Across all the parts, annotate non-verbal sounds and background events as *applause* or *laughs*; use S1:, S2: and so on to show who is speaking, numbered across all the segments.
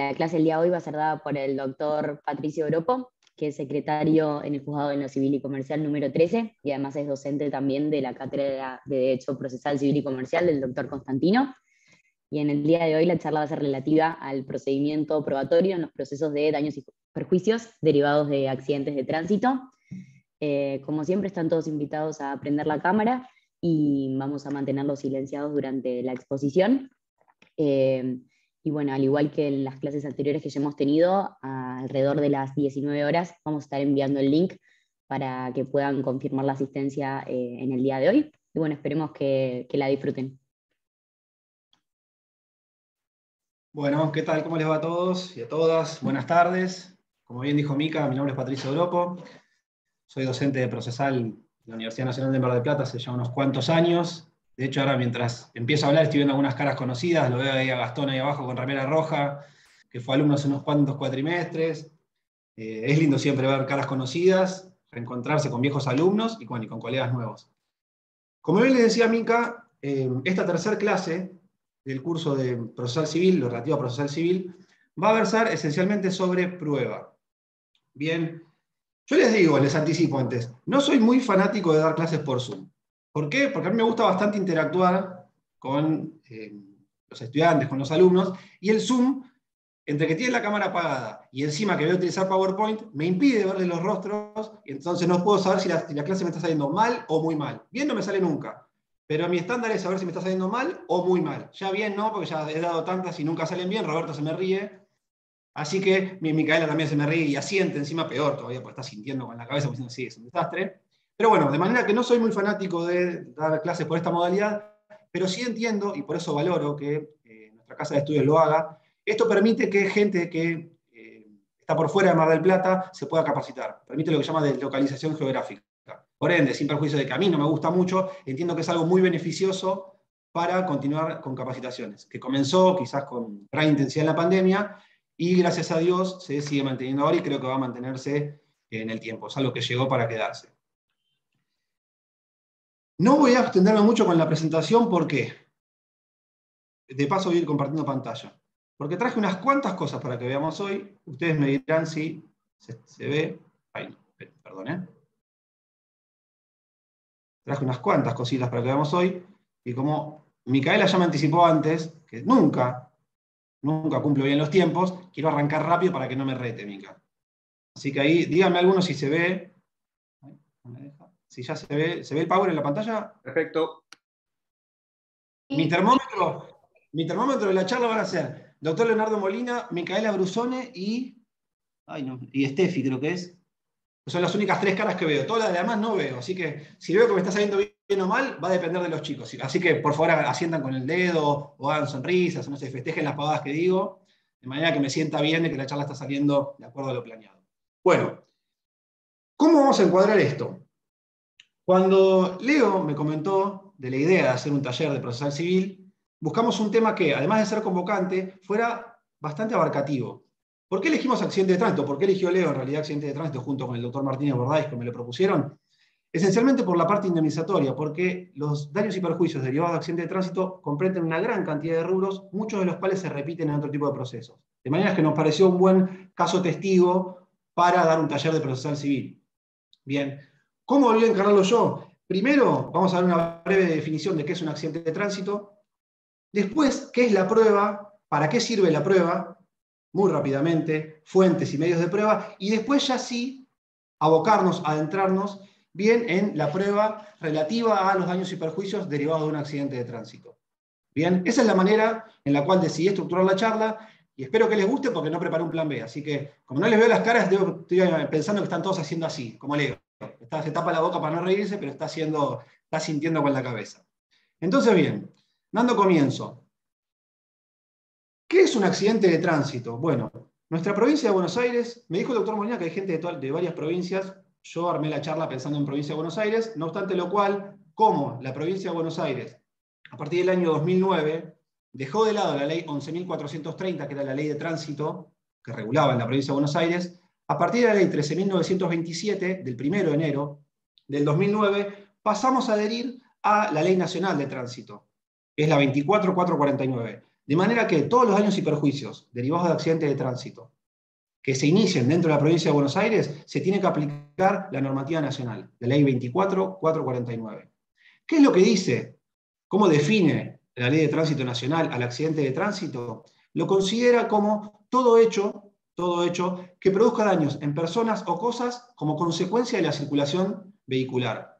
S1: La clase del día de hoy va a ser dada por el doctor Patricio Oropo, que es secretario en el Juzgado de lo Civil y Comercial número 13, y además es docente también de la Cátedra de Derecho Procesal Civil y Comercial del doctor Constantino. Y en el día de hoy la charla va a ser relativa al procedimiento probatorio en los procesos de daños y perjuicios derivados de accidentes de tránsito. Eh, como siempre, están todos invitados a prender la cámara y vamos a mantenerlos silenciados durante la exposición. Eh, y bueno, al igual que en las clases anteriores que ya hemos tenido, alrededor de las 19 horas vamos a estar enviando el link para que puedan confirmar la asistencia eh, en el día de hoy. Y bueno, esperemos que, la disfruten.
S2: Bueno, ¿qué tal? ¿Cómo les va a todos y a todas? Buenas tardes. Como bien dijo Mica, mi nombre es Patricio Oropo. Soy docente de procesal en la Universidad Nacional de Mar del Plata hace ya unos cuantos años. De hecho, ahora mientras empiezo a hablar estoy viendo algunas caras conocidas, lo veo ahí a Gastón ahí abajo con remera roja, que fue alumno hace unos cuantos cuatrimestres. Eh, es lindo siempre ver caras conocidas, reencontrarse con viejos alumnos y con, con colegas nuevos. Como bien les decía Mica, eh, esta tercera clase del curso de procesal civil, lo relativo a procesal civil, va a versar esencialmente sobre prueba. Bien, yo les digo, les anticipo antes, no soy muy fanático de dar clases por Zoom. ¿Por qué? Porque a mí me gusta bastante interactuar con eh, los estudiantes, con los alumnos, y el Zoom, entre que tiene la cámara apagada y encima que voy a utilizar PowerPoint, me impide verle los rostros, y entonces no puedo saber si la, clase me está saliendo mal o muy mal. Bien no me sale nunca, pero mi estándar es saber si me está saliendo mal o muy mal. Ya bien no, porque ya he dado tantas y nunca salen bien, Roberto se me ríe, así que mi Micaela también se me ríe y asiente encima peor todavía, porque está sintiendo con la cabeza, diciendo, sí, es un desastre. Pero bueno, de manera que no soy muy fanático de dar clases por esta modalidad, pero sí entiendo, y por eso valoro que eh, nuestra casa de estudios lo haga, esto permite que gente que eh, está por fuera de Mar del Plata se pueda capacitar. Permite lo que se llama localización geográfica. Por ende, sin perjuicio de que a mí no me gusta mucho, entiendo que es algo muy beneficioso para continuar con capacitaciones, que comenzó quizás con gran intensidad en la pandemia y gracias a Dios se sigue manteniendo ahora y creo que va a mantenerse en el tiempo. Es algo que llegó para quedarse. No voy a extenderme mucho con la presentación porque, de paso voy a ir compartiendo pantalla, porque traje unas cuantas cosas para que veamos hoy. Ustedes me dirán si se, ve. Ay, perdón, ¿eh? Traje unas cuantas cositas para que veamos hoy. Y como Micaela ya me anticipó antes, que nunca, nunca cumplo bien los tiempos, quiero arrancar rápido para que no me rete, Mica. Así que ahí, díganme algunos si se ve. Si ya se ve, ¿se ve el power en la pantalla?
S3: Perfecto.
S2: Mi termómetro, mi termómetro de la charla van a ser doctor Leonardo Molina, Micaela Brusone y, ay no, y Steffi creo que es. Son las únicas tres caras que veo. Todas las demás no veo. Así que si veo que me está saliendo bien o mal, va a depender de los chicos. Así que por favor asientan con el dedo o hagan sonrisas o no se festejen las pavadas que digo, de manera que me sienta bien de que la charla está saliendo de acuerdo a lo planeado. Bueno, ¿cómo vamos a encuadrar esto? Cuando Leo me comentó de la idea de hacer un taller de procesal civil, buscamos un tema que, además de ser convocante, fuera bastante abarcativo. ¿Por qué elegimos accidente de tránsito? ¿Por qué eligió Leo en realidad accidente de tránsito junto con el doctor Martínez Bordáis, que me lo propusieron? Esencialmente por la parte indemnizatoria, porque los daños y perjuicios derivados de accidente de tránsito comprenden una gran cantidad de rubros, muchos de los cuales se repiten en otro tipo de procesos. De manera que nos pareció un buen caso testigo para dar un taller de procesal civil. Bien, ¿Cómo voy a encararlo yo? Primero, vamos a dar una breve definición de qué es un accidente de tránsito. Después, qué es la prueba, para qué sirve la prueba, muy rápidamente, fuentes y medios de prueba. Y después ya sí, abocarnos, adentrarnos bien en la prueba relativa a los daños y perjuicios derivados de un accidente de tránsito. Bien, esa es la manera en la cual decidí estructurar la charla y espero que les guste porque no preparé un plan B. Así que, como no les veo las caras, estoy pensando que están todos haciendo así, como leo se tapa la boca para no reírse, pero está, haciendo, está sintiendo con la cabeza. Entonces, bien, dando comienzo. ¿Qué es un accidente de tránsito? Bueno, nuestra provincia de Buenos Aires, me dijo el doctor Molina que hay gente de, de varias provincias, yo armé la charla pensando en provincia de Buenos Aires, no obstante lo cual, como la provincia de Buenos Aires, a partir del año 2009, dejó de lado la ley 11.430, que era la ley de tránsito que regulaba en la provincia de Buenos Aires, a partir de la ley 13.927, del 1 de enero del 2009, pasamos a adherir a la Ley Nacional de Tránsito, que es la 24449. De manera que todos los daños y perjuicios derivados de accidentes de tránsito que se inicien dentro de la provincia de Buenos Aires, se tiene que aplicar la normativa nacional, la ley 24449. ¿Qué es lo que dice? ¿Cómo define la ley de tránsito nacional al accidente de tránsito? Lo considera como todo hecho, todo hecho que produzca daños en personas o cosas como consecuencia de la circulación vehicular.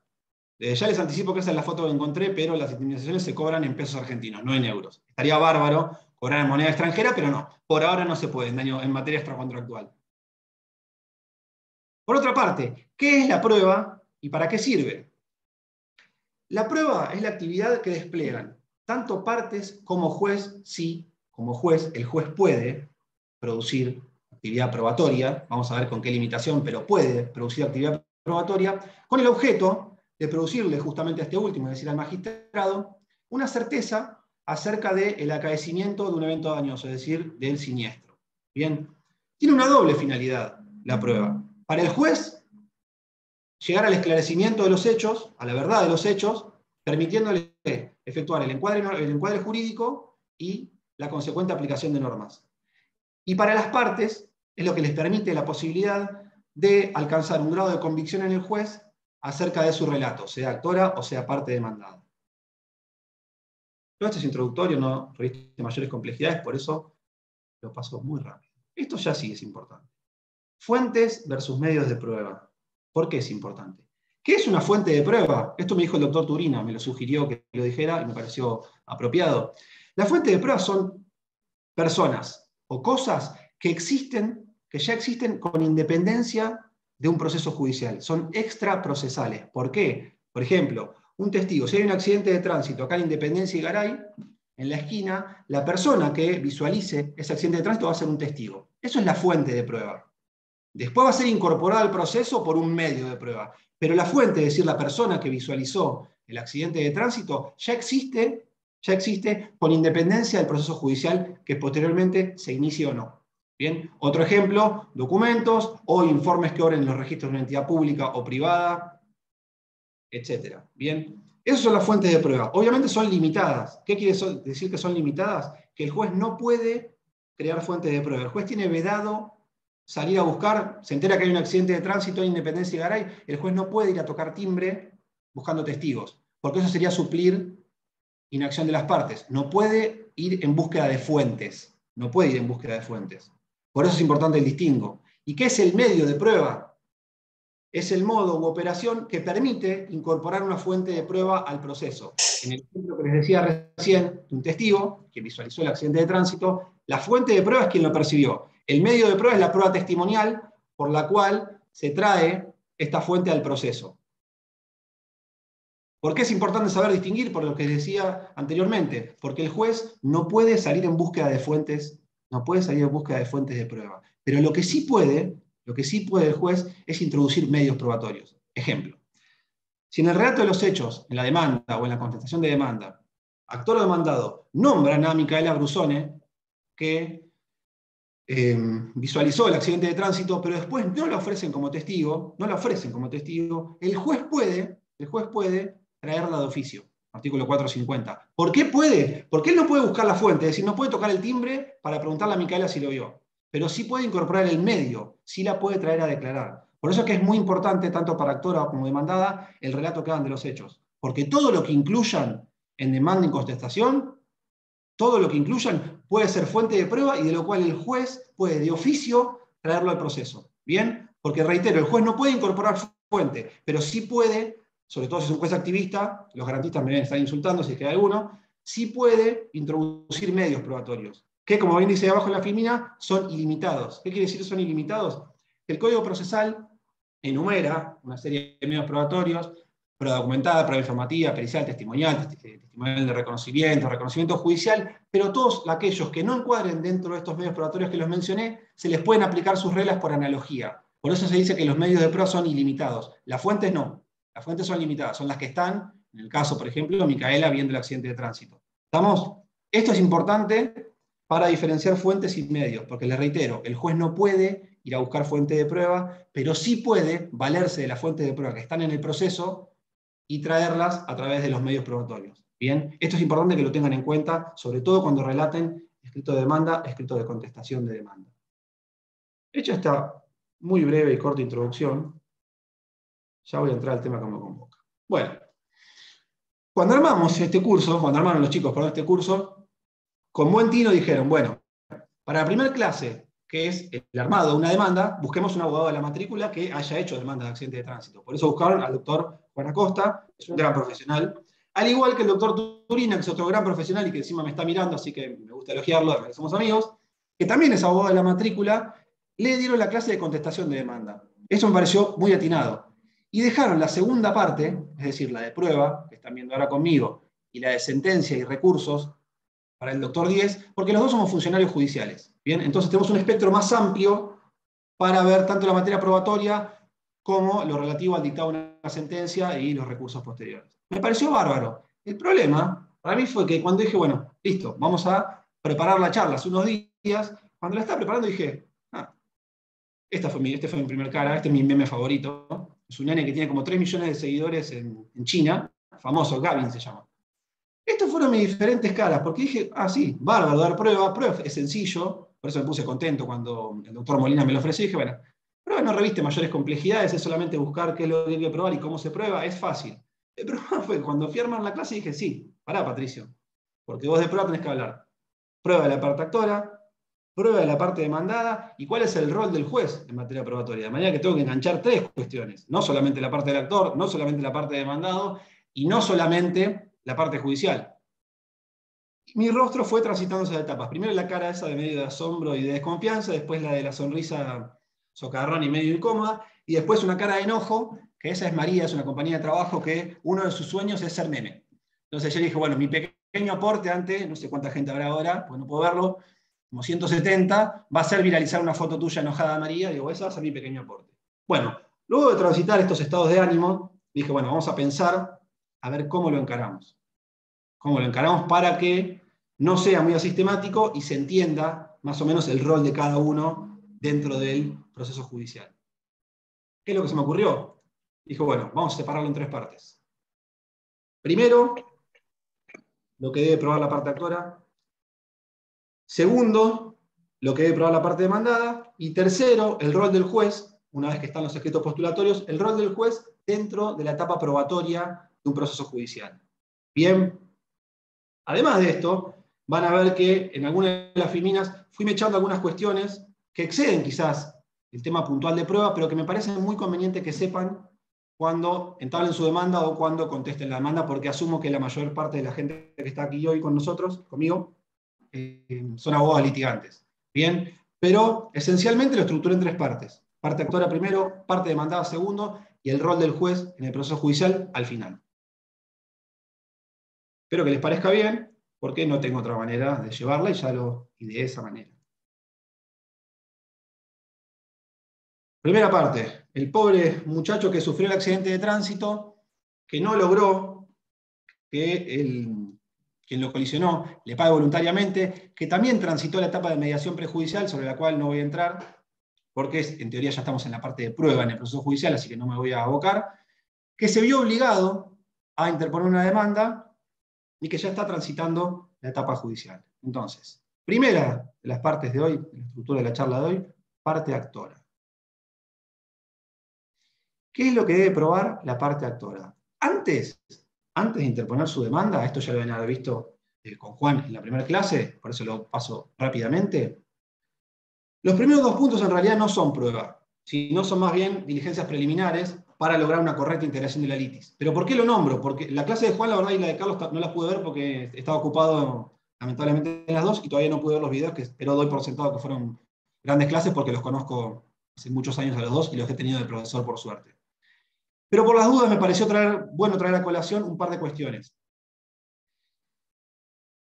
S2: Eh, ya les anticipo que esa es la foto que encontré, pero las indemnizaciones se cobran en pesos argentinos, no en euros. Estaría bárbaro cobrar en moneda extranjera, pero no, por ahora no se puede en, daño, en materia extracontractual. Por otra parte, ¿qué es la prueba y para qué sirve? La prueba es la actividad que despliegan tanto partes como juez, sí, como juez, el juez puede producir actividad probatoria, vamos a ver con qué limitación, pero puede producir actividad probatoria, con el objeto de producirle justamente a este último, es decir, al magistrado, una certeza acerca del acaecimiento de un evento dañoso, es decir, del siniestro. Bien, tiene una doble finalidad la prueba. Para el juez, llegar al esclarecimiento de los hechos, a la verdad de los hechos, permitiéndole efectuar el encuadre, el encuadre jurídico y la consecuente aplicación de normas. Y para las partes, es lo que les permite la posibilidad de alcanzar un grado de convicción en el juez acerca de su relato, sea actora o sea parte demandada. Todo esto es introductorio, no reviste mayores complejidades, por eso lo paso muy rápido. Esto ya sí es importante. Fuentes versus medios de prueba. ¿Por qué es importante? ¿Qué es una fuente de prueba? Esto me dijo el doctor Turina, me lo sugirió que lo dijera y me pareció apropiado. La fuente de prueba son personas o cosas que existen, que ya existen con independencia de un proceso judicial. Son extraprocesales. ¿Por qué? Por ejemplo, un testigo, si hay un accidente de tránsito acá en Independencia y Garay, en la esquina, la persona que visualice ese accidente de tránsito va a ser un testigo. Eso es la fuente de prueba. Después va a ser incorporada al proceso por un medio de prueba. Pero la fuente, es decir, la persona que visualizó el accidente de tránsito, ya existe, ya existe con independencia del proceso judicial que posteriormente se inicie o no. Bien, otro ejemplo, documentos o informes que obren en los registros de una entidad pública o privada, etc. Bien, esas son las fuentes de prueba. Obviamente son limitadas. ¿Qué quiere decir que son limitadas? Que el juez no puede crear fuentes de prueba. El juez tiene vedado salir a buscar, se entera que hay un accidente de tránsito en Independencia y Garay, el juez no puede ir a tocar timbre buscando testigos, porque eso sería suplir inacción de las partes. No puede ir en búsqueda de fuentes. No puede ir en búsqueda de fuentes. Por eso es importante el distingo. ¿Y qué es el medio de prueba? Es el modo u operación que permite incorporar una fuente de prueba al proceso. En el ejemplo que les decía recién, un testigo que visualizó el accidente de tránsito, la fuente de prueba es quien lo percibió. El medio de prueba es la prueba testimonial por la cual se trae esta fuente al proceso. ¿Por qué es importante saber distinguir? Por lo que decía anteriormente, porque el juez no puede salir en búsqueda de fuentes no puede salir en búsqueda de fuentes de prueba. Pero lo que sí puede, lo que sí puede el juez es introducir medios probatorios. Ejemplo, si en el relato de los hechos, en la demanda o en la contestación de demanda, actor o demandado nombran a Micaela Brusone, que em, visualizó el accidente de tránsito, pero después no la ofrecen como testigo, no la ofrecen como testigo, el juez puede, el juez puede traerla de oficio artículo 450. ¿Por qué puede? Porque él no puede buscar la fuente, es decir, no puede tocar el timbre para preguntarle a Micaela si lo vio, pero sí puede incorporar el medio, sí la puede traer a declarar. Por eso es que es muy importante, tanto para actora como demandada, el relato que hagan de los hechos. Porque todo lo que incluyan en demanda y contestación, todo lo que incluyan puede ser fuente de prueba y de lo cual el juez puede de oficio traerlo al proceso. ¿Bien? Porque reitero, el juez no puede incorporar fuente, pero sí puede sobre todo si es un juez activista, los garantistas me estar insultando si es que hay alguno, sí puede introducir medios probatorios, que como bien dice abajo en la filmina, son ilimitados. ¿Qué quiere decir son ilimitados? El Código Procesal enumera una serie de medios probatorios, prueba documentada, prueba informativa, pericial, testimonial, testimonial de reconocimiento, reconocimiento judicial, pero todos aquellos que no encuadren dentro de estos medios probatorios que los mencioné, se les pueden aplicar sus reglas por analogía. Por eso se dice que los medios de prueba son ilimitados. Las fuentes no. Las fuentes son limitadas, son las que están, en el caso, por ejemplo, Micaela viendo el accidente de tránsito. ¿Estamos? Esto es importante para diferenciar fuentes y medios, porque les reitero, el juez no puede ir a buscar fuente de prueba, pero sí puede valerse de las fuentes de prueba que están en el proceso y traerlas a través de los medios probatorios. Bien, esto es importante que lo tengan en cuenta, sobre todo cuando relaten escrito de demanda, escrito de contestación de demanda. Hecha esta muy breve y corta introducción, ya voy a entrar al tema que me convoca. Bueno, cuando armamos este curso, cuando armaron los chicos por este curso, con buen tino dijeron, bueno, para la primera clase, que es el armado de una demanda, busquemos un abogado de la matrícula que haya hecho demanda de accidente de tránsito. Por eso buscaron al doctor Juan Acosta, es un gran profesional, al igual que el doctor Turina, que es otro gran profesional y que encima me está mirando, así que me gusta elogiarlo, somos amigos, que también es abogado de la matrícula, le dieron la clase de contestación de demanda. Eso me pareció muy atinado. Y dejaron la segunda parte, es decir, la de prueba, que están viendo ahora conmigo, y la de sentencia y recursos, para el doctor 10, porque los dos somos funcionarios judiciales. Bien, entonces tenemos un espectro más amplio para ver tanto la materia probatoria como lo relativo al dictado de una sentencia y los recursos posteriores. Me pareció bárbaro. El problema para mí fue que cuando dije, bueno, listo, vamos a preparar la charla hace unos días, cuando la estaba preparando dije, ah, esta fue mi, este fue mi primer cara, este es mi meme favorito. Es un nene que tiene como 3 millones de seguidores en, China, famoso, Gavin se llama. Estas fueron mis diferentes caras, porque dije, ah, sí, bárbaro, dar prueba, prueba es sencillo, por eso me puse contento cuando el doctor Molina me lo ofreció, y dije, bueno, prueba no reviste mayores complejidades, es solamente buscar qué es lo que hay que probar y cómo se prueba, es fácil. El *laughs* problema fue cuando fui a armar la clase dije, sí, pará, Patricio, porque vos de prueba tenés que hablar. Prueba de la parte actora, prueba de la parte demandada y cuál es el rol del juez en materia probatoria. De manera que tengo que enganchar tres cuestiones, no solamente la parte del actor, no solamente la parte de demandado y no solamente la parte judicial. Mi rostro fue transitando esas etapas. Primero la cara esa de medio de asombro y de desconfianza, después la de la sonrisa socarrón y medio incómoda, y después una cara de enojo que esa es María, es una compañía de trabajo que uno de sus sueños es ser meme. Entonces yo dije, bueno, mi pequeño aporte ante, no sé cuánta gente habrá ahora, pues no puedo verlo, como 170, va a ser viralizar una foto tuya enojada, María, digo, ese va a ser mi pequeño aporte. Bueno, luego de transitar estos estados de ánimo, dije, bueno, vamos a pensar a ver cómo lo encaramos. Cómo lo encaramos para que no sea muy asistemático y se entienda más o menos el rol de cada uno dentro del proceso judicial. ¿Qué es lo que se me ocurrió? dijo, bueno, vamos a separarlo en tres partes. Primero, lo que debe probar la parte actora. Segundo, lo que debe probar la parte demandada. Y tercero, el rol del juez, una vez que están los escritos postulatorios, el rol del juez dentro de la etapa probatoria de un proceso judicial. Bien, además de esto, van a ver que en algunas de las filminas fui echando algunas cuestiones que exceden quizás el tema puntual de prueba, pero que me parece muy conveniente que sepan cuando entablen su demanda o cuando contesten la demanda, porque asumo que la mayor parte de la gente que está aquí hoy con nosotros, conmigo, eh, son abogados litigantes. Bien, pero esencialmente lo estructuré en tres partes. Parte actora primero, parte demandada segundo, y el rol del juez en el proceso judicial al final. Espero que les parezca bien, porque no tengo otra manera de llevarla y ya lo de esa manera. Primera parte, el pobre muchacho que sufrió el accidente de tránsito, que no logró que el, quien lo colisionó le pague voluntariamente, que también transitó la etapa de mediación prejudicial, sobre la cual no voy a entrar, porque en teoría ya estamos en la parte de prueba en el proceso judicial, así que no me voy a abocar, que se vio obligado a interponer una demanda y que ya está transitando la etapa judicial. Entonces, primera de las partes de hoy, la estructura de la charla de hoy, parte actora. ¿Qué es lo que debe probar la parte actora? Antes, antes de interponer su demanda, esto ya lo deben haber visto eh, con Juan en la primera clase, por eso lo paso rápidamente. Los primeros dos puntos en realidad no son prueba, sino son más bien diligencias preliminares para lograr una correcta integración de la litis. ¿Pero por qué lo nombro? Porque la clase de Juan, la verdad, y la de Carlos no las pude ver porque estaba ocupado lamentablemente en las dos y todavía no pude ver los videos, que, pero doy por sentado que fueron grandes clases porque los conozco hace muchos años a los dos y los he tenido de profesor por suerte. Pero por las dudas me pareció traer, bueno traer a colación un par de cuestiones.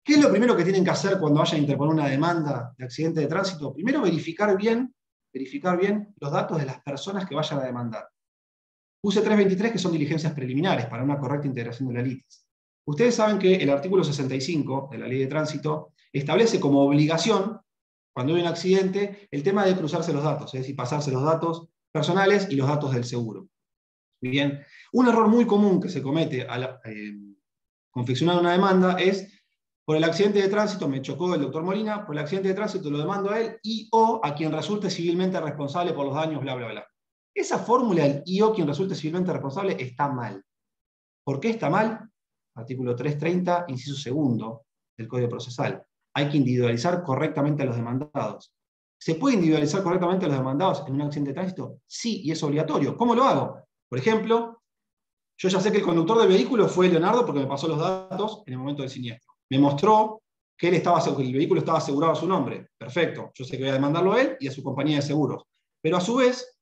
S2: ¿Qué es lo primero que tienen que hacer cuando vayan a interponer una demanda de accidente de tránsito? Primero, verificar bien, verificar bien los datos de las personas que vayan a demandar. Puse 323 que son diligencias preliminares para una correcta integración de la litis. Ustedes saben que el artículo 65 de la ley de tránsito establece como obligación, cuando hay un accidente, el tema de cruzarse los datos, es decir, pasarse los datos personales y los datos del seguro. Bien, un error muy común que se comete eh, confeccionar una demanda es por el accidente de tránsito me chocó el doctor Molina, por el accidente de tránsito lo demando a él y o a quien resulte civilmente responsable por los daños, bla, bla, bla. Esa fórmula, el y o quien resulte civilmente responsable, está mal. ¿Por qué está mal? Artículo 330, inciso segundo del Código Procesal. Hay que individualizar correctamente a los demandados. ¿Se puede individualizar correctamente a los demandados en un accidente de tránsito? Sí, y es obligatorio. ¿Cómo lo hago? Por ejemplo, yo ya sé que el conductor del vehículo fue Leonardo porque me pasó los datos en el momento del siniestro me mostró que, él estaba, el vehículo estaba asegurado a su nombre. Perfecto, yo sé que voy a demandarlo a él y a su compañía de seguros. Pero a su vez,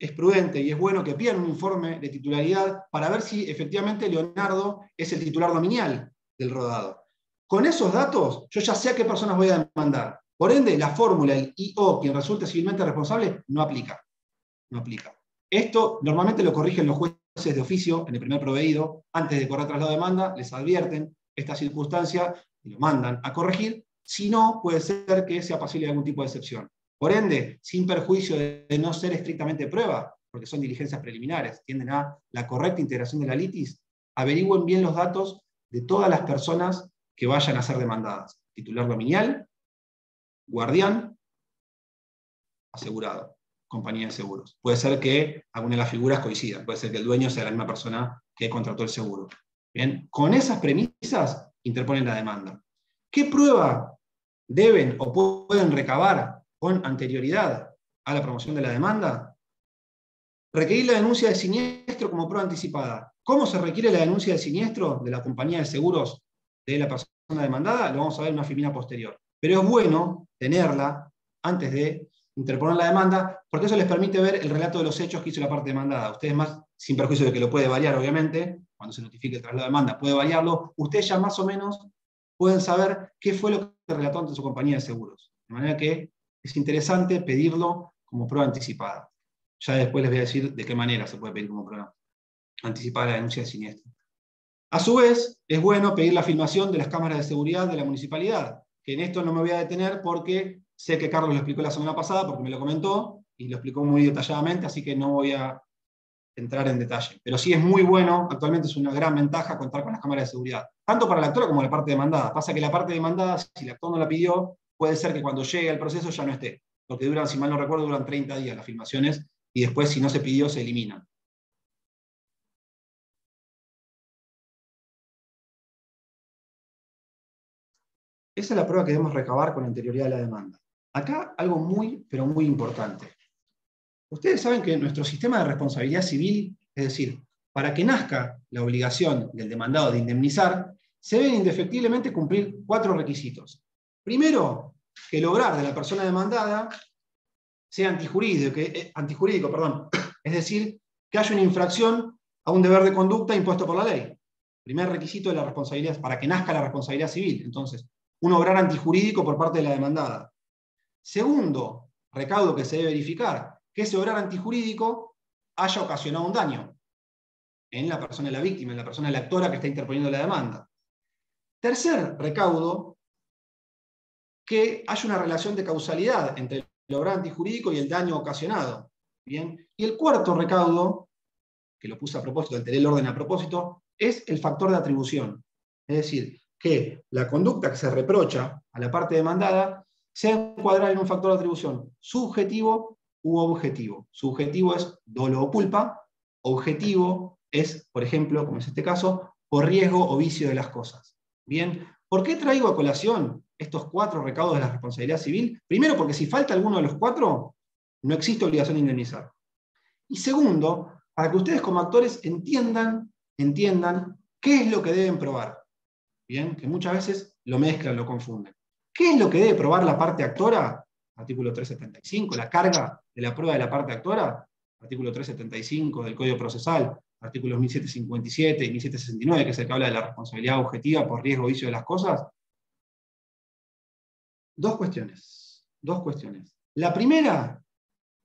S2: es prudente y es bueno que pidan un informe de titularidad para ver si efectivamente Leonardo es el titular dominial del rodado. Con esos datos, yo ya sé a qué personas voy a demandar. Por ende, la fórmula, el IO, quien resulte civilmente responsable, no aplica. No aplica. Esto normalmente lo corrigen los jueces de oficio en el primer proveído. Antes de correr tras la demanda, les advierten esta circunstancia y lo mandan a corregir, si no, puede ser que sea posible algún tipo de excepción. Por ende, sin perjuicio de no ser estrictamente prueba, porque son diligencias preliminares, tienden a la correcta integración de la litis, averigüen bien los datos de todas las personas que vayan a ser demandadas. Titular dominial, guardián, asegurado, compañía de seguros. Puede ser que alguna de las figuras coincidan, puede ser que el dueño sea la misma persona que contrató el seguro. Bien, con esas premisas interponen la demanda. ¿Qué prueba deben o pueden recabar con anterioridad a la promoción de la demanda? Requerir la denuncia de siniestro como prueba anticipada. ¿Cómo se requiere la denuncia de siniestro de la compañía de seguros de la persona demandada? Lo vamos a ver en una filmina posterior. Pero es bueno tenerla antes de interponer la demanda, porque eso les permite ver el relato de los hechos que hizo la parte demandada. Ustedes más, sin perjuicio de que lo puede variar, obviamente, cuando se notifique el traslado de demanda, puede variarlo, ustedes ya más o menos pueden saber qué fue lo que relató ante su compañía de seguros. De manera que es interesante pedirlo como prueba anticipada. Ya después les voy a decir de qué manera se puede pedir como prueba anticipada la denuncia de siniestro. A su vez, es bueno pedir la filmación de las cámaras de seguridad de la municipalidad, que en esto no me voy a detener porque Sé que Carlos lo explicó la semana pasada porque me lo comentó y lo explicó muy detalladamente, así que no voy a entrar en detalle. Pero sí es muy bueno, actualmente es una gran ventaja contar con las cámaras de seguridad, tanto para la actora como la parte demandada. Pasa que la parte demandada, si el actor no la pidió, puede ser que cuando llegue al proceso ya no esté, porque duran, si mal no recuerdo, duran 30 días las filmaciones y después, si no se pidió, se eliminan. Esa es la prueba que debemos recabar con anterioridad a la demanda. Acá algo muy, pero muy importante. Ustedes saben que nuestro sistema de responsabilidad civil, es decir, para que nazca la obligación del demandado de indemnizar, se deben indefectiblemente cumplir cuatro requisitos. Primero, que el obrar de la persona demandada sea antijurídico, eh, perdón, *coughs* es decir, que haya una infracción a un deber de conducta impuesto por la ley. Primer requisito de la responsabilidad, para que nazca la responsabilidad civil. Entonces, un obrar antijurídico por parte de la demandada. Segundo recaudo que se debe verificar, que ese obrar antijurídico haya ocasionado un daño en la persona de la víctima, en la persona de la actora que está interponiendo la demanda. Tercer recaudo, que haya una relación de causalidad entre el obrar antijurídico y el daño ocasionado. ¿Bien? Y el cuarto recaudo, que lo puse a propósito, alteré el orden a propósito, es el factor de atribución. Es decir, que la conducta que se reprocha a la parte demandada se encuadra en un factor de atribución subjetivo u objetivo. Subjetivo es dolo o culpa, objetivo es, por ejemplo, como es este caso, por riesgo o vicio de las cosas. Bien, ¿por qué traigo a colación estos cuatro recaudos de la responsabilidad civil? Primero, porque si falta alguno de los cuatro, no existe obligación de indemnizar. Y segundo, para que ustedes como actores entiendan, entiendan qué es lo que deben probar. Bien, que muchas veces lo mezclan, lo confunden. ¿Qué es lo que debe probar la parte actora? Artículo 375, la carga de la prueba de la parte actora. Artículo 375 del Código Procesal, artículos 1757 y 1769, que es el que habla de la responsabilidad objetiva por riesgo o vicio de las cosas. Dos cuestiones. Dos cuestiones. La primera,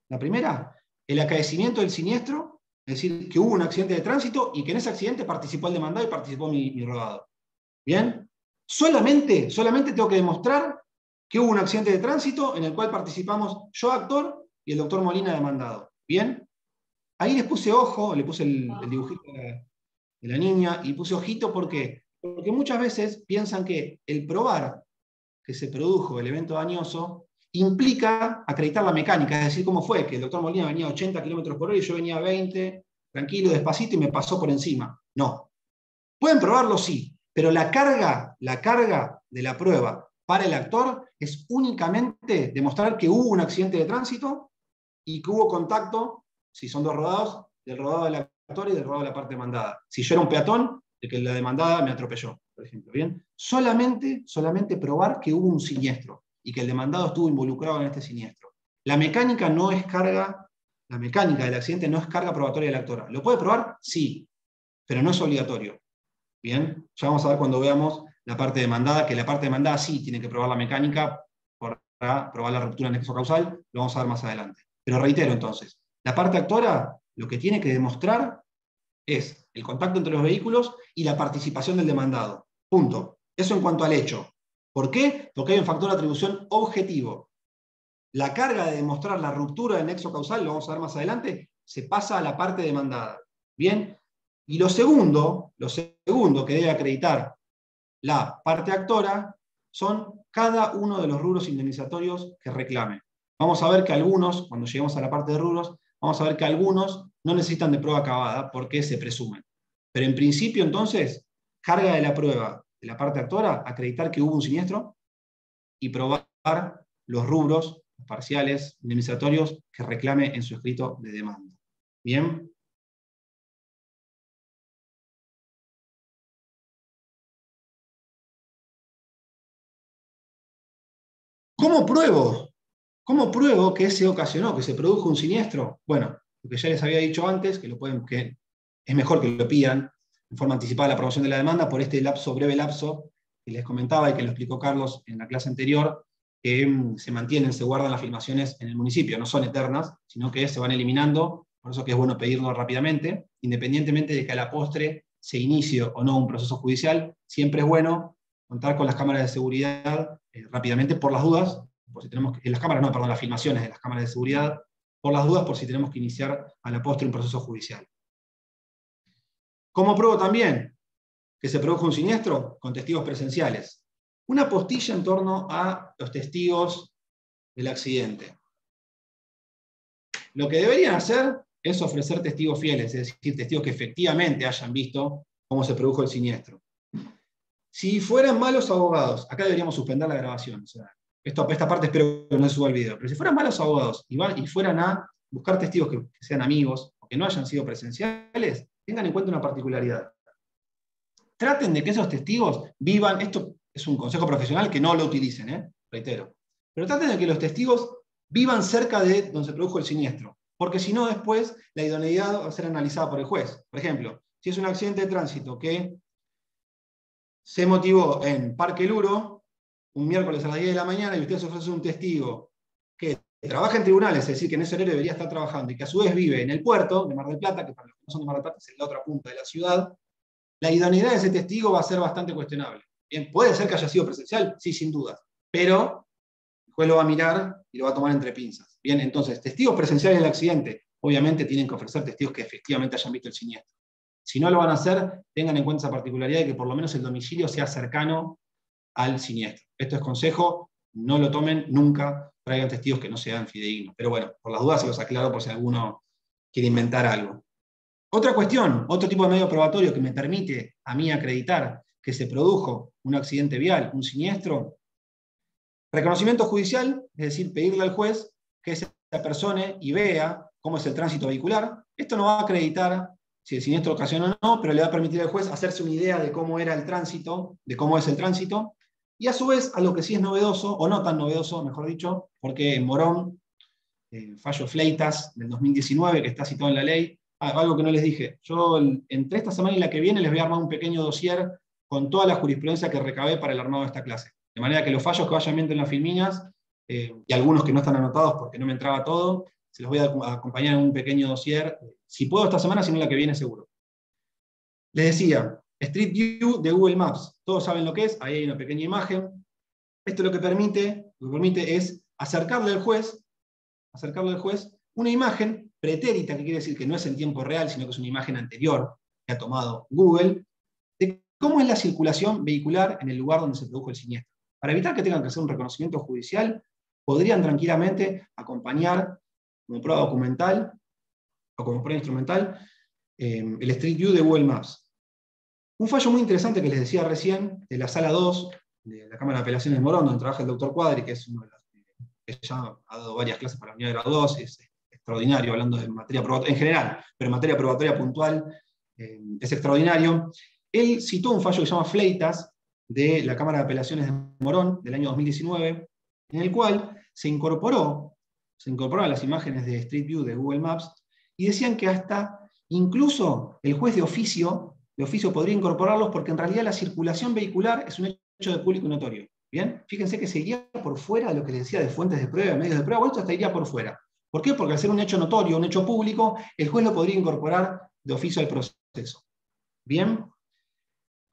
S2: la primera, el acaecimiento del siniestro, es decir, que hubo un accidente de tránsito y que en ese accidente participó el demandado y participó mi, mi rodado. ¿Bien? Solamente, solamente tengo que demostrar que hubo un accidente de tránsito en el cual participamos yo, actor, y el doctor Molina demandado. ¿Bien? Ahí les puse ojo, le puse el, dibujito de la niña, y puse ojito ¿por qué? Porque muchas veces piensan que el probar que se produjo el evento dañoso implica acreditar la mecánica, es decir, cómo fue, que el doctor Molina venía a 80 km por hora y yo venía a 20, tranquilo, despacito, y me pasó por encima. No. Pueden probarlo, sí, pero la carga, la carga de la prueba para el actor es únicamente demostrar que hubo un accidente de tránsito y que hubo contacto, si son dos rodados, del rodado del actor y del rodado de la parte demandada. Si yo era un peatón, de que la demandada me atropelló, por ejemplo. ¿bien? Solamente, solamente probar que hubo un siniestro y que el demandado estuvo involucrado en este siniestro. La mecánica no es carga, la mecánica del accidente no es carga probatoria de la actora. ¿Lo puede probar? Sí, pero no es obligatorio. Bien, ya vamos a ver cuando veamos la parte demandada, que la parte demandada sí tiene que probar la mecánica para probar la ruptura en nexo causal, lo vamos a ver más adelante. Pero reitero entonces, la parte actora lo que tiene que demostrar es el contacto entre los vehículos y la participación del demandado. Punto. Eso en cuanto al hecho. ¿Por qué? Porque hay un factor de atribución objetivo. La carga de demostrar la ruptura del nexo causal, lo vamos a ver más adelante, se pasa a la parte demandada. Bien. Y lo segundo, lo segundo que debe acreditar la parte actora son cada uno de los rubros indemnizatorios que reclame. Vamos a ver que algunos, cuando lleguemos a la parte de rubros, vamos a ver que algunos no necesitan de prueba acabada porque se presumen. Pero en principio, entonces, carga de la prueba de la parte actora, acreditar que hubo un siniestro y probar los rubros parciales indemnizatorios que reclame en su escrito de demanda. Bien. ¿Cómo pruebo? ¿Cómo pruebo que se ocasionó, que se produjo un siniestro? Bueno, lo que ya les había dicho antes, que, lo pueden, que es mejor que lo pidan en forma anticipada la aprobación de la demanda por este lapso, breve lapso que les comentaba y que lo explicó Carlos en la clase anterior, que mm, se mantienen, se guardan las filmaciones en el municipio, no son eternas, sino que se van eliminando, por eso que es bueno pedirlo rápidamente, independientemente de que a la postre se inicie o no un proceso judicial, siempre es bueno contar con las cámaras de seguridad eh, rápidamente por las dudas, por si tenemos que, las cámaras, no, perdón, las filmaciones de las cámaras de seguridad, por las dudas por si tenemos que iniciar a la postre un proceso judicial. ¿Cómo pruebo también que se produjo un siniestro? Con testigos presenciales. Una postilla en torno a los testigos del accidente. Lo que deberían hacer es ofrecer testigos fieles, es decir, testigos que efectivamente hayan visto cómo se produjo el siniestro. Si fueran malos abogados, acá deberíamos suspender la grabación. esto, esta parte espero que no se suba el video, pero si fueran malos abogados y, y fueran a buscar testigos que, que sean amigos o que no hayan sido presenciales, tengan en cuenta una particularidad. Traten de que esos testigos vivan, esto es un consejo profesional que no lo utilicen, ¿eh? reitero, pero traten de que los testigos vivan cerca de donde se produjo el siniestro, porque si no después la idoneidad va a ser analizada por el juez. Por ejemplo, si es un accidente de tránsito que se motivó en Parque Luro, un miércoles a las 10 de la mañana, y usted se ofrece un testigo que trabaja en tribunales, es decir, que en ese horario debería estar trabajando, y que a su vez vive en el puerto de Mar del Plata, que para los que no son de Mar del Plata es la otra punta de la ciudad, la idoneidad de ese testigo va a ser bastante cuestionable. Bien, puede ser que haya sido presencial, sí, sin duda, pero el juez lo va a mirar y lo va a tomar entre pinzas. Bien, entonces, testigos presenciales del accidente, obviamente tienen que ofrecer testigos que efectivamente hayan visto el siniestro. Si no lo van a hacer, tengan en cuenta esa particularidad de que por lo menos el domicilio sea cercano al siniestro. Esto es consejo, no lo tomen nunca, traigan testigos que no sean fidedignos. Pero bueno, por las dudas se los aclaro por si alguno quiere inventar algo. Otra cuestión, otro tipo de medio probatorio que me permite a mí acreditar que se produjo un accidente vial, un siniestro, reconocimiento judicial, es decir, pedirle al juez que se persone y vea cómo es el tránsito vehicular. Esto no va a acreditar si el siniestro ocasionó o no, pero le va a permitir al juez hacerse una idea de cómo era el tránsito, de cómo es el tránsito, y a su vez, a lo que sí es novedoso, o no tan novedoso, mejor dicho, porque en Morón, eh, fallo Fleitas del 2019, que está citado en la ley, ah, algo que no les dije, yo entre esta semana y la que viene les voy a armar un pequeño dossier con toda la jurisprudencia que recabé para el armado de esta clase. De manera que los fallos que vayan viendo en las filminas, eh, y algunos que no están anotados porque no me entraba todo, se los voy a acompañar en un pequeño dossier, si puedo esta semana, si no la que viene seguro. Les decía, Street View de Google Maps. Todos saben lo que es, ahí hay una pequeña imagen. Esto lo que permite, lo que permite es acercarle al juez, acercarle al juez una imagen pretérita, que quiere decir que no es en tiempo real, sino que es una imagen anterior, que ha tomado Google, de cómo es la circulación vehicular en el lugar donde se produjo el siniestro. Para evitar que tengan que hacer un reconocimiento judicial, podrían tranquilamente acompañar como prueba documental o como prueba instrumental eh, el Street View de Google Maps. Un fallo muy interesante que les decía recién, de la sala 2 de la Cámara de Apelaciones de Morón, donde trabaja el doctor Cuadri, que es uno de los que ya ha dado varias clases para la unidad de graduados, es extraordinario hablando de materia probatoria en general, pero en materia probatoria puntual eh, es extraordinario. Él citó un fallo que se llama Fleitas, de la Cámara de Apelaciones de Morón, del año 2019, en el cual se incorporó, se incorporaron las imágenes de Street View de Google Maps, y decían que hasta incluso el juez de oficio, de oficio podría incorporarlos porque en realidad la circulación vehicular es un hecho de público notorio. Bien, fíjense que se iría por fuera de lo que le decía de fuentes de prueba, medios de prueba, bueno, esto hasta iría por fuera. ¿Por qué? Porque al ser un hecho notorio, un hecho público, el juez lo podría incorporar de oficio al proceso. Bien,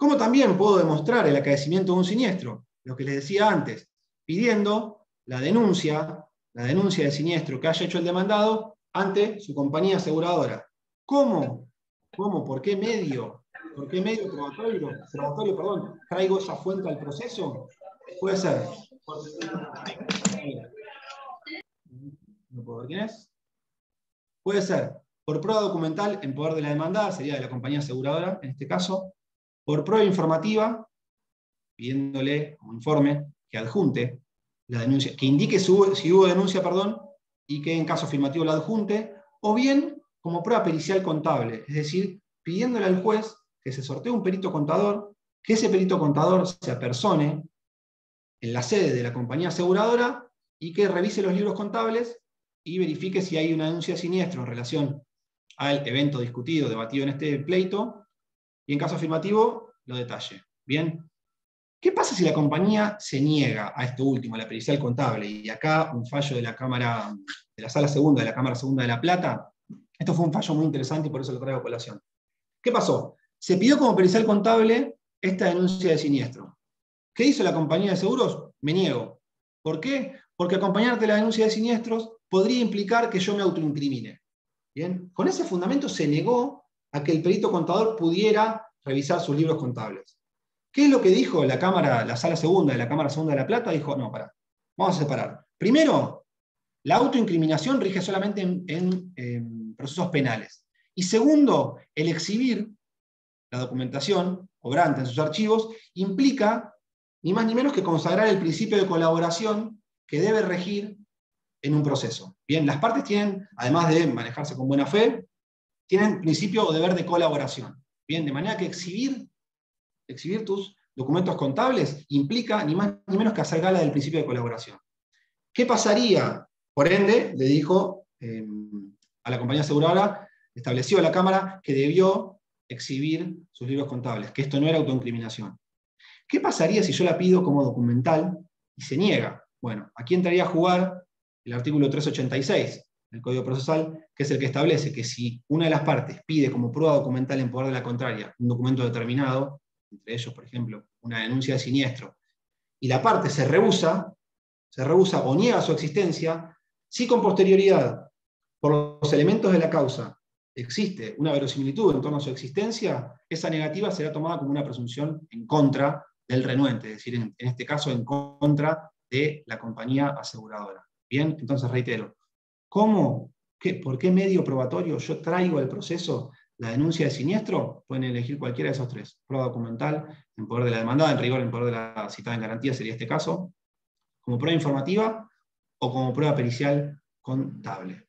S2: ¿Cómo también puedo demostrar el acaecimiento de un siniestro? Lo que les decía antes, pidiendo la denuncia, la denuncia del siniestro que haya hecho el demandado ante su compañía aseguradora. ¿Cómo? ¿Cómo? ¿Por qué medio? ¿Por qué medio probatorio, perdón, traigo esa fuente al proceso? Puede ser. No puedo ver quién es. Puede ser por prueba documental en poder de la demandada, sería de la compañía aseguradora en este caso, por prueba informativa, pidiéndole como informe que adjunte la denuncia, que indique si hubo, denuncia, perdón, y que en caso afirmativo la adjunte, o bien como prueba pericial contable, es decir, pidiéndole al juez que se sortee un perito contador, que ese perito contador se apersone en la sede de la compañía aseguradora y que revise los libros contables y verifique si hay una denuncia de siniestro en relación al evento discutido, debatido en este pleito, y en caso afirmativo lo detalle. Bien. ¿Qué pasa si la compañía se niega a esto último, a la pericial contable? Y acá un fallo de la Cámara, de la Sala Segunda, de la Cámara Segunda de La Plata. Esto fue un fallo muy interesante y por eso lo traigo a colación. ¿Qué pasó? Se pidió como pericial contable esta denuncia de siniestro. ¿Qué hizo la compañía de seguros? Me niego. ¿Por qué? Porque acompañarte la denuncia de siniestros podría implicar que yo me autoincrimine. Bien, con ese fundamento se negó a que el perito contador pudiera revisar sus libros contables. ¿Qué es lo que dijo la Cámara, la Sala Segunda de la Cámara Segunda de La Plata? Dijo, no, para, vamos a separar. Primero, la autoincriminación rige solamente en, procesos penales. Y segundo, el exhibir la documentación obrante en sus archivos implica ni más ni menos que consagrar el principio de colaboración que debe regir en un proceso. Bien, las partes tienen, además de manejarse con buena fe, tienen principio o deber de colaboración. Bien, de manera que exhibir, exhibir tus documentos contables implica ni más ni menos que hacer gala del principio de colaboración. ¿Qué pasaría? Por ende, le dijo eh, a la compañía aseguradora, estableció la Cámara que debió exhibir sus libros contables, que esto no era autoincriminación. ¿Qué pasaría si yo la pido como documental y se niega? Bueno, aquí entraría a jugar el artículo 386, el Código Procesal, que es el que establece que si una de las partes pide como prueba documental en poder de la contraria un documento determinado, entre ellos, por ejemplo, una denuncia de siniestro, y la parte se rehúsa, se rehúsa o niega su existencia, si con posterioridad, por los elementos de la causa, existe una verosimilitud en torno a su existencia, esa negativa será tomada como una presunción en contra del renuente, es decir, en, este caso en contra de la compañía aseguradora. Bien, entonces reitero, ¿Cómo? ¿Por qué medio probatorio yo traigo al proceso la denuncia de siniestro? Pueden elegir cualquiera de esos tres. Prueba documental, en poder de la demandada, en rigor, en poder de la citada en garantía sería este caso, como prueba informativa o como prueba pericial contable.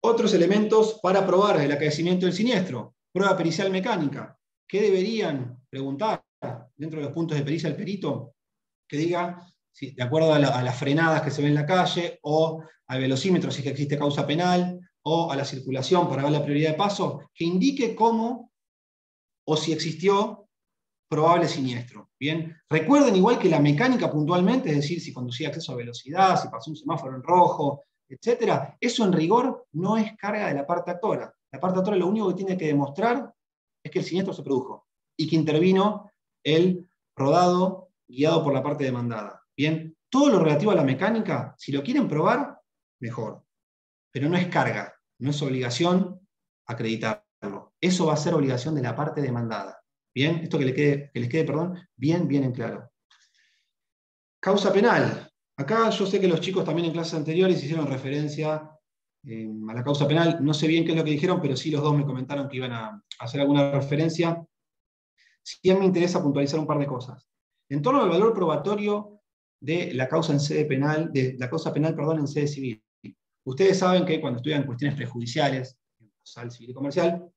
S2: Otros elementos para probar el acaecimiento del siniestro. Prueba pericial mecánica. ¿Qué deberían preguntar dentro de los puntos de pericia al perito? Que diga, de acuerdo a, las frenadas que se ven en la calle, o al velocímetro si es que existe causa penal, o a la circulación para ver la prioridad de paso, que indique cómo o si existió probable siniestro. Bien, recuerden igual que la mecánica puntualmente, es decir, si conducía a velocidad, si pasó un semáforo en rojo, etc. Eso en rigor no es carga de la parte actora. La parte actora lo único que tiene que demostrar es que el siniestro se produjo y que intervino el rodado guiado por la parte demandada. Bien, Todo lo relativo a la mecánica, si lo quieren probar, mejor. Pero no es carga, no es obligación acreditarlo. Eso va a ser obligación de la parte demandada. Bien, esto que, le quede, que les quede, perdón, bien, bien en claro. Causa penal. Acá yo sé que los chicos también en clases anteriores hicieron referencia eh, a la causa penal. No sé bien qué es lo que dijeron, pero sí los dos me comentaron que iban a hacer alguna referencia. Sí me interesa puntualizar un par de cosas. En torno al valor probatorio de la causa en sede penal, de la causa penal, perdón, en sede civil. Ustedes saben que cuando estudian cuestiones prejudiciales, en civil y comercial,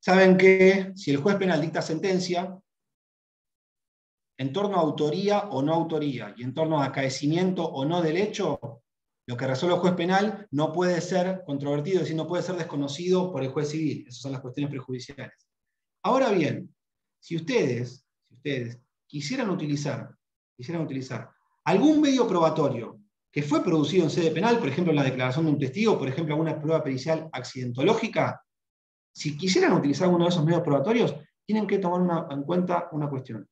S2: saben que si el juez penal dicta sentencia, en torno a autoría o no autoría y en torno a acaecimiento o no del hecho, lo que resuelve el juez penal no puede ser controvertido, es decir, no puede ser desconocido por el juez civil. Esas son las cuestiones prejudiciales. Ahora bien, si ustedes, si ustedes quisieran utilizar, quisieran utilizar algún medio probatorio que fue producido en sede penal, por ejemplo, la declaración de un testigo, por ejemplo, alguna prueba pericial accidentológica, si quisieran utilizar uno de esos medios probatorios, tienen que tomar en cuenta una cuestión.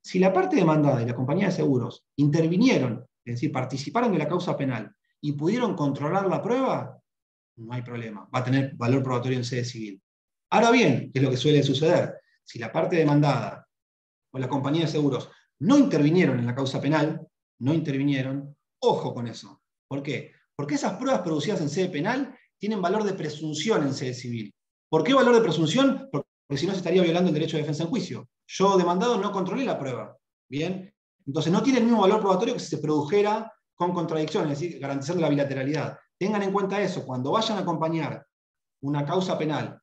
S2: Si la parte demandada y la compañía de seguros intervinieron, es decir, participaron de la causa penal y pudieron controlar la prueba, no hay problema, va a tener valor probatorio en sede civil. Ahora bien, ¿qué es lo que suele suceder? Si la parte demandada o la compañía de seguros no intervinieron en la causa penal, no intervinieron, Ojo con eso. ¿Por qué? Porque esas pruebas producidas en sede penal tienen valor de presunción en sede civil. ¿Por qué valor de presunción? Porque si no se estaría violando el derecho de defensa en juicio. Yo, demandado, no controlé la prueba. Bien. Entonces no tiene el mismo valor probatorio que si se produjera con contradicción, es decir, garantizando la bilateralidad. Tengan en cuenta eso. Cuando vayan a acompañar una causa penal,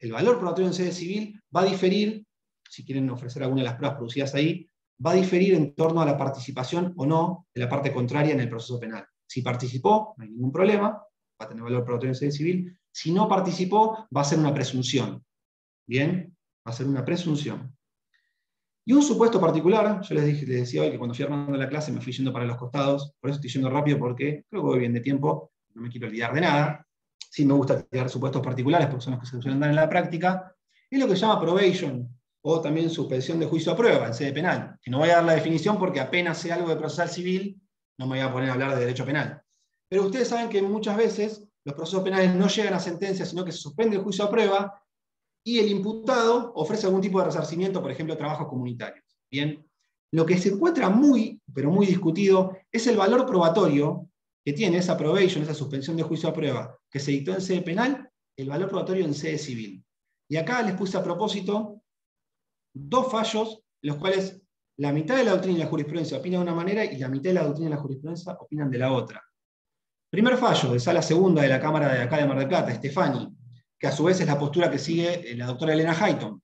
S2: el valor probatorio en sede civil va a diferir, si quieren ofrecer alguna de las pruebas producidas ahí, va a diferir en torno a la participación o no de la parte contraria en el proceso penal. Si participó, no hay ningún problema, va a tener valor probatorio en sede civil. Si no participó, va a ser una presunción. ¿Bien? Va a ser una presunción. Y un supuesto particular, yo les, decía hoy que cuando fui armando la clase me fui yendo para los costados, por eso estoy yendo rápido porque creo que voy bien de tiempo, no me quiero olvidar de nada. Sí me gusta tirar supuestos particulares porque son los que se suelen dar en la práctica. Es lo que se llama probation, o también suspensión de juicio a prueba en sede penal, que no voy a dar la definición porque apenas sé algo de procesal civil, no me voy a poner a hablar de derecho penal. Pero ustedes saben que muchas veces los procesos penales no llegan a sentencia, sino que se suspende el juicio a prueba y el imputado ofrece algún tipo de resarcimiento, por ejemplo, trabajos comunitarios. Bien, lo que se encuentra muy, pero muy discutido, es el valor probatorio que tiene esa probation, esa suspensión de juicio a prueba, que se dictó en sede penal, el valor probatorio en sede civil. Y acá les puse a propósito dos fallos los cuales la mitad de la doctrina y la jurisprudencia opina de una manera y la mitad de la doctrina y la jurisprudencia opinan de la otra. Primer fallo, de sala segunda de la Cámara de acá de Mar del Plata, Stefani, que a su vez es la postura que sigue eh, la doctora Elena Hayton.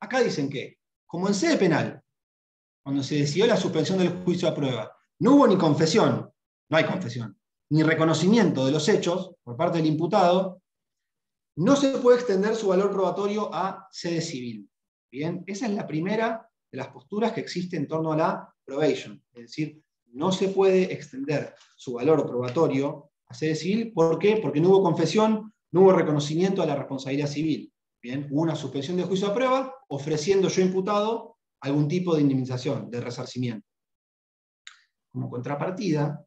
S2: Acá dicen que, como en sede penal, cuando se decidió la suspensión del juicio a prueba, no hubo ni confesión, no hay confesión, ni reconocimiento de los hechos por parte del imputado, no se puede extender su valor probatorio a sede civil. Bien, esa es la primera de las posturas que existe en torno a la probation. Es decir, no se puede extender su valor probatorio a sede civil. ¿Por qué? Porque no hubo confesión, no hubo reconocimiento de la responsabilidad civil. Bien, hubo una suspensión de juicio a prueba, ofreciendo yo imputado algún tipo de indemnización, de resarcimiento. Como contrapartida,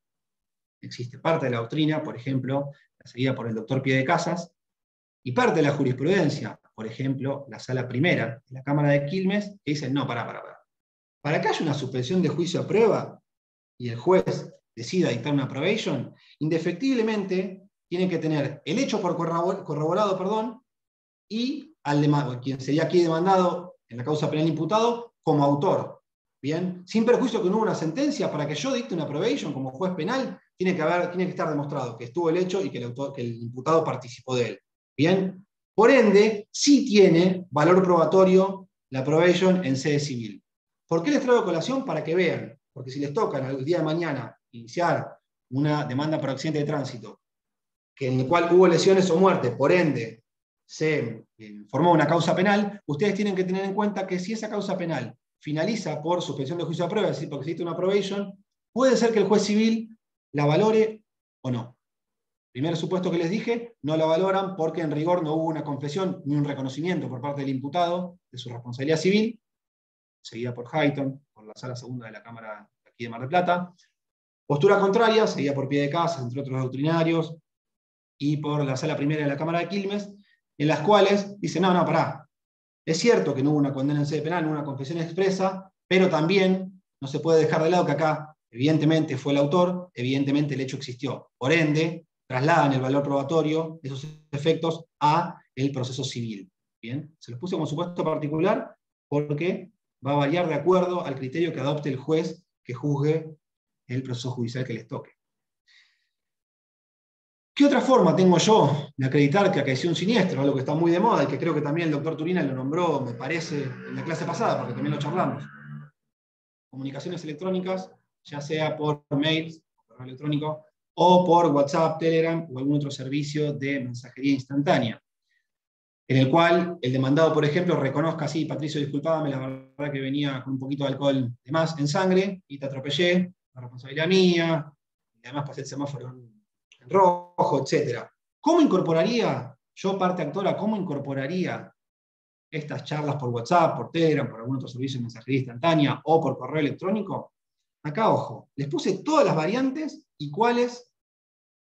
S2: existe parte de la doctrina, por ejemplo, la seguida por el doctor Pie de Casas, y parte de la jurisprudencia, por ejemplo, la sala primera de la Cámara de Quilmes, que dicen, no, para, para, para. Para que haya una suspensión de juicio a prueba y el juez decida dictar una probation, indefectiblemente tiene que tener el hecho por corroborado perdón, y al demandado, quien sería aquí demandado en la causa penal imputado como autor. Bien, sin perjuicio que no hubo una sentencia, para que yo dicte una probation como juez penal, tiene que, haber, tiene que estar demostrado que estuvo el hecho y que el, autor, que el imputado participó de él. Bien, por ende, sí tiene valor probatorio la probation en sede civil. ¿Por qué les traigo colación? Para que vean, porque si les toca el día de mañana iniciar una demanda por accidente de tránsito, que en el cual hubo lesiones o muerte, por ende se eh, formó una causa penal, ustedes tienen que tener en cuenta que si esa causa penal finaliza por suspensión de juicio a prueba, es decir, porque existe una probation, puede ser que el juez civil la valore o no. Primer supuesto que les dije, no la valoran porque en rigor no hubo una confesión ni un reconocimiento por parte del imputado de su responsabilidad civil, seguida por Hayton, por la sala segunda de la Cámara aquí de Mar del Plata. Postura contraria, seguida por pie de casa, entre otros doctrinarios, y por la sala primera de la Cámara de Quilmes, en las cuales dice, no, no, pará. Es cierto que no hubo una condena en sede penal, no una confesión expresa, pero también no se puede dejar de lado que acá, evidentemente, fue el autor, evidentemente el hecho existió. Por ende, trasladan el valor probatorio esos efectos a el proceso civil. Bien, se los puse como supuesto particular porque va a variar de acuerdo al criterio que adopte el juez que juzgue el proceso judicial que les toque. ¿Qué otra forma tengo yo de acreditar que acaeció un siniestro? Algo que está muy de moda y que creo que también el doctor Turina lo nombró, me parece, en la clase pasada, porque también lo charlamos. Comunicaciones electrónicas, ya sea por mail, correo electrónico, o por WhatsApp, Telegram o algún otro servicio de mensajería instantánea, en el cual el demandado, por ejemplo, reconozca, sí, Patricio, disculpame, la verdad que venía con un poquito de alcohol de más en sangre y te atropellé, la responsabilidad mía, y además pasé el semáforo en, rojo, etc. ¿Cómo incorporaría, yo parte actora, cómo incorporaría estas charlas por WhatsApp, por Telegram, por algún otro servicio de mensajería instantánea o por correo electrónico? Acá, ojo, les puse todas las variantes y cuáles,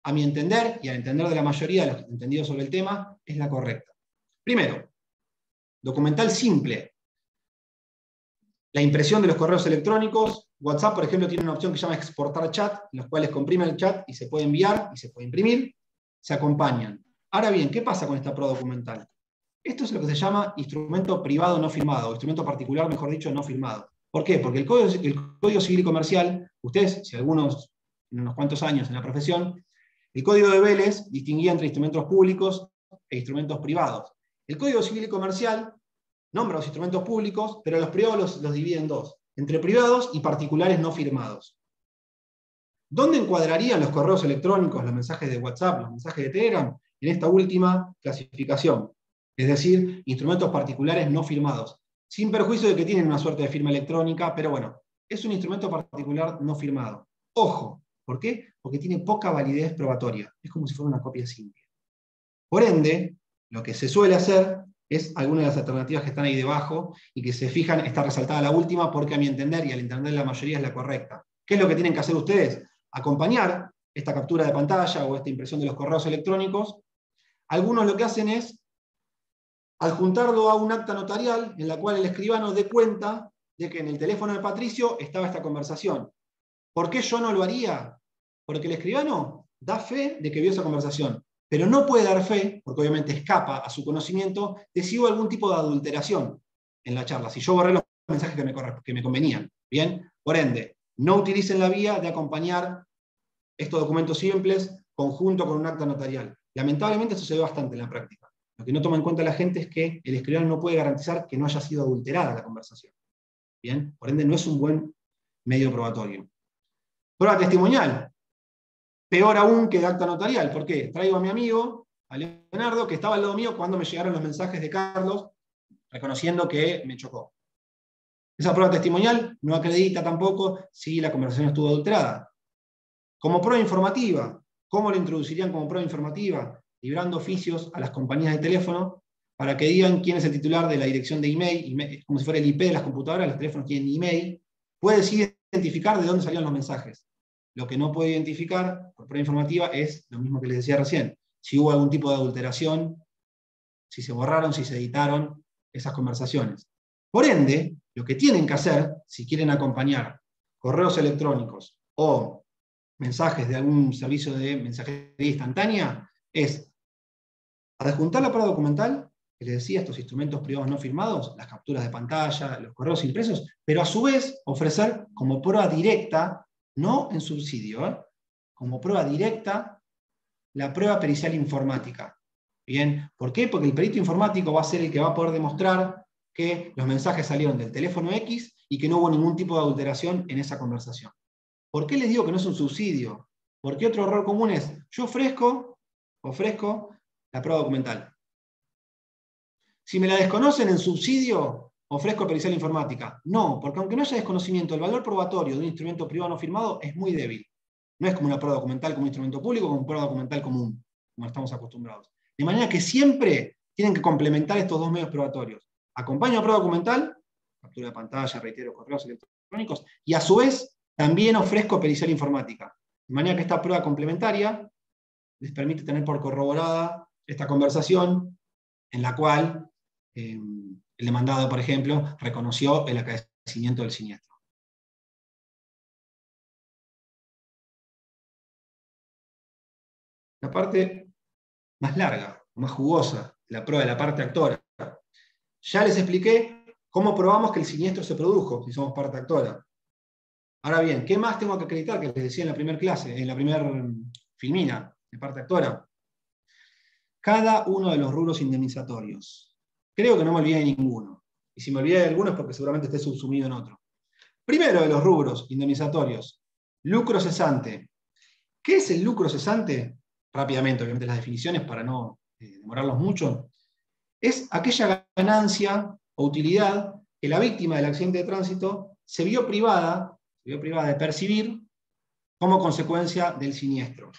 S2: a mi entender, y al entender de la mayoría de los entendidos sobre el tema, es la correcta. Primero, documental simple. La impresión de los correos electrónicos, WhatsApp, por ejemplo, tiene una opción que se llama exportar chat, en los cuales comprime el chat y se puede enviar y se puede imprimir, se acompañan. Ahora bien, ¿qué pasa con esta pro documental? Esto es lo que se llama instrumento privado no firmado, instrumento particular, mejor dicho, no firmado. ¿Por qué? Porque el Código, Civil y Comercial, ustedes, si algunos, en unos cuantos años en la profesión, el Código de Vélez distinguía entre instrumentos públicos e instrumentos privados. El Código Civil y Comercial nombra los instrumentos públicos, pero los privados los, los divide en dos entre privados y particulares no firmados. ¿Dónde encuadrarían los correos electrónicos, los mensajes de WhatsApp, los mensajes de Telegram? En esta última clasificación, es decir, instrumentos particulares no firmados, sin perjuicio de que tienen una suerte de firma electrónica, pero bueno, es un instrumento particular no firmado. Ojo, ¿por qué? Porque tiene poca validez probatoria, es como si fuera una copia simple. Por ende, lo que se suele hacer es alguna de las alternativas que están ahí debajo y que se fijan, está resaltada la última porque a mi entender y al entender la mayoría es la correcta. ¿Qué es lo que tienen que hacer ustedes? Acompañar esta captura de pantalla o esta impresión de los correos electrónicos. Algunos lo que hacen es adjuntarlo a un acta notarial en la cual el escribano dé cuenta de que en el teléfono de Patricio estaba esta conversación. ¿Por qué yo no lo haría? Porque el escribano da fe de que vio esa conversación pero no puede dar fe, porque obviamente escapa a su conocimiento, de si hubo algún tipo de adulteración en la charla, si yo borré los mensajes que me, convenían. Bien, por ende, no utilicen la vía de acompañar estos documentos simples conjunto con un acta notarial. Lamentablemente eso se ve bastante en la práctica. Lo que no toma en cuenta la gente es que el escribano no puede garantizar que no haya sido adulterada la conversación. Bien, por ende no es un buen medio probatorio. Prueba testimonial peor aún que de acta notarial. ¿Por qué? Traigo a mi amigo, a Leonardo, que estaba al lado mío cuando me llegaron los mensajes de Carlos, reconociendo que me chocó. Esa prueba testimonial no acredita tampoco si la conversación estuvo adulterada. Como prueba informativa, ¿cómo lo introducirían como prueba informativa? Librando oficios a las compañías de teléfono para que digan quién es el titular de la dirección de email, como si fuera el IP de las computadoras, los teléfonos tienen email, puede identificar de dónde salían los mensajes. Lo que no puede identificar por prueba informativa es lo mismo que les decía recién. Si hubo algún tipo de adulteración, si se borraron, si se editaron esas conversaciones. Por ende, lo que tienen que hacer, si quieren acompañar correos electrónicos o mensajes de algún servicio de mensajería instantánea, es adjuntar la prueba documental, que les decía, estos instrumentos privados no firmados, las capturas de pantalla, los correos impresos, pero a su vez ofrecer como prueba directa no en subsidio, ¿eh? como prueba directa, la prueba pericial informática. Bien, ¿por qué? Porque el perito informático va a ser el que va a poder demostrar que los mensajes salieron del teléfono X y que no hubo ningún tipo de adulteración en esa conversación. ¿Por qué les digo que no es un subsidio? Porque otro error común es, yo ofrezco, ofrezco la prueba documental. Si me la desconocen en subsidio, ofrezco pericial informática. No, porque aunque no haya desconocimiento, el valor probatorio de un instrumento privado no firmado es muy débil. No es como una prueba documental como un instrumento público, como una prueba documental común, como estamos acostumbrados. De manera que siempre tienen que complementar estos dos medios probatorios. Acompaño a prueba documental, captura de pantalla, reitero, correos electrónicos, y a su vez también ofrezco pericial informática. De manera que esta prueba complementaria les permite tener por corroborada esta conversación en la cual eh, el demandado, por ejemplo, reconoció el acaecimiento del siniestro. La parte más larga, más jugosa, la prueba de la parte actora. Ya les expliqué cómo probamos que el siniestro se produjo, si somos parte actora. Ahora bien, ¿qué más tengo que acreditar? Que les decía en la primera clase, en la primera filmina de parte actora. Cada uno de los rubros indemnizatorios. Creo que no me olvidé de ninguno. Y si me olvidé de alguno es porque seguramente esté subsumido en otro. Primero de los rubros indemnizatorios. Lucro cesante. ¿Qué es el lucro cesante? Rápidamente, obviamente, las definiciones para no eh, demorarlos mucho. Es aquella ganancia o utilidad que la víctima del accidente de tránsito se vio privada privada de percibir como consecuencia del siniestro.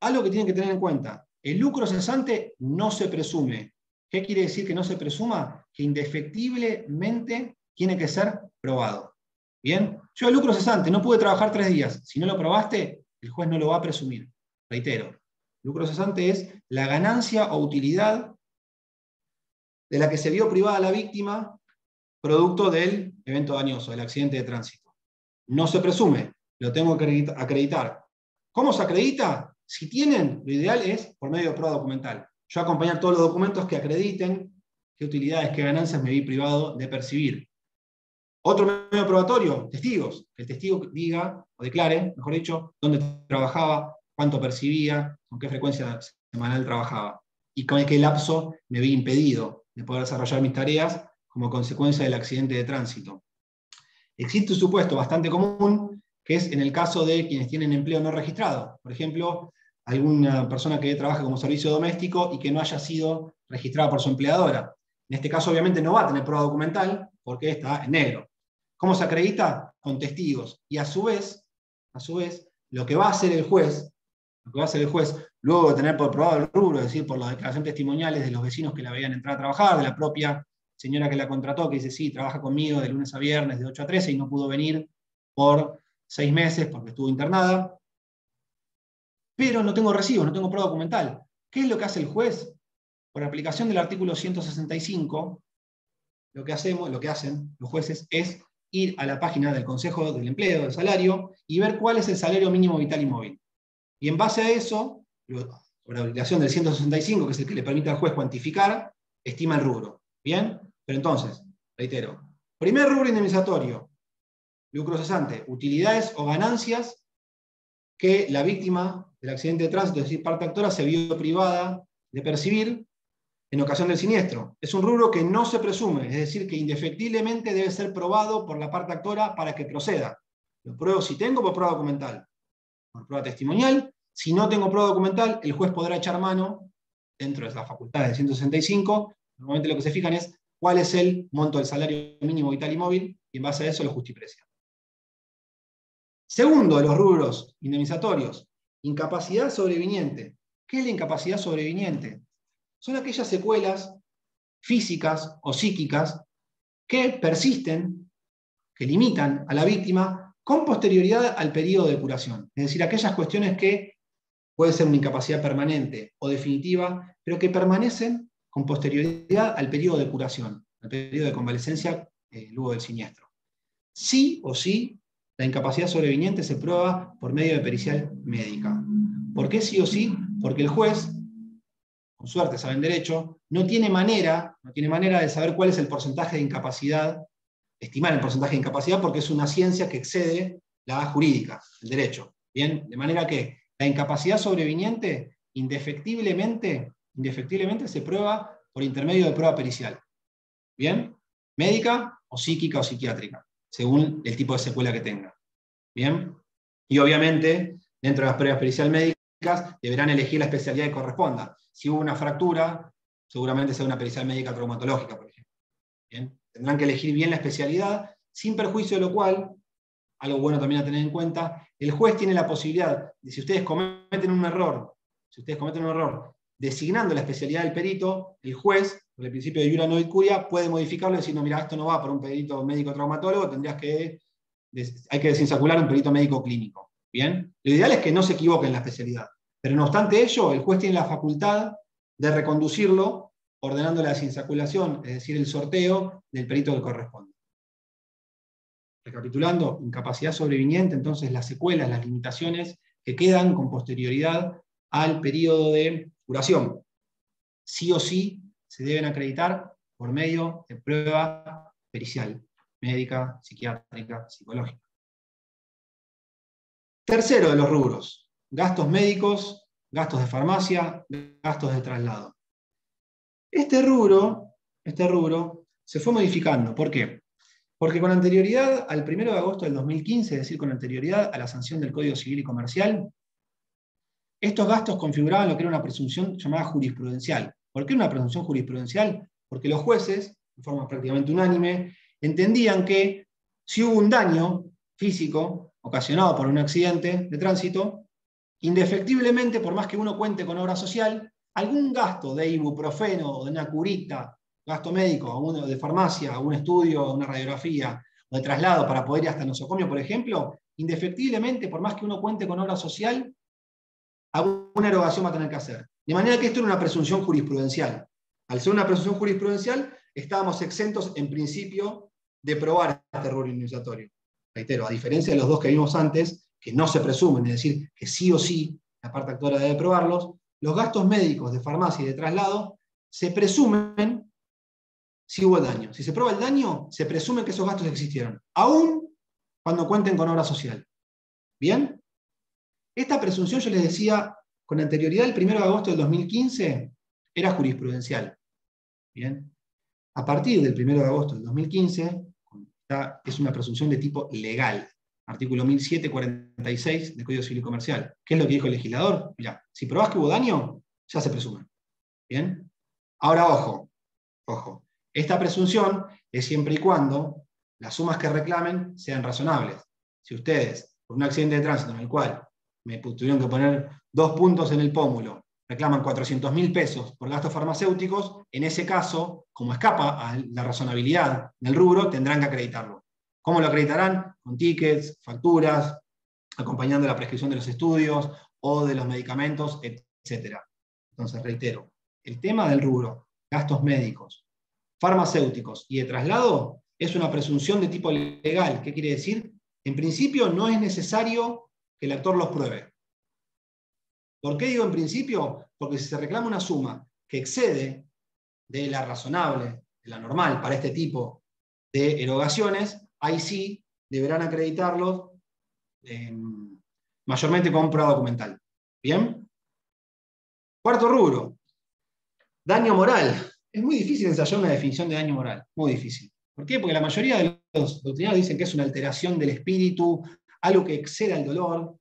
S2: Algo que tienen que tener en cuenta, el lucro cesante no se presume. ¿Qué quiere decir que no se presuma? Que indefectiblemente tiene que ser probado. Bien, yo el lucro cesante no pude trabajar tres días. Si no lo probaste, el juez no lo va a presumir. Reitero, lucro cesante es la ganancia o utilidad de la que se vio privada la víctima producto del evento dañoso, del accidente de tránsito. No se presume, lo tengo que acreditar. ¿Cómo se acredita? Si tienen, lo ideal es por medio de prueba documental. Yo acompañar todos los documentos que acrediten qué utilidades, qué ganancias me vi privado de percibir. Otro medio probatorio, testigos. Que el testigo diga o declare, mejor dicho, dónde trabajaba, cuánto percibía, con qué frecuencia semanal trabajaba y con qué lapso me vi impedido de poder desarrollar mis tareas como consecuencia del accidente de tránsito. Existe un supuesto bastante común, que es en el caso de quienes tienen empleo no registrado. Por ejemplo, alguna persona que trabaja como servicio doméstico y que no haya sido registrada por su empleadora. En este caso, obviamente, no va a tener prueba documental porque está en negro. ¿Cómo se acredita? Con testigos. Y a su vez, a su vez, lo que va a hacer el juez, lo que va a hacer el juez, luego de tener por probado el rubro, es decir, por las declaraciones testimoniales de los vecinos que la veían entrar a trabajar, de la propia señora que la contrató, que dice, sí, trabaja conmigo de lunes a viernes, de 8 a 13, y no pudo venir por seis meses porque estuvo internada. Pero no tengo recibo, no tengo prueba documental. ¿Qué es lo que hace el juez? Por aplicación del artículo 165, lo que, hacemos, lo que hacen los jueces es ir a la página del Consejo del Empleo, del Salario, y ver cuál es el salario mínimo vital y móvil. Y en base a eso, por aplicación del 165, que es el que le permite al juez cuantificar, estima el rubro. ¿Bien? Pero entonces, reitero, primer rubro indemnizatorio, lucro cesante, utilidades o ganancias que la víctima del accidente de tránsito, es decir, parte actora, se vio privada de percibir en ocasión del siniestro. Es un rubro que no se presume, es decir, que indefectiblemente debe ser probado por la parte actora para que proceda. Lo pruebo si tengo por prueba documental, por prueba testimonial. Si no tengo prueba documental, el juez podrá echar mano, dentro de las facultades del 165, normalmente lo que se fijan es cuál es el monto del salario mínimo vital y móvil, y en base a eso lo justiprecia. Segundo de los rubros indemnizatorios, incapacidad sobreviniente. ¿Qué es la incapacidad sobreviniente? Son aquellas secuelas físicas o psíquicas que persisten, que limitan a la víctima con posterioridad al periodo de curación. Es decir, aquellas cuestiones que pueden ser una incapacidad permanente o definitiva, pero que permanecen con posterioridad al periodo de curación, al periodo de convalecencia eh, luego del siniestro. Sí o sí, la incapacidad sobreviniente se prueba por medio de pericial médica. ¿Por qué sí o sí? Porque el juez, con suerte saben derecho, no tiene manera, no tiene manera de saber cuál es el porcentaje de incapacidad, estimar el porcentaje de incapacidad, porque es una ciencia que excede la jurídica, el derecho. Bien, de manera que la incapacidad sobreviniente, indefectiblemente, indefectiblemente se prueba por intermedio de prueba pericial. ¿Bien? Médica o psíquica o psiquiátrica, según el tipo de secuela que tenga. ¿Bien? Y obviamente, dentro de las pruebas pericial médicas, deberán elegir la especialidad que corresponda. Si hubo una fractura, seguramente sea una pericial médica traumatológica, por ejemplo. Tendrán que elegir bien la especialidad, sin perjuicio de lo cual, algo bueno también a tener en cuenta, el juez tiene la posibilidad de, si ustedes cometen un error, si ustedes cometen un error designando la especialidad del perito, el juez, el principio de Yura no curia, puede modificarlo no, mira, esto no va para un perito médico traumatólogo, tendrías que hay que desinsacular un perito médico clínico. Bien, lo ideal es que no se equivoque en la especialidad, pero no obstante ello, el juez tiene la facultad de reconducirlo ordenando la desinsaculación, es decir, el sorteo del perito que corresponde. Recapitulando, incapacidad sobreviniente, entonces las secuelas, las limitaciones que quedan con posterioridad al periodo de curación. Sí o sí se deben acreditar por medio de prueba pericial, médica, psiquiátrica, psicológica. Tercero de los rubros, gastos médicos, gastos de farmacia, gastos de traslado. Este rubro, este rubro se fue modificando. ¿Por qué? Porque con anterioridad al 1 de agosto del 2015, es decir, con anterioridad a la sanción del Código Civil y Comercial, estos gastos configuraban lo que era una presunción llamada jurisprudencial. ¿Por qué una presunción jurisprudencial? Porque los jueces, de forma prácticamente unánime, entendían que si hubo un daño físico ocasionado por un accidente de tránsito, indefectiblemente, por más que uno cuente con obra social, algún gasto de ibuprofeno o de una curita, gasto médico, de farmacia, un estudio, una radiografía o de traslado para poder ir hasta el nosocomio, por ejemplo, indefectiblemente, por más que uno cuente con obra social, alguna erogación va a tener que hacer. De manera que esto era una presunción jurisprudencial. Al ser una presunción jurisprudencial, estábamos exentos en principio de probar este error indemnizatorio. Reitero, a diferencia de los dos que vimos antes, que no se presumen, es decir, que sí o sí la parte actora debe probarlos, los gastos médicos de farmacia y de traslado se presumen si hubo daño. Si se prueba el daño, se presume que esos gastos existieron, aún cuando cuenten con obra social. ¿Bien? Esta presunción, yo les decía, con anterioridad el 1 de agosto del 2015, era jurisprudencial. ¿Bien? A partir del 1 de agosto del 2015, es una presunción de tipo legal artículo 1746 del Código Civil y Comercial. ¿Qué es lo que dijo el legislador? Mira, si probás que hubo daño, ya se presume. ¿Bien? Ahora, ojo, ojo. Esta presunción es siempre y cuando las sumas que reclamen sean razonables. Si ustedes, por un accidente de tránsito en el cual me tuvieron que poner dos puntos en el pómulo, reclaman 400 mil pesos por gastos farmacéuticos, en ese caso, como escapa a la razonabilidad del rubro, tendrán que acreditarlo. ¿Cómo lo acreditarán? Con tickets, facturas, acompañando la prescripción de los estudios o de los medicamentos, etc. Entonces, reitero, el tema del rubro, gastos médicos, farmacéuticos y de traslado es una presunción de tipo legal. ¿Qué quiere decir? En principio no es necesario que el actor los pruebe. ¿Por qué digo en principio? Porque si se reclama una suma que excede de la razonable, de la normal para este tipo de erogaciones, ahí sí deberán acreditarlos mayormente con prueba documental. ¿Bien? Cuarto rubro, daño moral. Es muy difícil ensayar una definición de daño moral, muy difícil. ¿Por qué? Porque la mayoría de los doctrinarios dicen que es una alteración del espíritu, algo que exceda el dolor,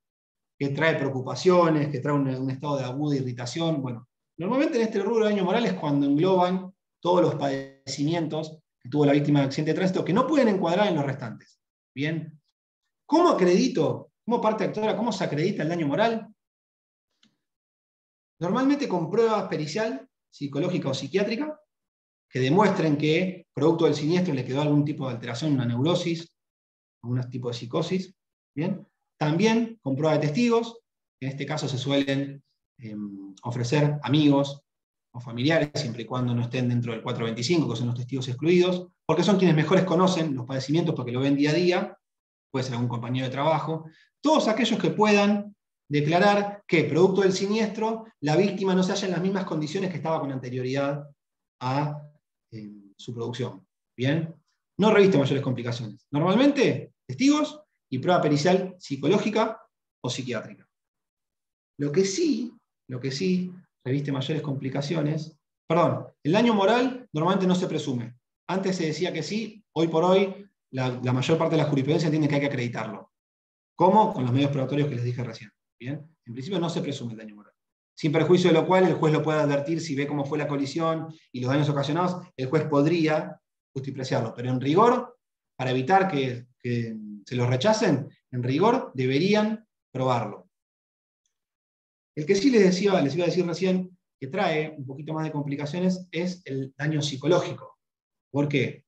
S2: que trae preocupaciones, que trae un, estado de aguda irritación. Bueno, normalmente en este rubro de daño moral es cuando engloban todos los padecimientos que tuvo la víctima de accidente de tránsito, que no pueden encuadrar en los restantes. Bien. ¿Cómo acredito, cómo parte actora, cómo se acredita el daño moral? Normalmente con pruebas pericial, psicológica o psiquiátrica, que demuestren que producto del siniestro le quedó algún tipo de alteración, una neurosis, algún tipo de psicosis. Bien. También con prueba de testigos, en este caso se suelen em, ofrecer amigos, o familiares, siempre y cuando no estén dentro del 425, que son los testigos excluidos, porque son quienes mejores conocen los padecimientos porque lo ven día a día, puede ser algún compañero de trabajo, todos aquellos que puedan declarar que, producto del siniestro, la víctima no se halla en las mismas condiciones que estaba con anterioridad a eh, su producción. ¿Bien? No reviste mayores complicaciones. Normalmente, testigos y prueba pericial psicológica o psiquiátrica. Lo que sí, lo que sí reviste mayores complicaciones. Perdón, el daño moral normalmente no se presume. Antes se decía que sí, hoy por hoy la, mayor parte de la jurisprudencia tiene que hay que acreditarlo. ¿Cómo? Con los medios probatorios que les dije recién. ¿Bien? En principio no se presume el daño moral. Sin perjuicio de lo cual el juez lo puede advertir si ve cómo fue la colisión y los daños ocasionados, el juez podría justipreciarlo. Pero en rigor, para evitar que, que se los rechacen, en rigor deberían probarlo. El que sí les, decía, les iba a decir recién que trae un poquito más de complicaciones es el daño psicológico. ¿Por qué?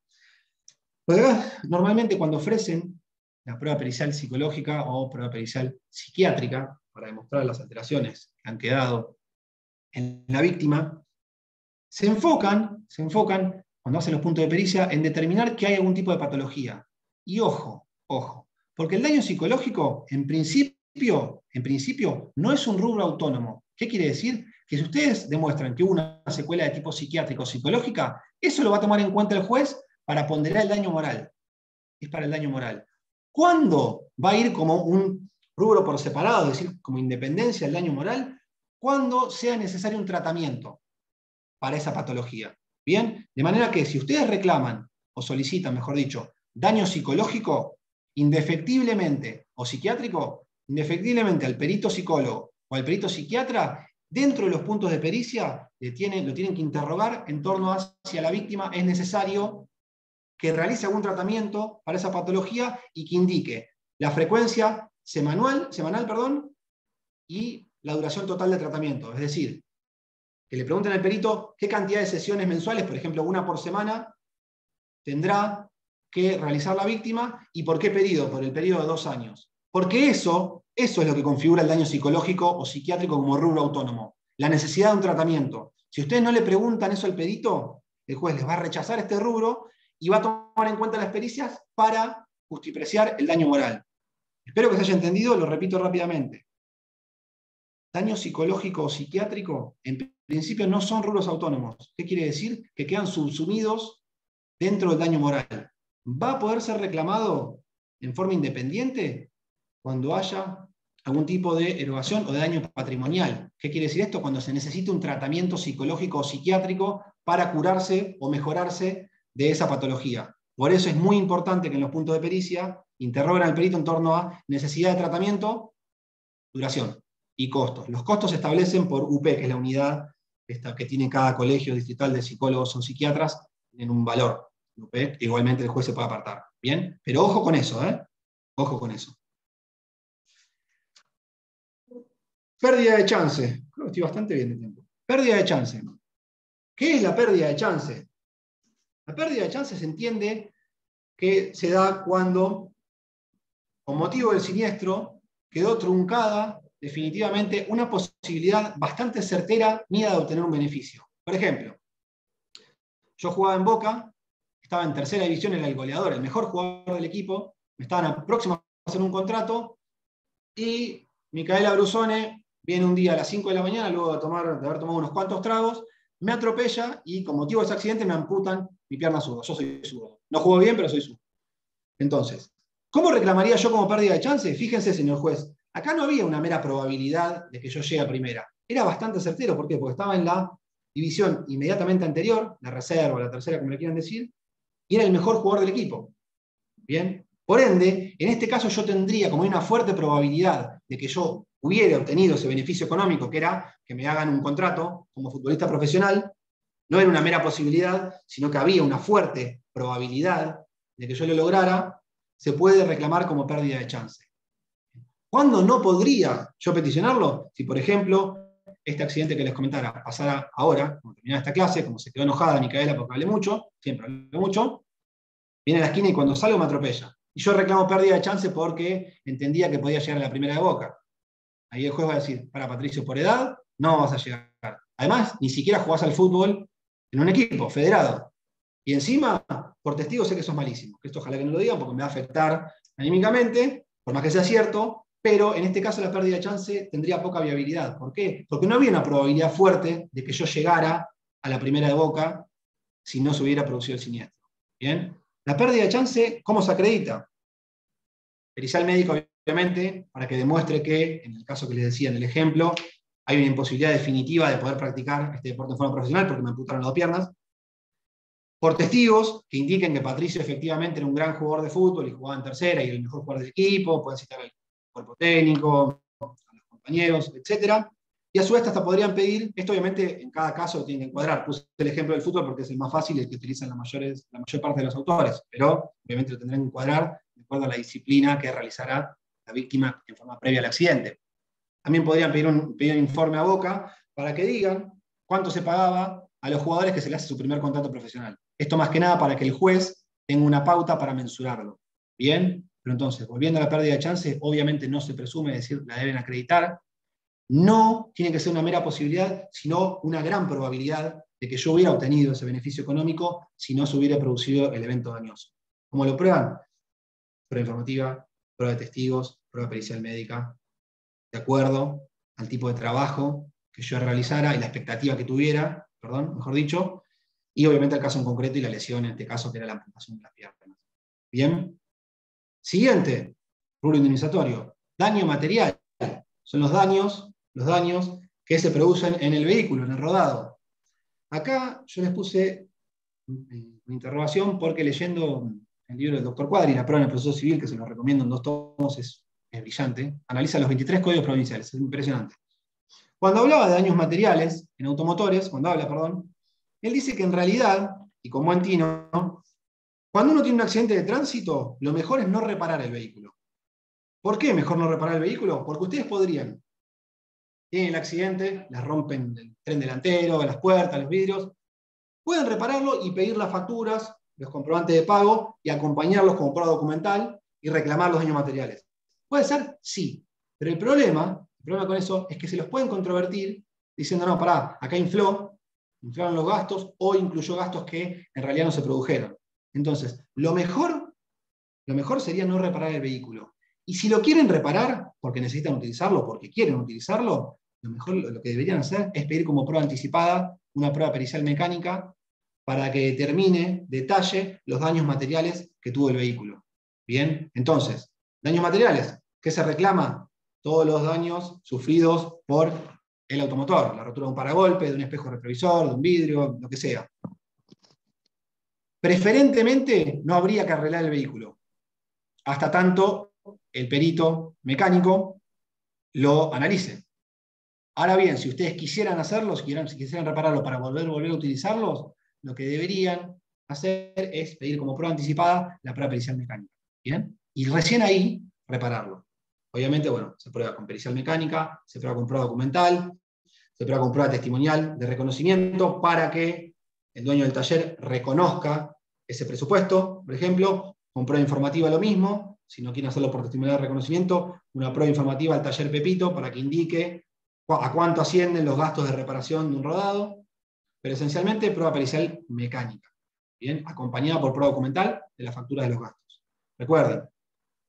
S2: Porque normalmente cuando ofrecen la prueba pericial psicológica o prueba pericial psiquiátrica para demostrar las alteraciones que han quedado en la víctima, se enfocan, se enfocan, cuando hacen los puntos de pericia, en determinar que hay algún tipo de patología. Y ojo, ojo, porque el daño psicológico, en principio, en principio, no es un rubro autónomo. ¿Qué quiere decir? Que si ustedes demuestran que hubo una secuela de tipo psiquiátrico o psicológica, eso lo va a tomar en cuenta el juez para ponderar el daño moral. Es para el daño moral. ¿Cuándo va a ir como un rubro por separado, es decir, como independencia el daño moral? Cuando sea necesario un tratamiento para esa patología. Bien, de manera que si ustedes reclaman o solicitan, mejor dicho, daño psicológico, indefectiblemente, o psiquiátrico, indefectiblemente al perito psicólogo o al perito psiquiatra, dentro de los puntos de pericia, lo tienen que interrogar en torno a si a la víctima es necesario que realice algún tratamiento para esa patología y que indique la frecuencia semanal, semanal perdón, y la duración total de tratamiento. Es decir, que le pregunten al perito qué cantidad de sesiones mensuales, por ejemplo, una por semana, tendrá que realizar la víctima y por qué periodo, por el periodo de dos años. Porque eso, eso es lo que configura el daño psicológico o psiquiátrico como rubro autónomo, la necesidad de un tratamiento. Si ustedes no le preguntan eso al perito, el juez les va a rechazar este rubro y va a tomar en cuenta las pericias para justipreciar el daño moral. Espero que se haya entendido, lo repito rápidamente. Daño psicológico o psiquiátrico, en principio, no son rubros autónomos. ¿Qué quiere decir? Que quedan subsumidos dentro del daño moral. ¿Va a poder ser reclamado en forma independiente cuando haya algún tipo de erogación o de daño patrimonial? ¿Qué quiere decir esto? Cuando se necesite un tratamiento psicológico o psiquiátrico para curarse o mejorarse de esa patología. Por eso es muy importante que en los puntos de pericia interroguen al perito en torno a necesidad de tratamiento, duración y costos. Los costos se establecen por UP, que es la unidad que tiene cada colegio distrital de psicólogos o psiquiatras, en un valor. UP, igualmente el juez se puede apartar. ¿Bien? Pero ojo con eso, ¿eh? Ojo con eso. Pérdida de chance. Creo que estoy bastante bien de tiempo. Pérdida de chance. ¿Qué es la pérdida de chance? La pérdida de chance se entiende que se da cuando, con motivo del siniestro, quedó truncada definitivamente una posibilidad bastante certera mía de obtener un beneficio. Por ejemplo, yo jugaba en Boca, estaba en tercera división, era el goleador, el mejor jugador del equipo, me estaban próximos a hacer un contrato y Micaela Brusone viene un día a las 5 de la mañana, luego de, tomar, de haber tomado unos cuantos tragos, me atropella y con motivo de ese accidente me amputan mi pierna zurda. Yo soy zurdo. No juego bien, pero soy zurdo. Entonces, ¿cómo reclamaría yo como pérdida de chance? Fíjense, señor juez, acá no había una mera probabilidad de que yo llegue a primera. Era bastante certero. ¿Por qué? Porque estaba en la división inmediatamente anterior, la reserva, la tercera, como le quieran decir, y era el mejor jugador del equipo. Bien. Por ende, en este caso yo tendría como una fuerte probabilidad de que yo hubiera obtenido ese beneficio económico, que era que me hagan un contrato como futbolista profesional, no era una mera posibilidad, sino que había una fuerte probabilidad de que yo lo lograra, se puede reclamar como pérdida de chance. ¿Cuándo no podría yo peticionarlo? Si, por ejemplo, este accidente que les comentara pasara ahora, cuando terminara esta clase, como se quedó enojada Micaela porque hablé mucho, siempre hablé mucho, viene a la esquina y cuando salgo me atropella. Y yo reclamo pérdida de chance porque entendía que podía llegar a la primera de boca. Ahí el juez va a decir, para Patricio, por edad, no vas a llegar. Además, ni siquiera jugás al fútbol en un equipo federado. Y encima, por testigo sé que eso es malísimo. Esto ojalá que no lo digan porque me va a afectar anímicamente, por más que sea cierto, pero en este caso la pérdida de chance tendría poca viabilidad. ¿Por qué? Porque no había una probabilidad fuerte de que yo llegara a la primera de boca si no se hubiera producido el siniestro. ¿Bien? La pérdida de chance, ¿cómo se acredita? Pericial médico, obviamente, para que demuestre que, en el caso que les decía en el ejemplo, hay una imposibilidad definitiva de poder practicar este deporte en forma profesional porque me amputaron las dos piernas. Por testigos que indiquen que Patricio efectivamente era un gran jugador de fútbol y jugaba en tercera y el mejor jugador del equipo, pueden citar al cuerpo técnico, a los compañeros, etc. Y a su vez hasta podrían pedir, esto obviamente en cada caso tiene que encuadrar, puse el ejemplo del fútbol porque es el más fácil y el que utilizan la, mayor parte de los autores, pero obviamente lo tendrán que encuadrar de acuerdo a la disciplina que realizará la víctima en forma previa al accidente. También podrían pedir un, informe a Boca para que digan cuánto se pagaba a los jugadores que se les hace su primer contrato profesional. Esto más que nada para que el juez tenga una pauta para mensurarlo. Bien, Pero entonces, volviendo a la pérdida de chance, obviamente no se presume, es decir, la deben acreditar. No tiene que ser una mera posibilidad, sino una gran probabilidad de que yo hubiera obtenido ese beneficio económico si no se hubiera producido el evento dañoso. ¿Cómo lo prueban? Prueba informativa, prueba de testigos, prueba pericial médica, de acuerdo al tipo de trabajo que yo realizara y la expectativa que tuviera, perdón, mejor dicho, y obviamente el caso en concreto y la lesión, en este caso, que era la amputación de las piernas. Bien. Siguiente, rubro indemnizatorio. Daño material. Son los daños, los daños que se producen en el vehículo, en el rodado. Acá yo les puse una interrogación porque leyendo el libro del doctor Cuadri, La prueba en el proceso civil, que se lo recomiendo en dos tomos, es, brillante, analiza los 23 códigos provinciales, es impresionante. Cuando hablaba de daños materiales en automotores, cuando habla, perdón, él dice que en realidad, y como antino, cuando uno tiene un accidente de tránsito, lo mejor es no reparar el vehículo. ¿Por qué mejor no reparar el vehículo? Porque ustedes podrían tienen el accidente, les rompen el tren delantero, las puertas, los vidrios, pueden repararlo y pedir las facturas, los comprobantes de pago y acompañarlos como prueba documental y reclamar los daños materiales. ¿Puede ser? Sí. Pero el problema, el problema con eso es que se los pueden controvertir diciendo, no, pará, acá infló, inflaron los gastos o incluyó gastos que en realidad no se produjeron. Entonces, lo mejor, lo mejor sería no reparar el vehículo. Y si lo quieren reparar, porque necesitan utilizarlo, porque quieren utilizarlo, lo mejor lo que deberían hacer es pedir como prueba anticipada una prueba pericial mecánica para que determine, detalle los daños materiales que tuvo el vehículo. Bien, entonces, daños materiales, ¿qué se reclama? Todos los daños sufridos por el automotor, la rotura de un paragolpe, de un espejo retrovisor, de un vidrio, lo que sea. Preferentemente no habría que arreglar el vehículo, hasta tanto el perito mecánico lo analice. Ahora bien, si ustedes quisieran hacerlo, si quisieran, repararlo para volver, volver a utilizarlos, lo que deberían hacer es pedir como prueba anticipada la prueba pericial mecánica. ¿bien? Y recién ahí repararlo. Obviamente, bueno, se prueba con pericial mecánica, se prueba con prueba documental, se prueba con prueba testimonial de reconocimiento para que el dueño del taller reconozca ese presupuesto, por ejemplo, con prueba informativa lo mismo, si no quieren hacerlo por testimonial de reconocimiento, una prueba informativa al taller Pepito para que indique a cuánto ascienden los gastos de reparación de un rodado, pero esencialmente prueba pericial mecánica, ¿bien? acompañada por prueba documental de la factura de los gastos. Recuerden,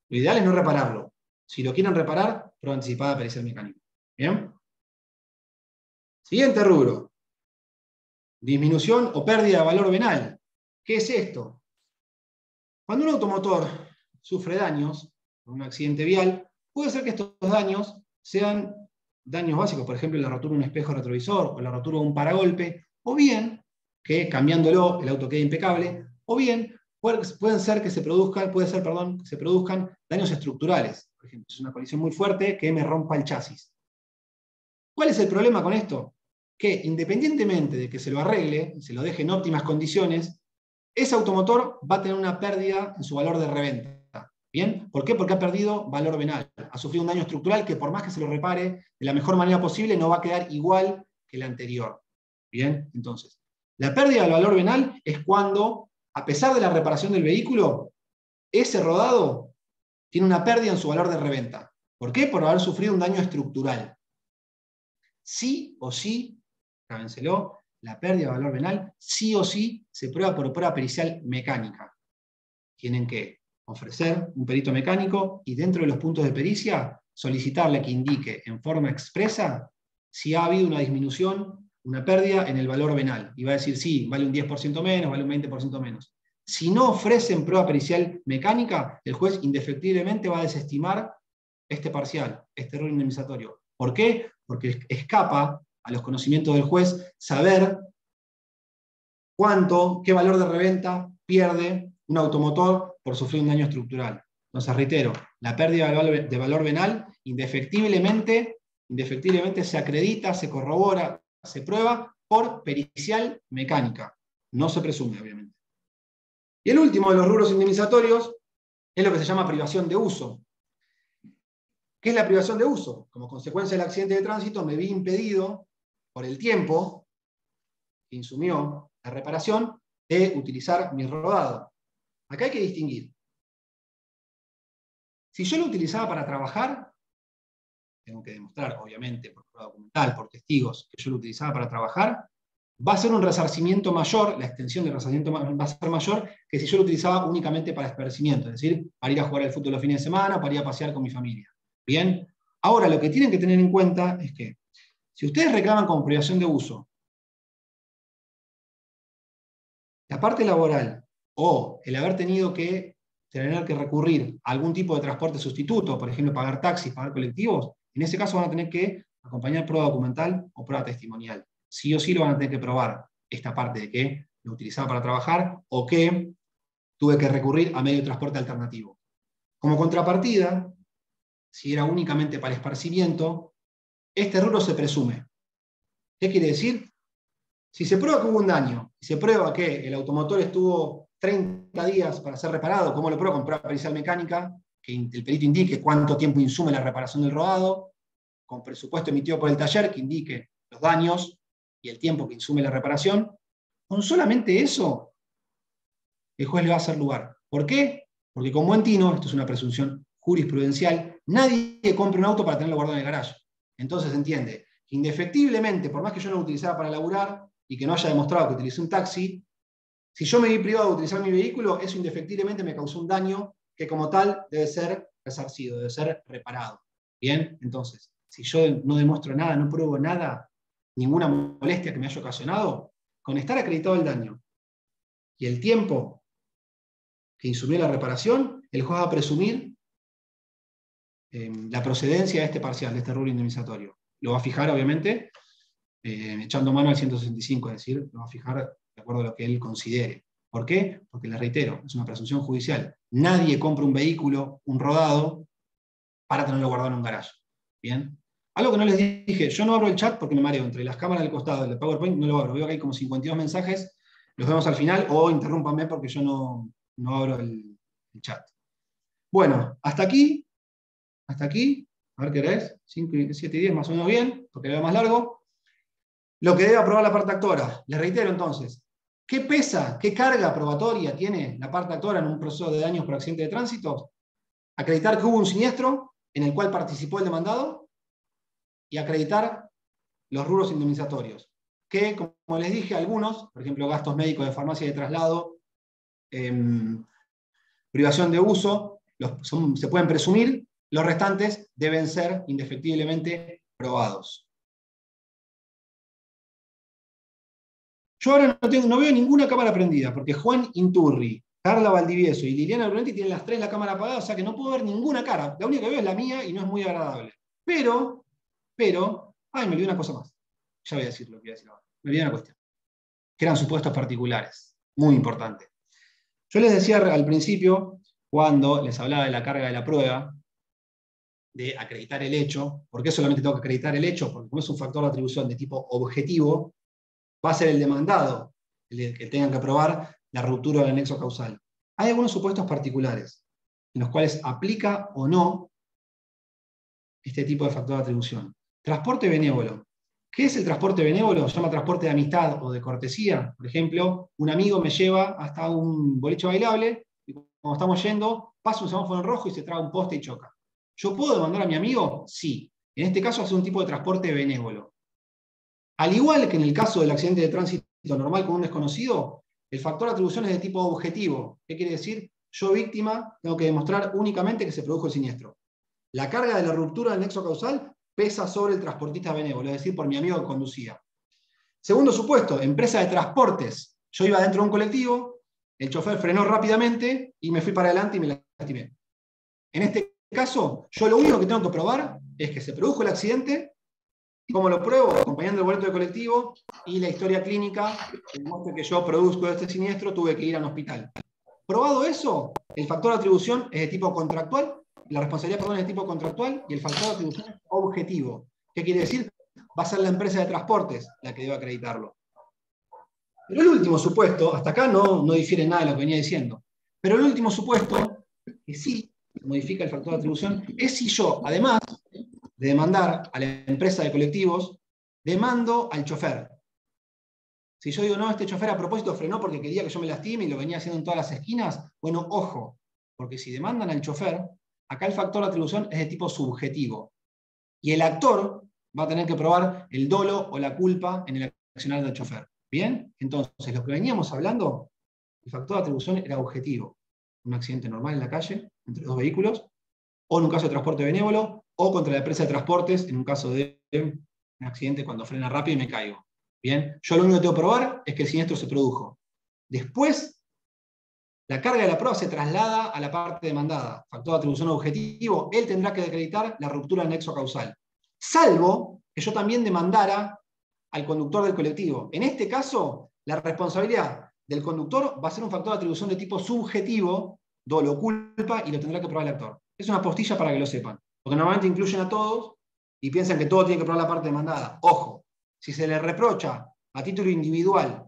S2: lo ideal es no repararlo. Si lo quieren reparar, prueba anticipada pericial mecánica. ¿Bien? Siguiente rubro. Disminución o pérdida de valor venal. ¿Qué es esto? Cuando un automotor sufre daños por un accidente vial, puede ser que estos daños sean daños básicos, por ejemplo, la rotura de un espejo retrovisor o la rotura de un paragolpe, o bien que cambiándolo el auto quede impecable, o bien pueden ser que se produzcan, puede ser, perdón, que se produzcan daños estructurales. Por ejemplo, es una colisión muy fuerte que me rompa el chasis. ¿Cuál es el problema con esto? Que independientemente de que se lo arregle, se lo deje en óptimas condiciones, ese automotor va a tener una pérdida en su valor de reventa. ¿Bien? ¿Por qué? Porque ha perdido valor venal. Ha sufrido un daño estructural que por más que se lo repare de la mejor manera posible, no va a quedar igual que el anterior. Bien, entonces, la pérdida del valor venal es cuando, a pesar de la reparación del vehículo, ese rodado tiene una pérdida en su valor de reventa. ¿Por qué? Por haber sufrido un daño estructural. Sí o sí, cábenselo, la pérdida de valor venal sí o sí se prueba por prueba pericial mecánica. Tienen que ofrecer un perito mecánico y dentro de los puntos de pericia solicitarle que indique en forma expresa si ha habido una disminución, una pérdida en el valor venal. Y va a decir, sí, vale un 10% menos, vale un 20% menos. Si no ofrecen prueba pericial mecánica, el juez indefectiblemente va a desestimar este parcial, este error indemnizatorio. ¿Por qué? Porque escapa a los conocimientos del juez saber cuánto, qué valor de reventa pierde un automotor por sufrir un daño estructural. Entonces, reitero, la pérdida de valor, venal indefectiblemente, indefectiblemente se acredita, se corrobora, se prueba por pericial mecánica. No se presume, obviamente. Y el último de los rubros indemnizatorios es lo que se llama privación de uso. ¿Qué es la privación de uso? Como consecuencia del accidente de tránsito me vi impedido por el tiempo que insumió la reparación de utilizar mi rodado. Acá hay que distinguir. Si yo lo utilizaba para trabajar, tengo que demostrar, obviamente, por prueba documental, por testigos, que yo lo utilizaba para trabajar, va a ser un resarcimiento mayor, la extensión del resarcimiento va a ser mayor que si yo lo utilizaba únicamente para esparcimiento, es decir, para ir a jugar al fútbol los fines de semana, para ir a pasear con mi familia. Bien, ahora lo que tienen que tener en cuenta es que si ustedes reclaman como privación de uso la parte laboral o el haber tenido que tener que recurrir a algún tipo de transporte sustituto, por ejemplo, pagar taxis, pagar colectivos, en ese caso van a tener que acompañar prueba documental o prueba testimonial. Sí o sí lo van a tener que probar esta parte de que lo utilizaba para trabajar o que tuve que recurrir a medio de transporte alternativo. Como contrapartida, si era únicamente para esparcimiento, este rubro se presume. ¿Qué quiere decir? Si se prueba que hubo un daño y se prueba que el automotor estuvo 30 días para ser reparado, ¿cómo lo pruebo? Con prueba pericial mecánica, que el perito indique cuánto tiempo insume la reparación del rodado, con presupuesto emitido por el taller que indique los daños y el tiempo que insume la reparación. Con solamente eso, el juez le va a hacer lugar. ¿Por qué? Porque con buen tino, esto es una presunción jurisprudencial, nadie compra un auto para tenerlo guardado en el garaje. Entonces entiende que indefectiblemente, por más que yo no lo utilizara para laburar, y que no haya demostrado que utilicé un taxi, si yo me vi privado de utilizar mi vehículo, eso indefectiblemente me causó un daño que como tal debe ser resarcido, debe ser reparado. Bien, entonces, si yo no demuestro nada, no pruebo nada, ninguna molestia que me haya ocasionado, con estar acreditado el daño y el tiempo que insumió la reparación, el juez va a presumir eh, la procedencia de este parcial, de este rubro indemnizatorio. Lo va a fijar, obviamente, eh, echando mano al 165, es decir, lo va a fijar de acuerdo a lo que él considere. ¿Por qué? Porque le reitero, es una presunción judicial. Nadie compra un vehículo, un rodado, para tenerlo guardado en un garaje. ¿Bien? Algo que no les dije, yo no abro el chat porque me mareo entre las cámaras del costado del PowerPoint, no lo abro. Veo que hay como 52 mensajes, los vemos al final o interrúmpanme porque yo no, no abro el, chat. Bueno, hasta aquí, hasta aquí, a ver qué es, 5, 7 y 10 más o menos bien, porque veo más largo. Lo que debe aprobar la parte actora. Les reitero entonces, ¿qué pesa, qué carga probatoria tiene la parte actora en un proceso de daños por accidente de tránsito? Acreditar que hubo un siniestro en el cual participó el demandado y acreditar los rubros indemnizatorios. Que, como les dije, algunos, por ejemplo, gastos médicos de farmacia de traslado, em, privación de uso, se pueden presumir, los restantes deben ser indefectiblemente probados. Yo ahora no, tengo, no veo ninguna cámara prendida, porque Juan Inturri, Carla Valdivieso y Liliana Bruneti tienen las tres la cámara apagada, o sea que no puedo ver ninguna cara. La única que veo es la mía y no es muy agradable. Pero, pero, ay, me olvidé una cosa más. Ya voy a decir lo que voy a decir ahora. Me olvidé una cuestión. Que eran supuestos particulares. Muy importante. Yo les decía al principio, cuando les hablaba de la carga de la prueba, de acreditar el hecho. ¿Por qué solamente tengo que acreditar el hecho? Porque como es un factor de atribución de tipo objetivo, va a ser el demandado el que tenga que probar la ruptura del anexo causal. Hay algunos supuestos particulares en los cuales aplica o no este tipo de factor de atribución. Transporte benévolo. ¿Qué es el transporte benévolo? Se llama transporte de amistad o de cortesía. Por ejemplo, un amigo me lleva hasta un boliche bailable y cuando estamos yendo, pasa un semáforo en rojo y se traga un poste y choca. ¿Yo puedo demandar a mi amigo? Sí. En este caso es un tipo de transporte benévolo. Al igual que en el caso del accidente de tránsito normal con un desconocido, el factor de atribución es de tipo objetivo. ¿Qué quiere decir? Yo, víctima, tengo que demostrar únicamente que se produjo el siniestro. La carga de la ruptura del nexo causal pesa sobre el transportista benévolo, es decir, por mi amigo que conducía. Segundo supuesto, empresa de transportes. Yo iba dentro de un colectivo, el chofer frenó rápidamente y me fui para adelante y me lastimé. En este caso, yo lo único que tengo que probar es que se produjo el accidente ¿Cómo lo pruebo? Acompañando el boleto de colectivo y la historia clínica que demuestra que yo produzco este siniestro, tuve que ir al hospital. Probado eso, el factor de atribución es de tipo contractual, la responsabilidad perdón, es de tipo contractual y el factor de atribución es objetivo. ¿Qué quiere decir? Va a ser la empresa de transportes la que debe acreditarlo. Pero el último supuesto, hasta acá no, no difiere nada de lo que venía diciendo, pero el último supuesto, que sí modifica el factor de atribución, es si yo, además, de demandar a la empresa de colectivos, demando al chofer. Si yo digo, no, este chofer a propósito frenó porque quería que yo me lastime y lo venía haciendo en todas las esquinas, bueno, ojo, porque si demandan al chofer, acá el factor de atribución es de tipo subjetivo. Y el actor va a tener que probar el dolo o la culpa en el accionar del chofer. ¿Bien? Entonces, lo que veníamos hablando, el factor de atribución era objetivo. Un accidente normal en la calle, entre dos vehículos, o en un caso de transporte benévolo, o contra la empresa de transportes, en un caso de un accidente cuando frena rápido y me caigo. Bien, yo lo único que tengo que probar es que el siniestro se produjo. Después, la carga de la prueba se traslada a la parte demandada. Factor de atribución objetivo, él tendrá que acreditar la ruptura del nexo causal. Salvo que yo también demandara al conductor del colectivo. En este caso, la responsabilidad del conductor va a ser un factor de atribución de tipo subjetivo, dolo, culpa, y lo tendrá que probar el actor. Es una postilla para que lo sepan. Porque normalmente incluyen a todos y piensan que todo tiene que probar la parte demandada. Ojo, si se le reprocha a título individual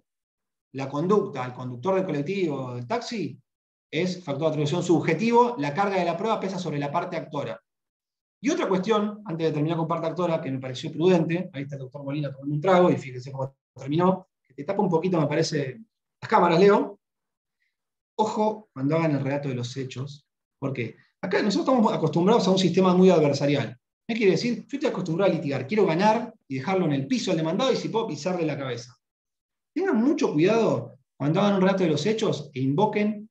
S2: la conducta al conductor del colectivo del taxi, es factor de atribución subjetivo, la carga de la prueba pesa sobre la parte actora. Y otra cuestión, antes de terminar con parte actora, que me pareció prudente, ahí está el doctor Molina tomando un trago, y fíjense cómo terminó, que te tapa un poquito, me parece, las cámaras, Leo. Ojo cuando hagan el relato de los hechos, porque acá nosotros estamos acostumbrados a un sistema muy adversarial. ¿Qué quiere decir? Yo estoy acostumbrado a litigar, quiero ganar y dejarlo en el piso al demandado y si puedo pisarle la cabeza. Tengan mucho cuidado cuando hagan un relato de los hechos e invoquen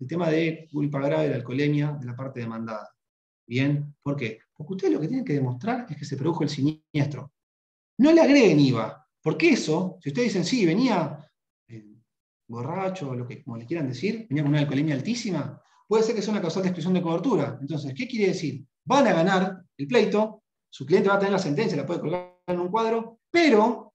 S2: el tema de culpa grave de la alcoholemia de la parte demandada. ¿Bien? ¿Por qué? Porque ustedes lo que tienen que demostrar es que se produjo el siniestro. No le agreguen IVA, porque eso, si ustedes dicen, sí, venía borracho, lo que, como le quieran decir, venía con una alcoholemia altísima, puede ser que sea una causal de exclusión de cobertura. Entonces, ¿qué quiere decir? Van a ganar el pleito, su cliente va a tener la sentencia, la puede colgar en un cuadro, pero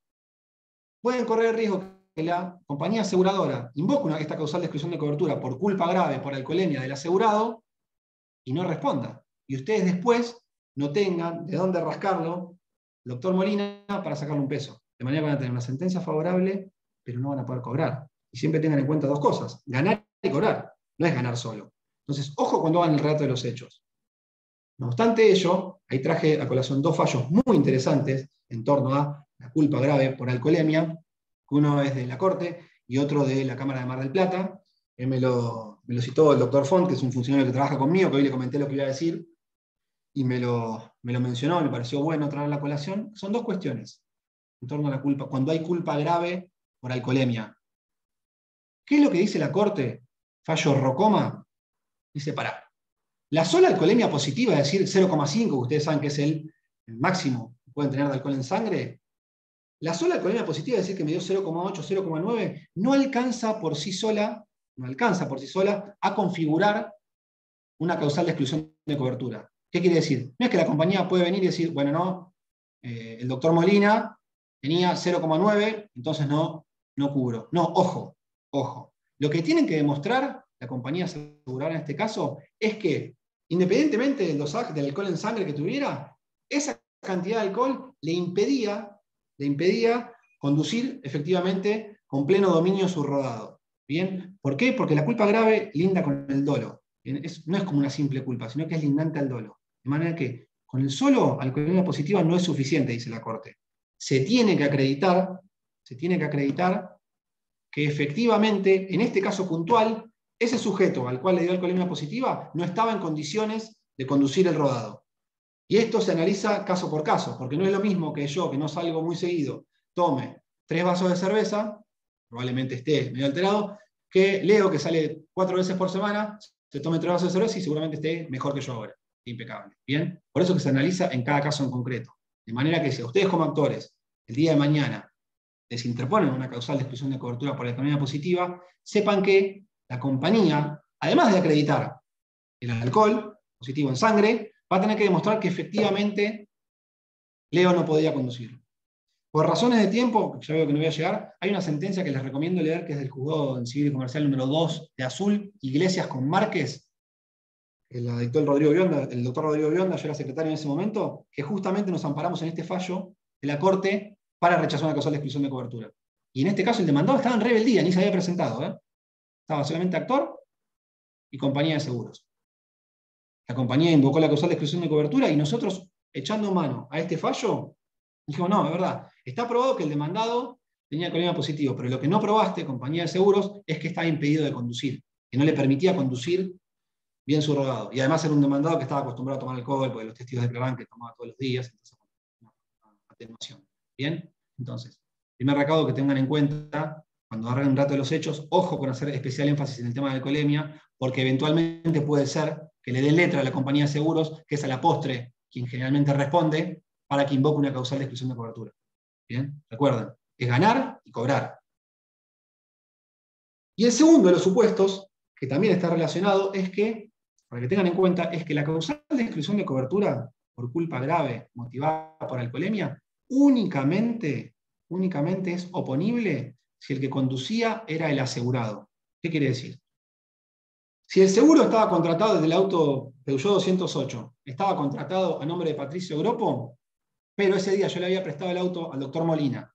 S2: pueden correr el riesgo que la compañía aseguradora invoque una, esta causal de exclusión de cobertura por culpa grave, por alcoholemia del asegurado, y no responda. Y ustedes después no tengan de dónde rascarlo, doctor Molina, para sacarle un peso. De manera que van a tener una sentencia favorable, pero no van a poder cobrar. Y siempre tengan en cuenta dos cosas, ganar y cobrar, no es ganar solo. Entonces, ojo cuando hagan el relato de los hechos. No obstante ello, ahí traje a colación dos fallos muy interesantes en torno a la culpa grave por alcoholemia, uno es de la Corte y otro de la Cámara de Mar del Plata. me, lo, me lo citó el doctor Font, que es un funcionario que trabaja conmigo, que hoy le comenté lo que iba a decir, y me lo, me lo mencionó, me pareció bueno traer la colación. Son dos cuestiones en torno a la culpa, cuando hay culpa grave por alcoholemia. ¿Qué es lo que dice la Corte? Fallo Rocoma. Dice, para, la sola alcoholemia positiva, es decir, 0,5, que ustedes saben que es el, máximo que pueden tener de alcohol en sangre, la sola alcoholemia positiva, es decir, que me dio 0,8, 0,9, no alcanza por sí sola, no alcanza por sí sola a configurar una causal de exclusión de cobertura. ¿Qué quiere decir? No es que la compañía puede venir y decir, bueno, no, eh, el doctor Molina tenía 0,9, entonces no, no cubro. No, ojo, ojo. Lo que tienen que demostrar la compañía aseguradora en este caso es que independientemente del dosaje del alcohol en sangre que tuviera, esa cantidad de alcohol le impedía, le impedía conducir efectivamente con pleno dominio su rodado. ¿Bien? ¿Por qué? Porque la culpa grave linda con el dolo. no es como una simple culpa, sino que es lindante al dolo. De manera que con el solo alcoholemia positiva no es suficiente, dice la Corte. Se tiene que acreditar, se tiene que acreditar que efectivamente, en este caso puntual, ese sujeto al cual le dio alcoholemia positiva no estaba en condiciones de conducir el rodado. Y esto se analiza caso por caso, porque no es lo mismo que yo, que no salgo muy seguido, tome tres vasos de cerveza, probablemente esté medio alterado, que Leo, que sale cuatro veces por semana, se tome tres vasos de cerveza y seguramente esté mejor que yo ahora. Impecable. ¿Bien? Por eso que se analiza en cada caso en concreto. De manera que si ustedes como actores, el día de mañana, les interponen una causal de exclusión de cobertura por la economía positiva, sepan que la compañía, además de acreditar el alcohol positivo en sangre, va a tener que demostrar que efectivamente Leo no podía conducir. Por razones de tiempo, ya veo que no voy a llegar, hay una sentencia que les recomiendo leer, que es del juzgado en civil y comercial número 2 de Azul, Iglesias con Márquez, que la el, Rodrigo el doctor Rodrigo Bionda, yo era secretario en ese momento, que justamente nos amparamos en este fallo de la Corte para rechazar una causal de exclusión de cobertura. Y en este caso el demandado estaba en rebeldía, ni se había presentado. ¿eh? Estaba solamente actor y compañía de seguros. La compañía invocó la causal de exclusión de cobertura y nosotros, echando mano a este fallo, dijimos, no, es verdad, está probado que el demandado tenía colema positivo, pero lo que no probaste, compañía de seguros, es que estaba impedido de conducir, que no le permitía conducir bien subrogado. Y además era un demandado que estaba acostumbrado a tomar alcohol, porque los testigos declaraban que tomaba todos los días, entonces, atenuación. Bien, entonces, primer recaudo que tengan en cuenta cuando agarren un rato de los hechos, ojo con hacer especial énfasis en el tema de la alcoholemia, porque eventualmente puede ser que le dé letra a la compañía de seguros, que es a la postre quien generalmente responde, para que invoque una causal de exclusión de cobertura. Bien, recuerden, es ganar y cobrar. Y el segundo de los supuestos, que también está relacionado, es que, para que tengan en cuenta, es que la causal de exclusión de cobertura por culpa grave motivada por alcoholemia únicamente, únicamente es oponible si el que conducía era el asegurado. ¿Qué quiere decir? Si el seguro estaba contratado desde el auto Peugeot 208, estaba contratado a nombre de Patricio Gropo, pero ese día yo le había prestado el auto al doctor Molina,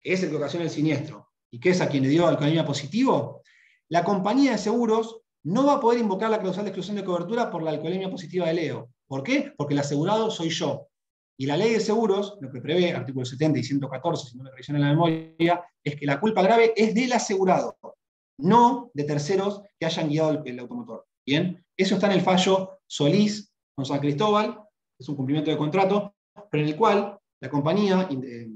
S2: que es el que ocasiona el siniestro, y que es a quien le dio alcoholemia positivo, la compañía de seguros no va a poder invocar la causal de exclusión de cobertura por la alcoholemia positiva de Leo. ¿Por qué? Porque el asegurado soy yo. Y la ley de seguros, lo que prevé, artículo 70 y 114, si no me en la memoria, es que la culpa grave es del asegurado, no de terceros que hayan guiado el, automotor. Bien, eso está en el fallo Solís con San Cristóbal, es un cumplimiento de contrato, pero en el cual la compañía eh,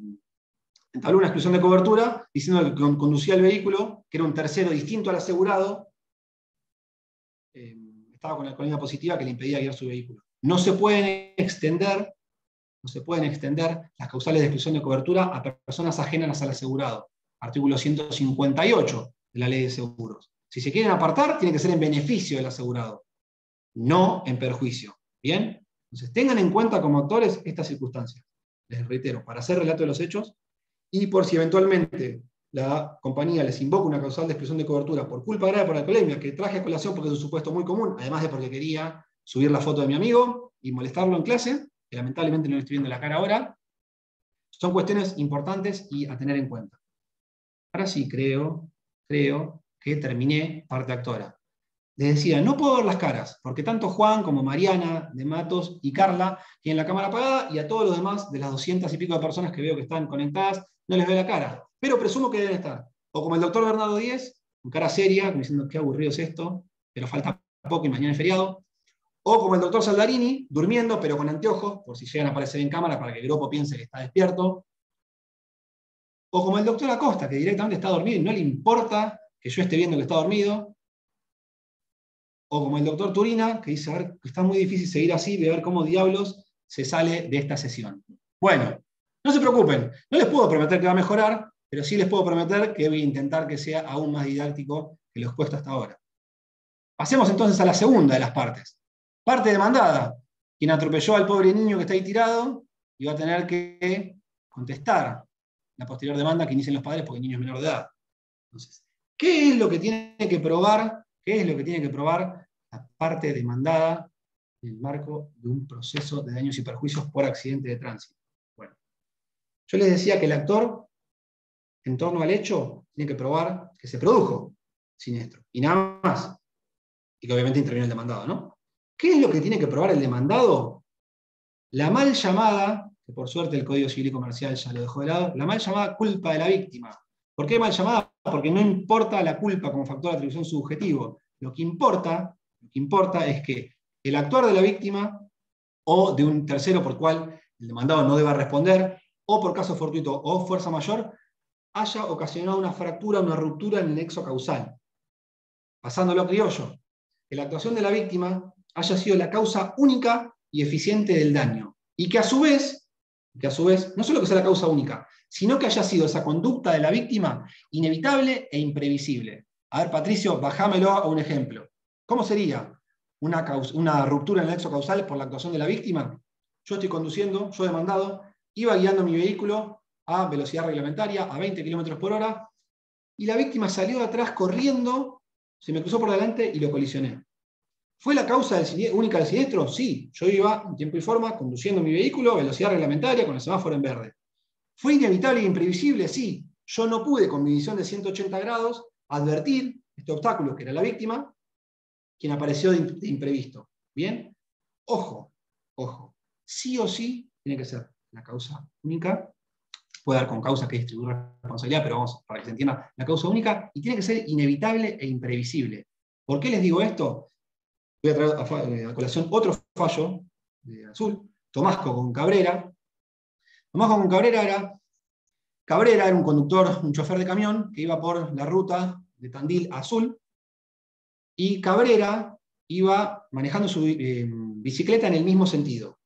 S2: entabló una exclusión de cobertura diciendo que conducía el vehículo, que era un tercero distinto al asegurado, eh, estaba con la alcoholemia positiva que le impedía guiar su vehículo. No se pueden extender se pueden extender las causales de exclusión de cobertura a personas ajenas al asegurado. Artículo 158 de la ley de seguros. Si se quieren apartar, tiene que ser en beneficio del asegurado, no en perjuicio. ¿Bien? Entonces, tengan en cuenta como actores estas circunstancias. Les reitero, para hacer relato de los hechos y por si eventualmente la compañía les invoca una causal de exclusión de cobertura por culpa grave por alcoholemia, que traje a colación porque es un supuesto muy común, además de porque quería subir la foto de mi amigo y molestarlo en clase, lamentablemente no le estoy viendo la cara ahora, son cuestiones importantes y a tener en cuenta. Ahora sí, creo, creo que terminé parte actora. Les decía, no puedo ver las caras, porque tanto Juan como Mariana de Matos y Carla tienen la cámara apagada y a todos los demás, de las doscientas y pico de personas que veo que están conectadas, no les veo la cara. Pero presumo que deben estar. O como el doctor Bernardo Díez, con cara seria, diciendo qué aburrido es esto, pero falta poco y mañana es feriado. O como el doctor Saldarini, durmiendo, pero con anteojos, por si llegan a aparecer en cámara para que el grupo piense que está despierto. O como el doctor Acosta, que directamente está dormido y no le importa que yo esté viendo que está dormido. O como el doctor Turina, que dice, que está muy difícil seguir así, de ver cómo diablos se sale de esta sesión. Bueno, no se preocupen, no les puedo prometer que va a mejorar, pero sí les puedo prometer que voy a intentar que sea aún más didáctico que lo expuesto hasta ahora. Pasemos entonces a la segunda de las partes, Parte demandada, quien atropelló al pobre niño que está ahí tirado y va a tener que contestar la posterior demanda que inicien los padres porque el niño es menor de edad. Entonces, ¿qué es lo que tiene que probar? ¿Qué es lo que tiene que probar la parte demandada en el marco de un proceso de daños y perjuicios por accidente de tránsito? Bueno, yo les decía que el actor, en torno al hecho, tiene que probar que se produjo siniestro. Y nada más. Y que obviamente intervino el demandado, ¿no? ¿Qué es lo que tiene que probar el demandado? La mal llamada, que por suerte el Código Civil y Comercial ya lo dejó de lado, la mal llamada culpa de la víctima. ¿Por qué mal llamada? Porque no importa la culpa como factor de atribución subjetivo. Lo que importa, lo que importa es que el actuar de la víctima o de un tercero por cual el demandado no deba responder, o por caso fortuito o fuerza mayor, haya ocasionado una fractura, una ruptura en el nexo causal. Pasándolo a criollo, la actuación de la víctima haya sido la causa única y eficiente del daño. Y que a su vez, que a su vez, no solo que sea la causa única, sino que haya sido esa conducta de la víctima inevitable e imprevisible. A ver, Patricio, bajámelo a un ejemplo. ¿Cómo sería una, una ruptura en el nexo causal por la actuación de la víctima? Yo estoy conduciendo, yo demandado, iba guiando mi vehículo a velocidad reglamentaria, a 20 km por hora, y la víctima salió de atrás corriendo, se me cruzó por delante y lo colisioné. ¿Fue la causa única del siniestro? Sí, yo iba en tiempo y forma conduciendo mi vehículo a velocidad reglamentaria con el semáforo en verde. ¿Fue inevitable e imprevisible? Sí, yo no pude con mi visión de 180 grados advertir este obstáculo que era la víctima, quien apareció de imprevisto. ¿Bien? Ojo, ojo, sí o sí tiene que ser la causa única, puede dar con causa que distribuir responsabilidad, pero vamos, para que se entienda, la causa única, y tiene que ser inevitable e imprevisible. ¿Por qué les digo esto? Voy a traer a, colación otro fallo de azul, Tomasco con Cabrera. Tomasco con Cabrera era, Cabrera era un conductor, un chofer de camión que iba por la ruta de Tandil a Azul, y Cabrera iba manejando su eh, bicicleta en el mismo sentido.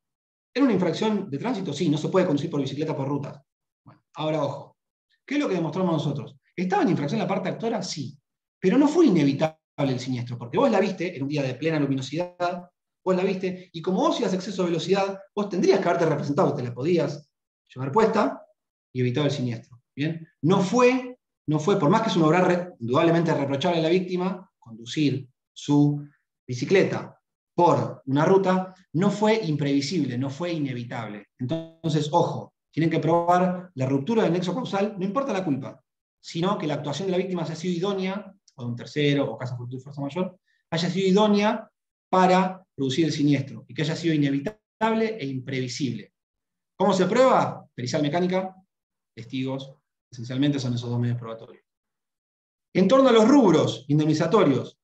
S2: ¿Era una infracción de tránsito? Sí, no se puede conducir por bicicleta por rutas. Bueno, ahora ojo. ¿Qué es lo que demostramos nosotros? ¿Estaba en infracción la parte actora? Sí. Pero no fue inevitable el siniestro, porque vos la viste en un día de plena luminosidad, vos la viste, y como vos ibas exceso de velocidad, vos tendrías que haberte representado, te la podías llevar puesta y evitar el siniestro. ¿Bien? No fue, no fue, por más que es un obrar indudablemente reprochable a la víctima, conducir su bicicleta por una ruta, no fue imprevisible, no fue inevitable. Entonces, ojo, tienen que probar la ruptura del nexo causal, no importa la culpa, sino que la actuación de la víctima haya sido idónea, o de un tercero, o casa fortuita de fuerza mayor, haya sido idónea para producir el siniestro y que haya sido inevitable e imprevisible. ¿Cómo se prueba? Pericial mecánica, testigos, esencialmente son esos dos medios probatorios. En torno a los rubros indemnizatorios,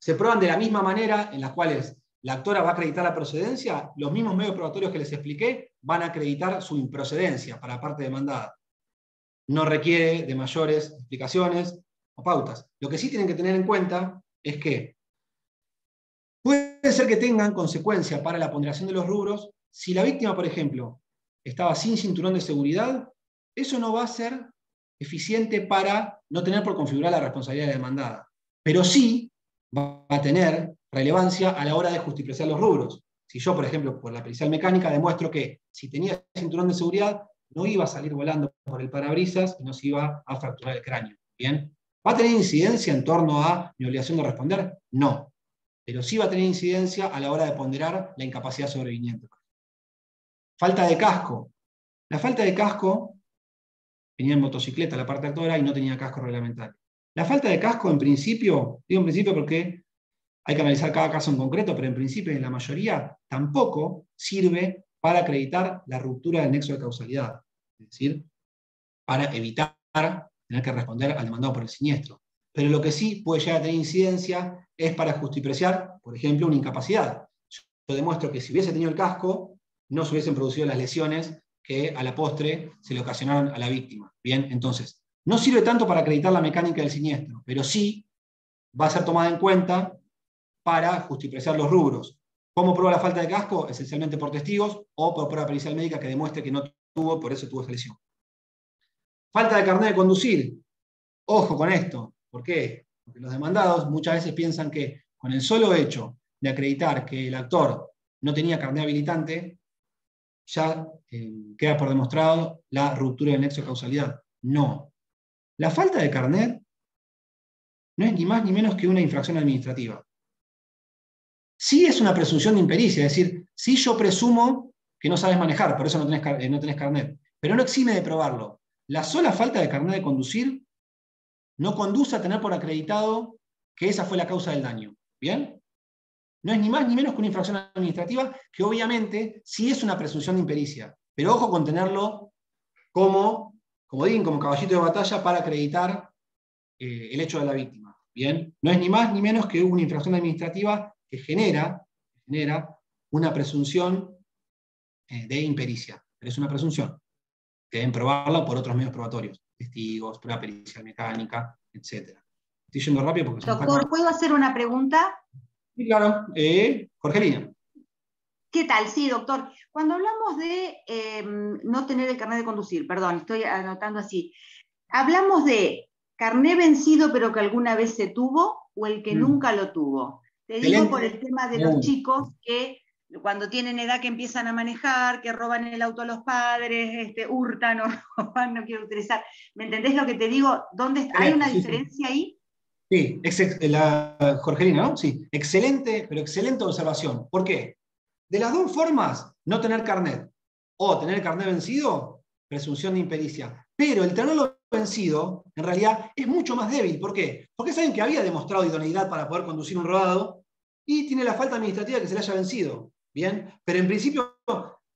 S2: se prueban de la misma manera en las cuales la actora va a acreditar la procedencia, los mismos medios probatorios que les expliqué van a acreditar su improcedencia para la parte demandada. No requiere de mayores explicaciones pautas. Lo que sí tienen que tener en cuenta es que puede ser que tengan consecuencia para la ponderación de los rubros si la víctima, por ejemplo, estaba sin cinturón de seguridad, eso no va a ser eficiente para no tener por configurar la responsabilidad demandada. Pero sí va a tener relevancia a la hora de justificar los rubros. Si yo, por ejemplo, por la pericial mecánica demuestro que si tenía cinturón de seguridad, no iba a salir volando por el parabrisas y no se iba a fracturar el cráneo. ¿Bien? ¿Va a tener incidencia en torno a mi obligación de responder? No. Pero sí va a tener incidencia a la hora de ponderar la incapacidad sobreviniente. Falta de casco. La falta de casco, tenía en motocicleta la parte actora y no tenía casco reglamentario. La falta de casco, en principio, digo en principio porque hay que analizar cada caso en concreto, pero en principio en la mayoría tampoco sirve para acreditar la ruptura del nexo de causalidad. Es decir, para evitar tener que responder al demandado por el siniestro. Pero lo que sí puede llegar a tener incidencia es para justipreciar, por ejemplo, una incapacidad. Yo demuestro que si hubiese tenido el casco, no se hubiesen producido las lesiones que a la postre se le ocasionaron a la víctima. Bien, entonces, no sirve tanto para acreditar la mecánica del siniestro, pero sí va a ser tomada en cuenta para justificar los rubros. ¿Cómo prueba la falta de casco? Esencialmente por testigos o por prueba pericial médica que demuestre que no tuvo, por eso tuvo esa lesión. Falta de carnet de conducir. Ojo con esto. ¿Por qué? Porque los demandados muchas veces piensan que con el solo hecho de acreditar que el actor no tenía carnet habilitante, ya eh, queda por demostrado la ruptura del nexo de causalidad. No, la falta de carnet no es ni más ni menos que una infracción administrativa. Sí es una presunción de impericia, es decir, sí yo presumo que no sabes manejar, por eso no tenés, eh, no tenés carnet, pero no exime de probarlo. La sola falta de carnet de conducir no conduce a tener por acreditado que esa fue la causa del daño. ¿Bien? No es ni más ni menos que una infracción administrativa, que obviamente sí es una presunción de impericia, pero ojo con tenerlo como como digo, como caballito de batalla para acreditar eh, el hecho de la víctima. Bien, no es ni más ni menos que una infracción administrativa que genera, genera una presunción eh, de impericia. Pero es una presunción. Deben probarla por otros medios probatorios, testigos, prueba pericial mecánica, etc. Estoy yendo rápido porque...
S3: Doctor, ¿puedo hacer una pregunta?
S2: Sí, claro. Eh, Jorgelina.
S3: ¿Qué tal? Sí, doctor. Cuando hablamos de em, no tener el carnet de conducir, perdón, estoy anotando así, ¿hablamos de carnet vencido pero que alguna vez se tuvo o el que mm. nunca lo tuvo? Te digo por el tema de los chicos que cuando tienen edad que empiezan a manejar, que roban el auto a los padres, este, hurtan o *laughs* roban, no quiero utilizar. ¿Me entendés lo que te digo? ¿Dónde ¿Hay una diferencia ahí?
S2: Sí, la Jorgelina, ¿no? Sí, excelente, pero excelente observación. ¿Por qué? De las dos formas, no tener carnet o tener el carnet vencido, presunción de impericia. Pero el tenerlo vencido, en realidad, es mucho más débil. ¿Por qué? Porque saben que había demostrado idoneidad para poder conducir un rodado y tiene la falta administrativa que se le haya vencido. Bien, pero en principio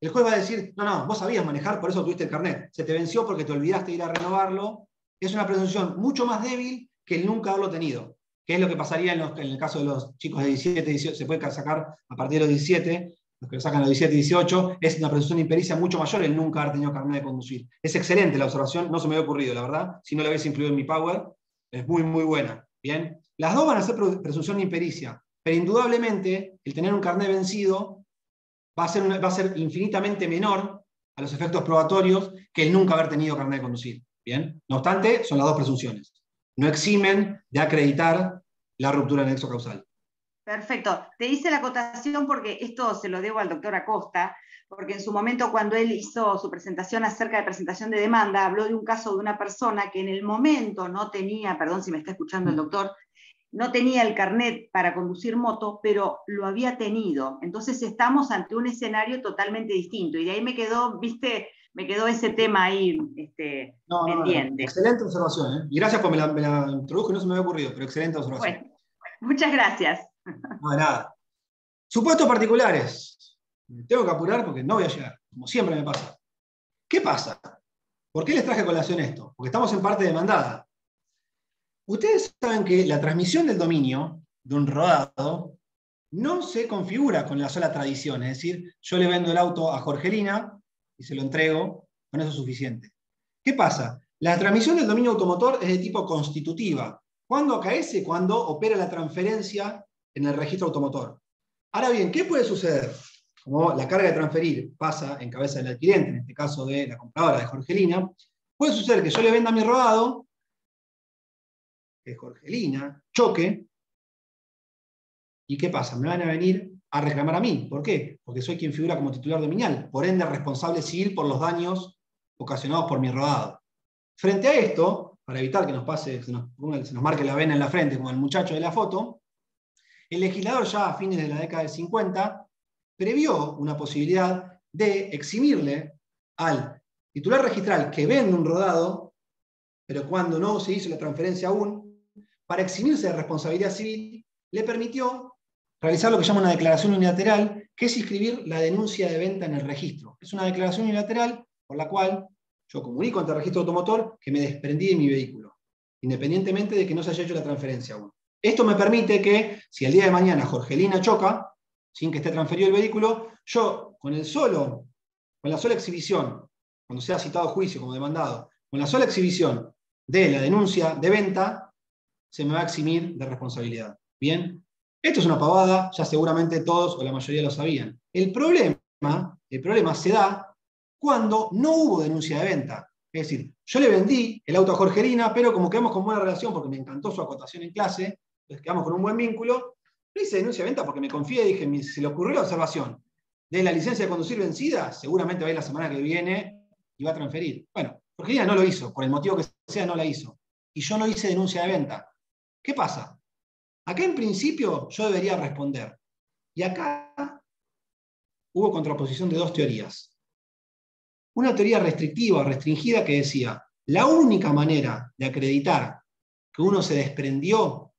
S2: el juez va a decir, no, no, vos sabías manejar, por eso tuviste el carnet. Se te venció porque te olvidaste de ir a renovarlo. Es una presunción mucho más débil que el nunca haberlo tenido. ¿Qué es lo que pasaría en, el caso de los chicos de 17, 18? Se puede sacar a partir de los 17, los que lo sacan a los 17, 18, es una presunción de impericia mucho mayor el nunca haber tenido carnet de conducir. Es excelente la observación, no se me había ocurrido, la verdad. Si no la habéis incluido en mi Power, es muy, muy buena. Bien. Las dos van a ser presunción de impericia, pero indudablemente el tener un carnet vencido va a, ser va a ser infinitamente menor a los efectos probatorios que el nunca haber tenido carnet de conducir. Bien. No obstante, son las dos presunciones no eximen de acreditar la ruptura del nexo causal.
S3: Perfecto. Te hice la acotación porque esto se lo debo al doctor Acosta, porque en su momento cuando él hizo su presentación acerca de presentación de demanda, habló de un caso de una persona que en el momento no tenía, perdón si me está escuchando el mm. doctor, no tenía el carnet para conducir moto, pero lo había tenido. Entonces estamos ante un escenario totalmente distinto. Y de ahí me quedó, viste, me quedó ese tema ahí este, pendiente.
S2: excelente observación, ¿eh? Y gracias por me la, me la introdujo, no se me había ocurrido, pero excelente observación. Bueno,
S3: muchas gracias. *laughs*
S2: No, de nada. Supuestos particulares. Me tengo que apurar porque no voy a llegar, como siempre me pasa. ¿Qué pasa? ¿Por qué les traje colación esto? Porque estamos en parte demandada. Ustedes saben que la transmisión del dominio de un rodado no se configura con la sola tradición. Es decir, yo le vendo el auto a Jorgelina y se lo entrego, con eso es suficiente. ¿Qué pasa? La transmisión del dominio automotor es de tipo constitutiva. ¿Cuándo acaece? Cuando opera la transferencia en el registro automotor. Ahora bien, ¿qué puede suceder? Como la carga de transferir pasa en cabeza del adquirente, en este caso de la compradora de Jorgelina, puede suceder que yo le venda mi rodado, que Jorgelina, choque, ¿y qué pasa? Me van a venir a reclamar a mí. ¿Por qué? Porque soy quien figura como titular dominial, por ende responsable civil por los daños ocasionados por mi rodado. Frente a esto, para evitar que nos pase, se nos, se nos marque la vena en la frente como el muchacho de la foto, el legislador ya a fines de la década del 50 previó una posibilidad de eximirle al titular registral que vende un rodado, pero cuando no se hizo la transferencia aún, para eximirse de responsabilidad civil, le permitió realizar lo que llama una declaración unilateral, que es inscribir la denuncia de venta en el registro. Es una declaración unilateral por la cual yo comunico ante el registro automotor que me desprendí de mi vehículo, independientemente de que no se haya hecho la transferencia aún. Esto me permite que, si el día de mañana Jorgelina choca, sin que esté transferido el vehículo, yo con el solo, con la sola exhibición, cuando sea citado a juicio como demandado, con la sola exhibición de la denuncia de venta, se me va a eximir de responsabilidad. Bien, esto es una pavada, ya seguramente todos o la mayoría lo sabían. El problema, el problema se da cuando no hubo denuncia de venta. Es decir, yo le vendí el auto a Jorgelina, pero como quedamos con buena relación porque me encantó su acotación en clase, pues quedamos con un buen vínculo, no hice denuncia de venta porque me confié y dije, si le ocurrió la observación de la licencia de conducir vencida, seguramente va a ir la semana que viene y va a transferir. Bueno, Jorgelina no lo hizo, por el motivo que sea no la hizo. Y yo no hice denuncia de venta. ¿Qué pasa? Acá en principio yo debería responder. Y acá hubo contraposición de dos teorías. Una teoría restrictiva, restringida, que decía, la única manera de acreditar que uno se desprendió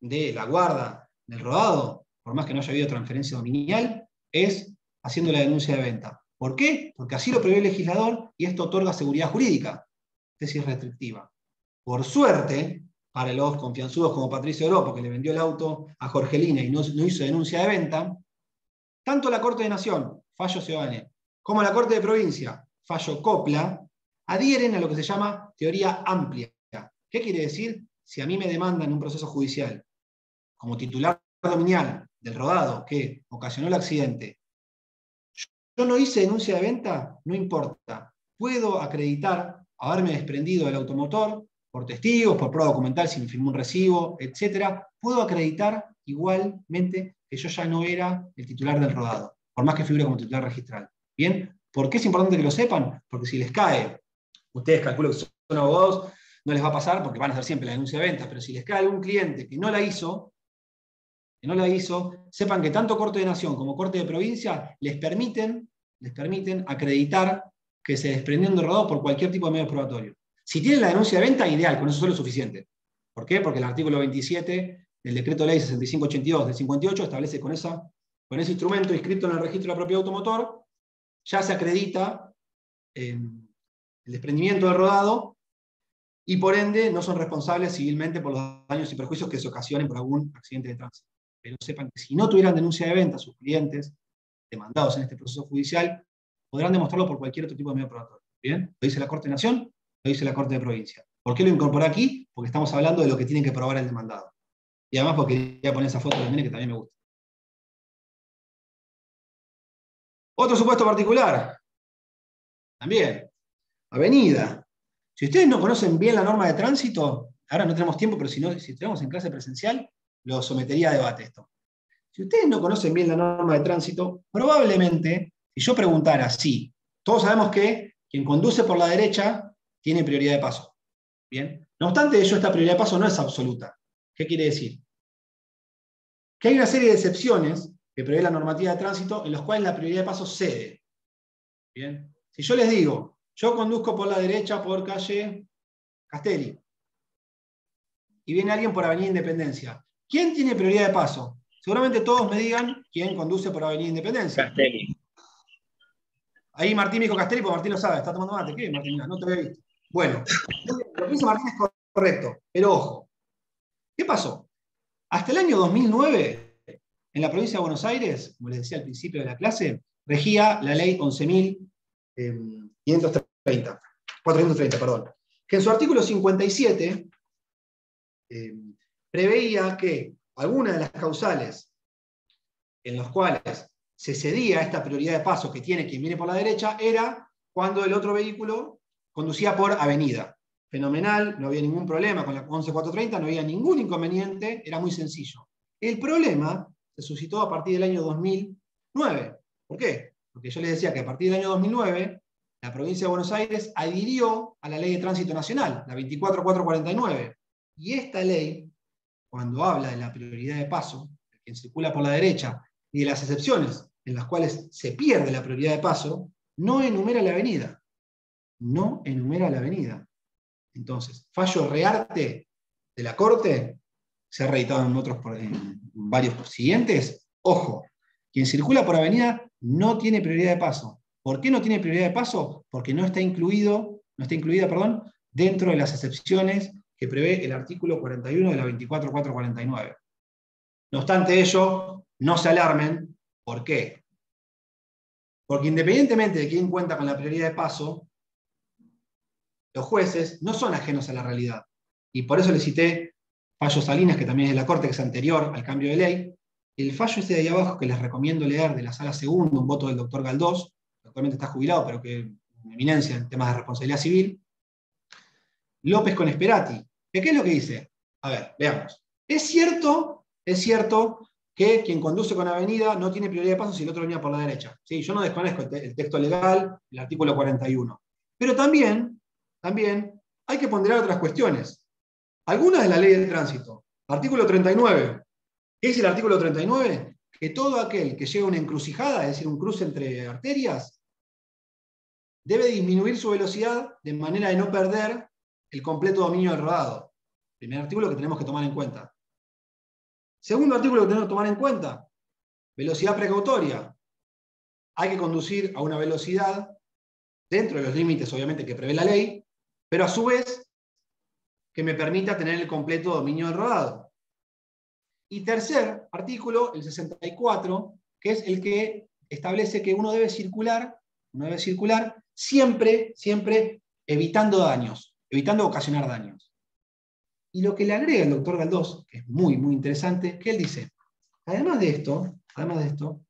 S2: de la guarda del rodado, por más que no haya habido transferencia dominial, es haciendo la denuncia de venta. ¿Por qué? Porque así lo prevé el legislador y esto otorga seguridad jurídica. Tesis restrictiva. Por suerte, para los confianzudos como Patricio Oropo, que le vendió el auto a Jorgelina y no, hizo denuncia de venta, tanto la Corte de Nación, fallo Seoane, como la Corte de Provincia, fallo Copla, adhieren a lo que se llama teoría amplia. ¿Qué quiere decir? Si a mí me demandan un proceso judicial como titular dominial del rodado que ocasionó el accidente, yo no hice denuncia de venta, no importa. Puedo acreditar haberme desprendido del automotor por testigos, por prueba documental, si me firmó un recibo, etc., puedo acreditar igualmente que yo ya no era el titular del rodado, por más que figure como titular registral. ¿Bien? ¿Por qué es importante que lo sepan? Porque si les cae, ustedes calculan que son abogados, no les va a pasar porque van a hacer siempre la denuncia de venta, pero si les cae algún cliente que no la hizo, que no la hizo, sepan que tanto Corte de Nación como Corte de Provincia les permiten, les permiten acreditar que se desprendió del rodado por cualquier tipo de medio probatorio. Si tienen la denuncia de venta, ideal, con eso solo es suficiente. ¿Por qué? Porque el artículo 27 del decreto ley 6582 del 58 establece con, esa, con ese instrumento inscrito en el registro de la propiedad automotor, ya se acredita el desprendimiento del rodado y por ende no son responsables civilmente por los daños y perjuicios que se ocasionen por algún accidente de tránsito. Pero sepan que si no tuvieran denuncia de venta, sus clientes demandados en este proceso judicial podrán demostrarlo por cualquier otro tipo de medio probatorio. ¿Bien? Lo dice la Corte de Nación, dice la Corte de Provincia. ¿Por qué lo incorporé aquí? Porque estamos hablando de lo que tiene que probar el demandado. Y además porque quería poner esa foto Mene que también me gusta. Otro supuesto particular. También. Avenida. Si ustedes no conocen bien la norma de tránsito, ahora no tenemos tiempo, pero si, no, si estuviéramos en clase presencial, lo sometería a debate esto. Si ustedes no conocen bien la norma de tránsito, probablemente, si yo preguntara si, todos sabemos que quien conduce por la derecha tiene prioridad de paso. Bien. No obstante ello, esta prioridad de paso no es absoluta. ¿Qué quiere decir? Que hay una serie de excepciones que prevé la normativa de tránsito en los cuales la prioridad de paso cede. Bien. Si yo les digo, yo conduzco por la derecha por calle Castelli y viene alguien por Avenida Independencia, ¿quién tiene prioridad de paso? Seguramente todos me digan quién conduce por Avenida Independencia. Castelli. Ahí Martín me dijo Castelli, porque Martín lo sabe, está tomando mate. ¿Qué, Martín? No te había visto. Bueno, lo que dice es correcto, pero ojo. ¿Qué pasó? Hasta el año 2009, en la provincia de Buenos Aires, como les decía al principio de la clase, regía la ley 11.530, 430, perdón, que en su artículo 57 eh, preveía que algunas de las causales en las cuales se cedía esta prioridad de paso que tiene quien viene por la derecha era cuando el otro vehículo conducía por avenida. Fenomenal, no había ningún problema con la 11430, no había ningún inconveniente, era muy sencillo. El problema se suscitó a partir del año 2009. ¿Por qué? Porque yo les decía que a partir del año 2009 la provincia de Buenos Aires adhirió a la ley de tránsito nacional, la 24449. Y esta ley, cuando habla de la prioridad de paso, quien circula por la derecha, y de las excepciones en las cuales se pierde la prioridad de paso, no enumera la avenida no enumera la avenida. Entonces, fallo rearte de la Corte, se ha reeditado en otros varios siguientes. Ojo, quien circula por avenida no tiene prioridad de paso. ¿Por qué no tiene prioridad de paso? Porque no está incluido, no está incluida, perdón, dentro de las excepciones que prevé el artículo 41 de la 24449. No obstante ello, no se alarmen. ¿Por qué? Porque independientemente de quién cuenta con la prioridad de paso, los jueces no son ajenos a la realidad. Y por eso le cité fallo Salinas, que también es de la Corte, que es anterior al cambio de ley. El fallo ese de ahí abajo, que les recomiendo leer de la sala segunda, un voto del doctor Galdós, que actualmente está jubilado, pero que en eminencia en temas de responsabilidad civil. López con Esperati. ¿Qué es lo que dice? A ver, veamos. Es cierto, es cierto que quien conduce con avenida no tiene prioridad de paso si el otro venía por la derecha. ¿Sí? Yo no desconozco el texto legal, el artículo 41. Pero también también hay que ponderar otras cuestiones. Algunas de la ley de tránsito. Artículo 39. ¿Qué dice el artículo 39? Que todo aquel que llega a una encrucijada, es decir, un cruce entre arterias, debe disminuir su velocidad de manera de no perder el completo dominio del rodado. Primer artículo que tenemos que tomar en cuenta. Segundo artículo que tenemos que tomar en cuenta, velocidad precautoria. Hay que conducir a una velocidad dentro de los límites, obviamente, que prevé la ley, pero a su vez que me permita tener el completo dominio del rodado. Y tercer artículo, el 64, que es el que establece que uno debe circular, uno debe circular siempre, siempre evitando daños, evitando ocasionar daños. Y lo que le agrega el doctor Galdós, que es muy, muy interesante, que él dice, además de esto, además de esto,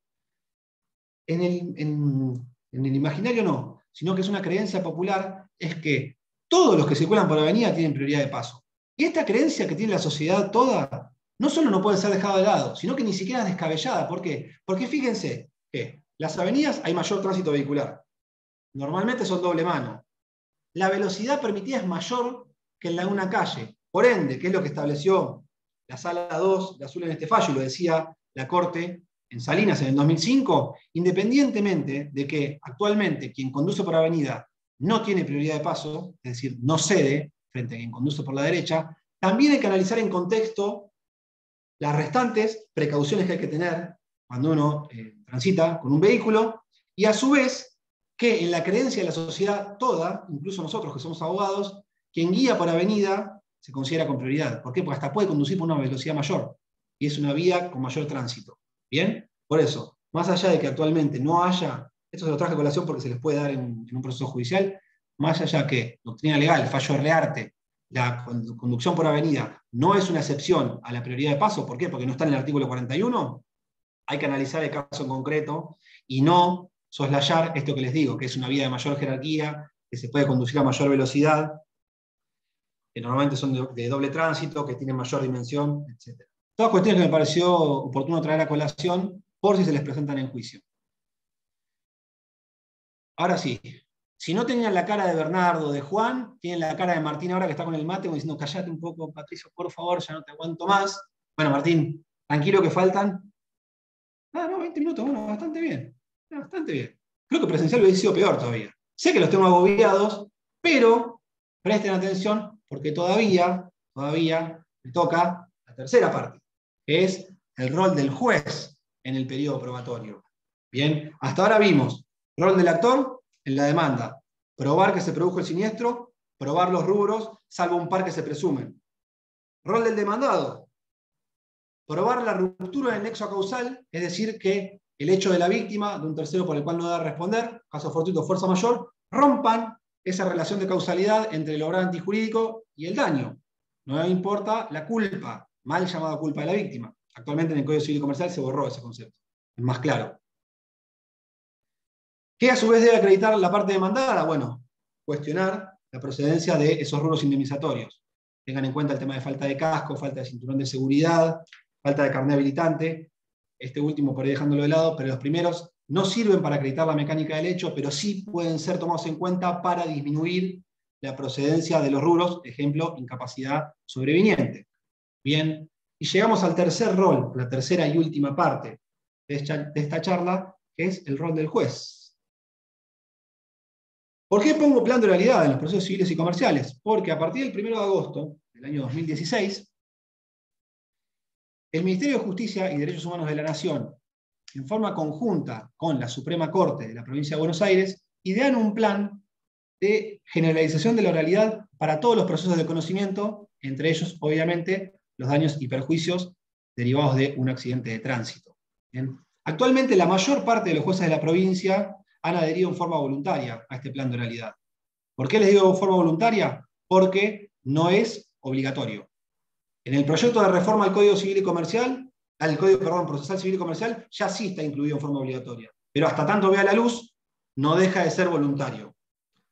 S2: en el, en el imaginario no, sino que es una creencia popular, es que todos los que circulan por la avenida tienen prioridad de paso. Y esta creencia que tiene la sociedad toda, no solo no puede ser dejada de lado, sino que ni siquiera es descabellada. ¿Por qué? Porque fíjense que las avenidas hay mayor tránsito vehicular. Normalmente son doble mano. La velocidad permitida es mayor que en la de una calle. Por ende, ¿qué es lo que estableció la sala 2 de Azul en este fallo? Lo decía la Corte en Salinas en el 2005, independientemente de que actualmente quien conduce por avenida no tiene prioridad de paso, es decir, no cede frente a quien conduce por la derecha, también hay que analizar en contexto las restantes precauciones que hay que tener cuando uno eh, transita con un vehículo y a su vez que en la creencia de la sociedad toda, incluso nosotros que somos abogados, quien guía por avenida se considera con prioridad. ¿Por qué? Porque hasta puede conducir por una velocidad mayor y es una vía con mayor tránsito. ¿Bien? Por eso, más allá de que actualmente no haya, esto se lo traje a colación porque se les puede dar en, un proceso judicial, más allá que doctrina legal, fallo rearte, la conducción por avenida no es una excepción a la prioridad de paso, ¿por qué? Porque no está en el artículo 41, hay que analizar el caso en concreto y no soslayar esto que les digo, que es una vía de mayor jerarquía, que se puede conducir a mayor velocidad, que normalmente son de, doble tránsito, que tienen mayor dimensión, etc. Todas cuestiones que me pareció oportuno traer a colación por si se les presentan en juicio. Ahora sí, si no tenían la cara de Bernardo, de Juan, tienen la cara de Martín ahora que está con el mate, diciendo, callate un poco, Patricio, por favor, ya no te aguanto más. Bueno, Martín, tranquilo que faltan. Ah, no, 20 minutos, bueno, bastante bien. Bastante bien. Creo que presencial hubiese sido peor todavía. Sé que los tengo agobiados, pero presten atención porque todavía, todavía me toca la tercera parte, que es el rol del juez en el periodo probatorio. Bien, hasta ahora vimos rol del actor, en la demanda. Probar que se produjo el siniestro, probar los rubros, salvo un par que se presumen. Rol del demandado. Probar la ruptura del nexo causal, es decir, que el hecho de la víctima, de un tercero por el cual no debe responder, caso fortuito, fuerza mayor, rompan esa relación de causalidad entre el obra antijurídico y el daño. No importa la culpa, mal llamada culpa de la víctima. Actualmente en el Código Civil y Comercial se borró ese concepto. Es más claro. ¿Qué a su vez debe acreditar la parte demandada? Bueno, cuestionar la procedencia de esos rubros indemnizatorios. Tengan en cuenta el tema de falta de casco, falta de cinturón de seguridad, falta de carnet habilitante. Este último por ahí dejándolo de lado, pero los primeros no sirven para acreditar la mecánica del hecho, pero sí pueden ser tomados en cuenta para disminuir la procedencia de los rubros, ejemplo, incapacidad sobreviniente. Bien, y llegamos al tercer rol, la tercera y última parte de esta charla, que es el rol del juez. ¿Por qué pongo plan de realidad en los procesos civiles y comerciales? Porque a partir del 1 de agosto del año 2016, el Ministerio de Justicia y Derechos Humanos de la Nación, en forma conjunta con la Suprema Corte de la Provincia de Buenos Aires, idean un plan de generalización de la oralidad para todos los procesos de conocimiento, entre ellos, obviamente, los daños y perjuicios derivados de un accidente de tránsito. Actualmente, la mayor parte de los jueces de la provincia han adherido en forma voluntaria a este plan de oralidad. ¿Por qué les digo en forma voluntaria? Porque no es obligatorio. En el proyecto de reforma al Código Civil y Comercial, al Código, Procesal Civil y Comercial, ya sí está incluido en forma obligatoria. Pero hasta tanto vea la luz, no deja de ser voluntario.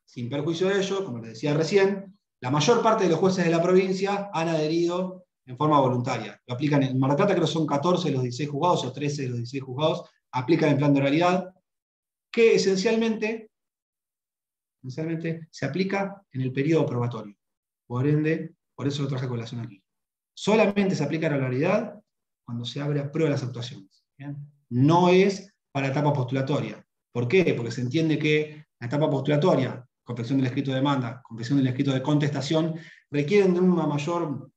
S2: Sin perjuicio de ello, como les decía recién, la mayor parte de los jueces de la provincia han adherido en forma voluntaria. Lo aplican en Mar del Plata, creo que son 14 de los 16 juzgados o 13 de los 16 juzgados, aplican el plan de oralidad que esencialmente, esencialmente se aplica en el periodo probatorio. Por ende, por eso lo traje a colación aquí. Solamente se aplica la oralidad cuando se abre a prueba las actuaciones. No es para etapa postulatoria. ¿Por qué? Porque se entiende que la etapa postulatoria, confección del escrito de demanda, confección del escrito de contestación, requieren de una mayor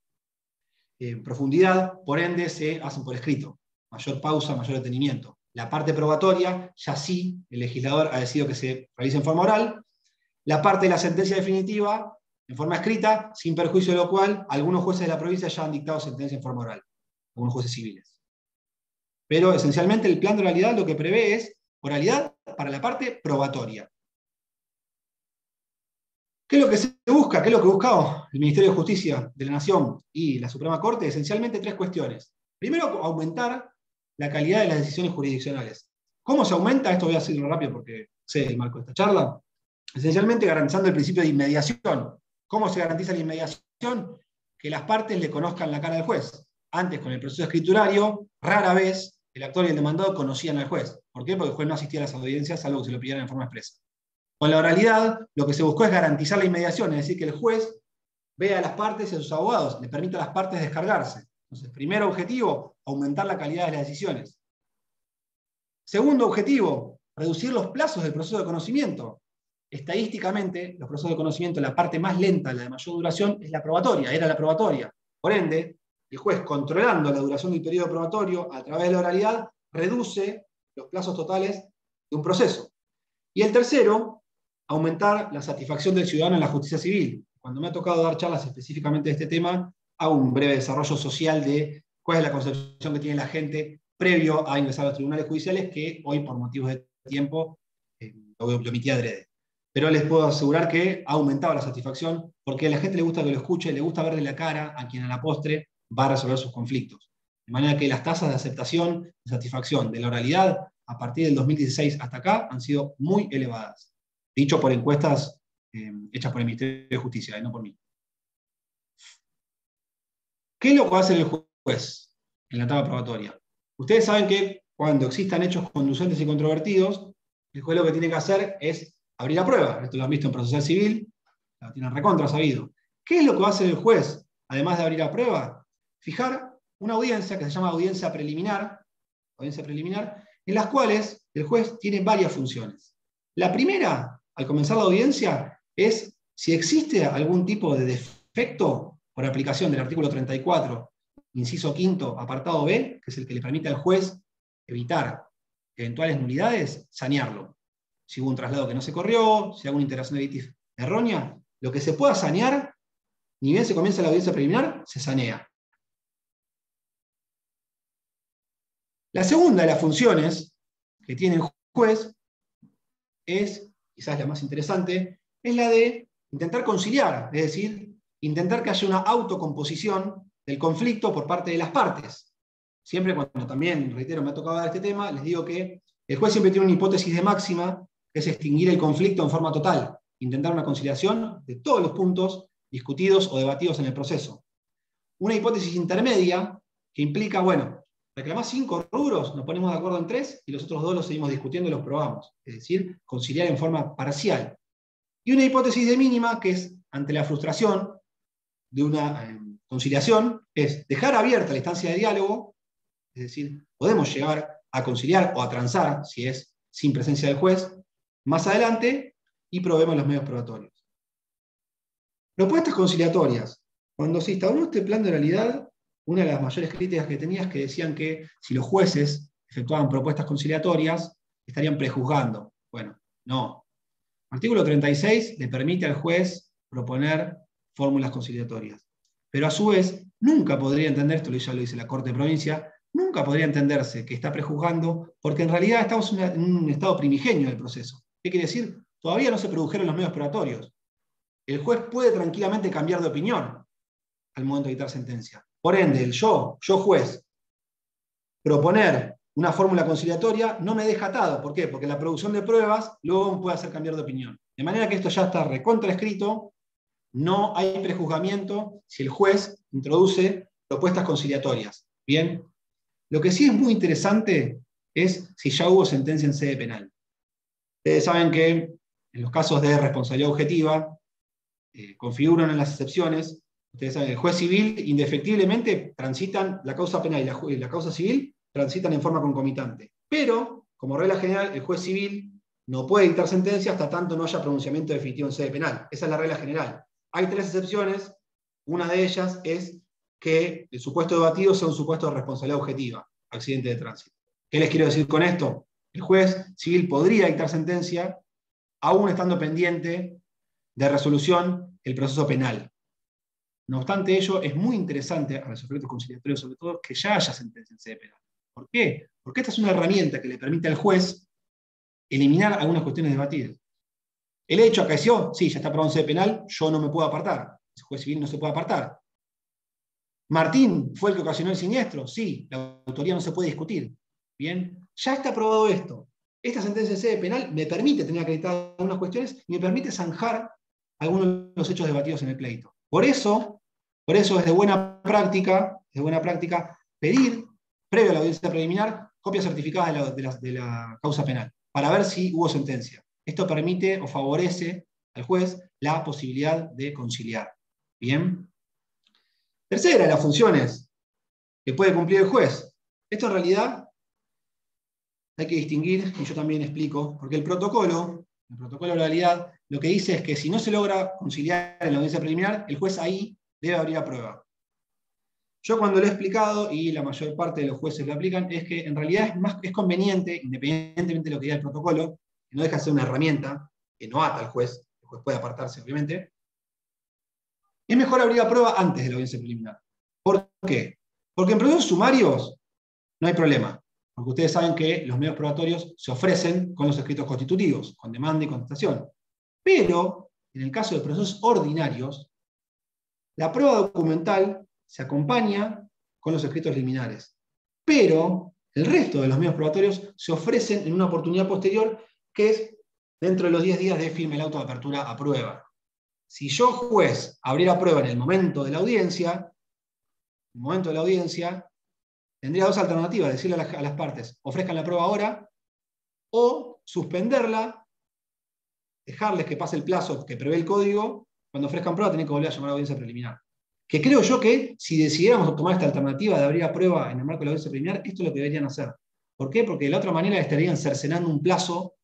S2: eh, profundidad, por ende se hacen por escrito. Mayor pausa, mayor detenimiento. La parte probatoria, ya sí, el legislador ha decidido que se realice en forma oral. La parte de la sentencia definitiva, en forma escrita, sin perjuicio de lo cual, algunos jueces de la provincia ya han dictado sentencia en forma oral, algunos jueces civiles. Pero esencialmente el plan de oralidad lo que prevé es oralidad para la parte probatoria. ¿Qué es lo que se busca? ¿Qué es lo que buscaba el Ministerio de Justicia de la Nación y la Suprema Corte? Esencialmente tres cuestiones. Primero, aumentar la calidad de las decisiones jurisdiccionales. ¿Cómo se aumenta? Esto voy a decirlo rápido porque sé el marco de esta charla. Esencialmente garantizando el principio de inmediación. ¿Cómo se garantiza la inmediación? Que las partes le conozcan la cara del juez. Antes, con el proceso escriturario, rara vez el actor y el demandado conocían al juez. ¿Por qué? Porque el juez no asistía a las audiencias, salvo que se lo pidieran en forma expresa. Con la oralidad, lo que se buscó es garantizar la inmediación, es decir, que el juez vea a las partes y a sus abogados, le permita a las partes descargarse. Entonces, primer objetivo, aumentar la calidad de las decisiones. Segundo objetivo, reducir los plazos del proceso de conocimiento. Estadísticamente, los procesos de conocimiento, la parte más lenta, la de mayor duración, es la probatoria, era la probatoria. Por ende, el juez, controlando la duración del periodo probatorio a través de la oralidad, reduce los plazos totales de un proceso. Y el tercero, aumentar la satisfacción del ciudadano en la justicia civil. cuando me ha tocado dar charlas específicamente de este tema, hago un breve desarrollo social de cuál es la concepción que tiene la gente previo a ingresar a los tribunales judiciales, que hoy por motivos de tiempo eh, lo, lo omití adrede. Pero les puedo asegurar que ha aumentado la satisfacción porque a la gente le gusta que lo escuche, le gusta verle la cara a quien a la postre va a resolver sus conflictos. De manera que las tasas de aceptación y satisfacción de la oralidad a partir del 2016 hasta acá han sido muy elevadas. Dicho por encuestas eh, hechas por el Ministerio de Justicia, y no por mí. ¿Qué es lo que va a hacer el juez en la etapa probatoria? Ustedes saben que cuando existan hechos conducentes y controvertidos, el juez lo que tiene que hacer es abrir la prueba. Esto lo han visto en procesal civil, lo tienen recontra sabido. ¿Qué es lo que va a hacer el juez, además de abrir la prueba? Fijar una audiencia que se llama audiencia preliminar, audiencia preliminar, en las cuales el juez tiene varias funciones. La primera, al comenzar la audiencia, es si existe algún tipo de defecto por aplicación del artículo 34, inciso quinto, apartado B, que es el que le permite al juez evitar eventuales nulidades, sanearlo. Si hubo un traslado que no se corrió, si hubo una integración de BITIF errónea, lo que se pueda sanear, ni bien se comienza la audiencia preliminar, se sanea. La segunda de las funciones que tiene el juez es, quizás la más interesante, es la de intentar conciliar, es decir, intentar que haya una autocomposición del conflicto por parte de las partes. Siempre cuando también, reitero, me ha tocado dar este tema, les digo que el juez siempre tiene una hipótesis de máxima, que es extinguir el conflicto en forma total, intentar una conciliación de todos los puntos discutidos o debatidos en el proceso. Una hipótesis intermedia que implica, bueno, reclamás cinco rubros, nos ponemos de acuerdo en tres y los otros dos los seguimos discutiendo y los probamos. Es decir, conciliar en forma parcial. Y una hipótesis de mínima, que es ante la frustración de una eh, conciliación, es dejar abierta la instancia de diálogo, es decir, podemos llegar a conciliar o a transar, si es sin presencia del juez, más adelante y probemos los medios probatorios. Propuestas conciliatorias. Cuando se instauró este plan de realidad, una de las mayores críticas que tenía es que decían que si los jueces efectuaban propuestas conciliatorias, estarían prejuzgando. Bueno, no. artículo 36 le permite al juez proponer fórmulas conciliatorias. Pero a su vez, nunca podría entender, esto ya lo dice la Corte de Provincia, nunca podría entenderse que está prejuzgando, porque en realidad estamos en un estado primigenio del proceso. ¿Qué quiere decir? Todavía no se produjeron los medios probatorios. El juez puede tranquilamente cambiar de opinión al momento de dictar sentencia. Por ende, el yo, yo juez, proponer una fórmula conciliatoria no me deja atado. ¿Por qué? Porque la producción de pruebas luego puede hacer cambiar de opinión. De manera que esto ya está recontraescrito, no hay prejuzgamiento si el juez introduce propuestas conciliatorias. Bien, lo que sí es muy interesante es si ya hubo sentencia en sede penal. Ustedes saben que en los casos de responsabilidad objetiva eh, configuran en las excepciones Ustedes saben, el juez civil indefectiblemente transitan la causa penal y la, causa civil transitan en forma concomitante. Pero, como regla general, el juez civil no puede dictar sentencia hasta tanto no haya pronunciamiento definitivo en sede penal. Esa es la regla general. Hay tres excepciones. Una de ellas es que el supuesto debatido sea un supuesto de responsabilidad objetiva, accidente de tránsito. ¿Qué les quiero decir con esto? El juez civil podría dictar sentencia aún estando pendiente de resolución el proceso penal. No obstante ello, es muy interesante a los efectos conciliatorios, sobre todo, que ya haya sentencia en sede penal. ¿Por qué? Porque esta es una herramienta que le permite al juez eliminar algunas cuestiones debatidas. El hecho acaeció, sí, ya está aprobado en sede penal, yo no me puedo apartar. El juez civil no se puede apartar. Martín fue el que ocasionó el siniestro, sí, la autoría no se puede discutir. Bien, ya está aprobado esto. Esta sentencia en sede penal me permite tener acreditadas algunas cuestiones y me permite zanjar algunos de los hechos debatidos en el pleito. Por eso, por eso es de buena práctica, de buena práctica pedir, previo a la audiencia preliminar, copias certificadas de la, causa penal, para ver si hubo sentencia. Esto permite o favorece al juez la posibilidad de conciliar. Bien. Tercera las funciones que puede cumplir el juez. Esto en realidad hay que distinguir, y yo también explico, porque el protocolo, el protocolo de realidad, lo que dice es que si no se logra conciliar en la audiencia preliminar, el juez ahí debe abrir la prueba. Yo cuando lo he explicado, y la mayor parte de los jueces lo aplican, es que en realidad es, más, es conveniente, independientemente de lo que diga el protocolo, no deja de ser una herramienta que no ata al juez, el juez puede apartarse obviamente, es mejor abrir la prueba antes de la audiencia preliminar. ¿Por qué? Porque en procesos sumarios no hay problema, porque ustedes saben que los medios probatorios se ofrecen con los escritos constitutivos, con demanda y contestación. Pero, en el caso de procesos ordinarios, la prueba documental se acompaña con los escritos liminares. Pero el resto de los medios probatorios se ofrecen en una oportunidad posterior, que es dentro de los 10 días de firme el auto de apertura a prueba. Si yo, juez, abriera prueba en el momento de la audiencia, en el momento de la audiencia, tendría dos alternativas, decirle a las, partes, ofrezcan la prueba ahora, o suspenderla, dejarles que pase el plazo que prevé el código, cuando ofrezcan prueba tienen que volver a llamar a audiencia preliminar. Que creo yo que si decidiéramos tomar esta alternativa de abrir a prueba en el marco de la audiencia preliminar, esto es lo que deberían hacer. ¿Por qué? Porque de la otra manera estarían cercenando un plazo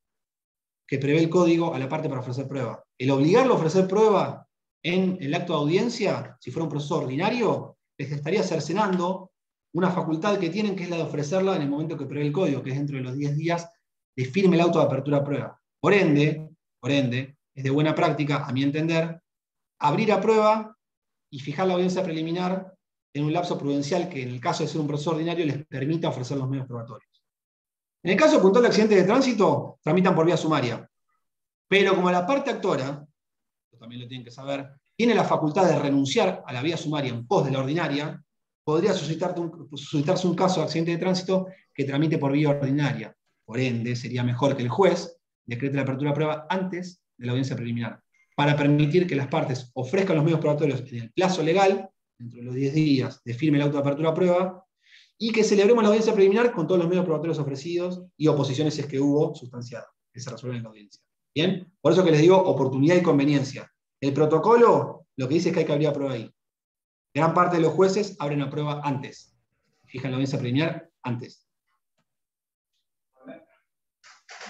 S2: que prevé el código a la parte para ofrecer prueba. El obligarlo a ofrecer prueba en el acto de audiencia, si fuera un proceso ordinario, les estaría cercenando una facultad que tienen, que es la de ofrecerla en el momento que prevé el código, que es dentro de los 10 días de firme el auto de apertura a prueba. Por ende, por ende, es de buena práctica, a mi entender, abrir a prueba y fijar la audiencia preliminar en un lapso prudencial que en el caso de ser un proceso ordinario les permita ofrecer los medios probatorios. En el caso puntual de accidente de tránsito, tramitan por vía sumaria. Pero como la parte actora, también lo tienen que saber, tiene la facultad de renunciar a la vía sumaria en pos de la ordinaria, podría suscitarse un caso de accidente de tránsito que tramite por vía ordinaria. Por ende, sería mejor que el juez decrete la apertura de prueba antes de la audiencia preliminar, para permitir que las partes ofrezcan los medios probatorios en el plazo legal, dentro de los 10 días de firme el auto de apertura a prueba, y que celebremos la audiencia preliminar con todos los medios probatorios ofrecidos y oposiciones si es que hubo sustanciadas, que se resuelven en la audiencia. ¿Bien? Por eso que les digo oportunidad y conveniencia. El protocolo lo que dice es que hay que abrir a prueba ahí. Gran parte de los jueces abren a prueba antes. Fijan la audiencia preliminar antes.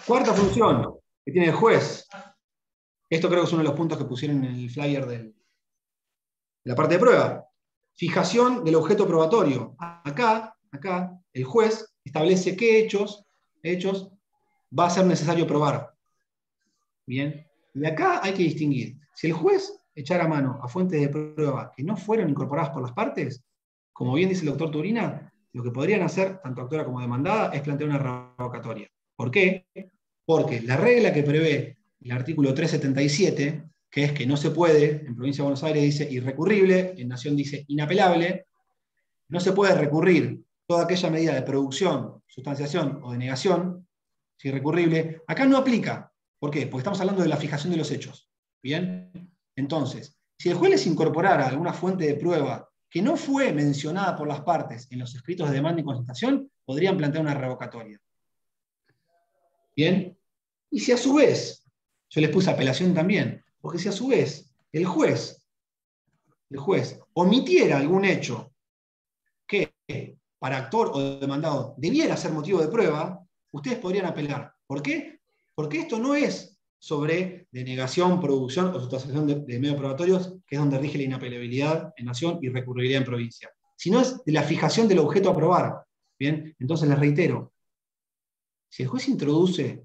S2: Cuarta función que tiene el juez. Esto creo que es uno de los puntos que pusieron en el flyer de la parte de prueba. Fijación del objeto probatorio. Acá acá el juez establece qué hechos, hechos va a ser necesario probar. Bien, y acá hay que distinguir. Si el juez echara mano a fuentes de prueba que no fueron incorporadas por las partes, como bien dice el doctor Turina, lo que podrían hacer, tanto actora como demandada, es plantear una revocatoria. ¿Por qué? Porque la regla que prevé el artículo 377, que es que no se puede, en Provincia de Buenos Aires dice irrecurrible, en Nación dice inapelable, no se puede recurrir toda aquella medida de producción, sustanciación o de negación, si recurrible, acá no aplica. ¿Por qué? Porque estamos hablando de la fijación de los hechos. ¿Bien? Entonces, si el juez les incorporara alguna fuente de prueba que no fue mencionada por las partes en los escritos de demanda y consultación, podrían plantear una revocatoria. ¿Bien? Y si a su vez, yo les puse apelación también, porque si a su vez el juez, el juez omitiera algún hecho que para actor o demandado debiera ser motivo de prueba, ustedes podrían apelar. ¿Por qué? Porque esto no es sobre denegación, producción o sustanciación de, medios probatorios, que es donde rige la inapelabilidad en nación y recurribilidad en provincia, sino es de la fijación del objeto a probar. Bien, entonces les reitero, si el juez introduce,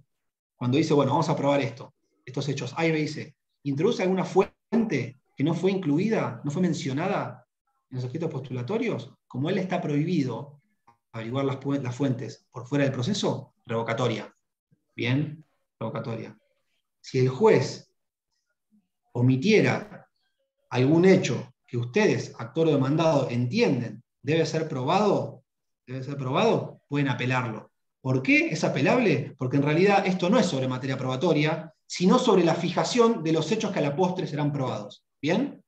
S2: cuando dice, bueno, vamos a probar esto, estos hechos A, B y C, introduce alguna fuente que no fue incluida, no fue mencionada en los objetos postulatorios, como él está prohibido averiguar las, las fuentes por fuera del proceso, revocatoria. Bien, revocatoria. Si el juez omitiera algún hecho que ustedes, actor o demandado, entienden debe ser probado, debe ser probado, pueden apelarlo. ¿Por qué es apelable? Porque en realidad esto no es sobre materia probatoria, sino sobre la fijación de los hechos que a la postre serán probados. ¿Bien?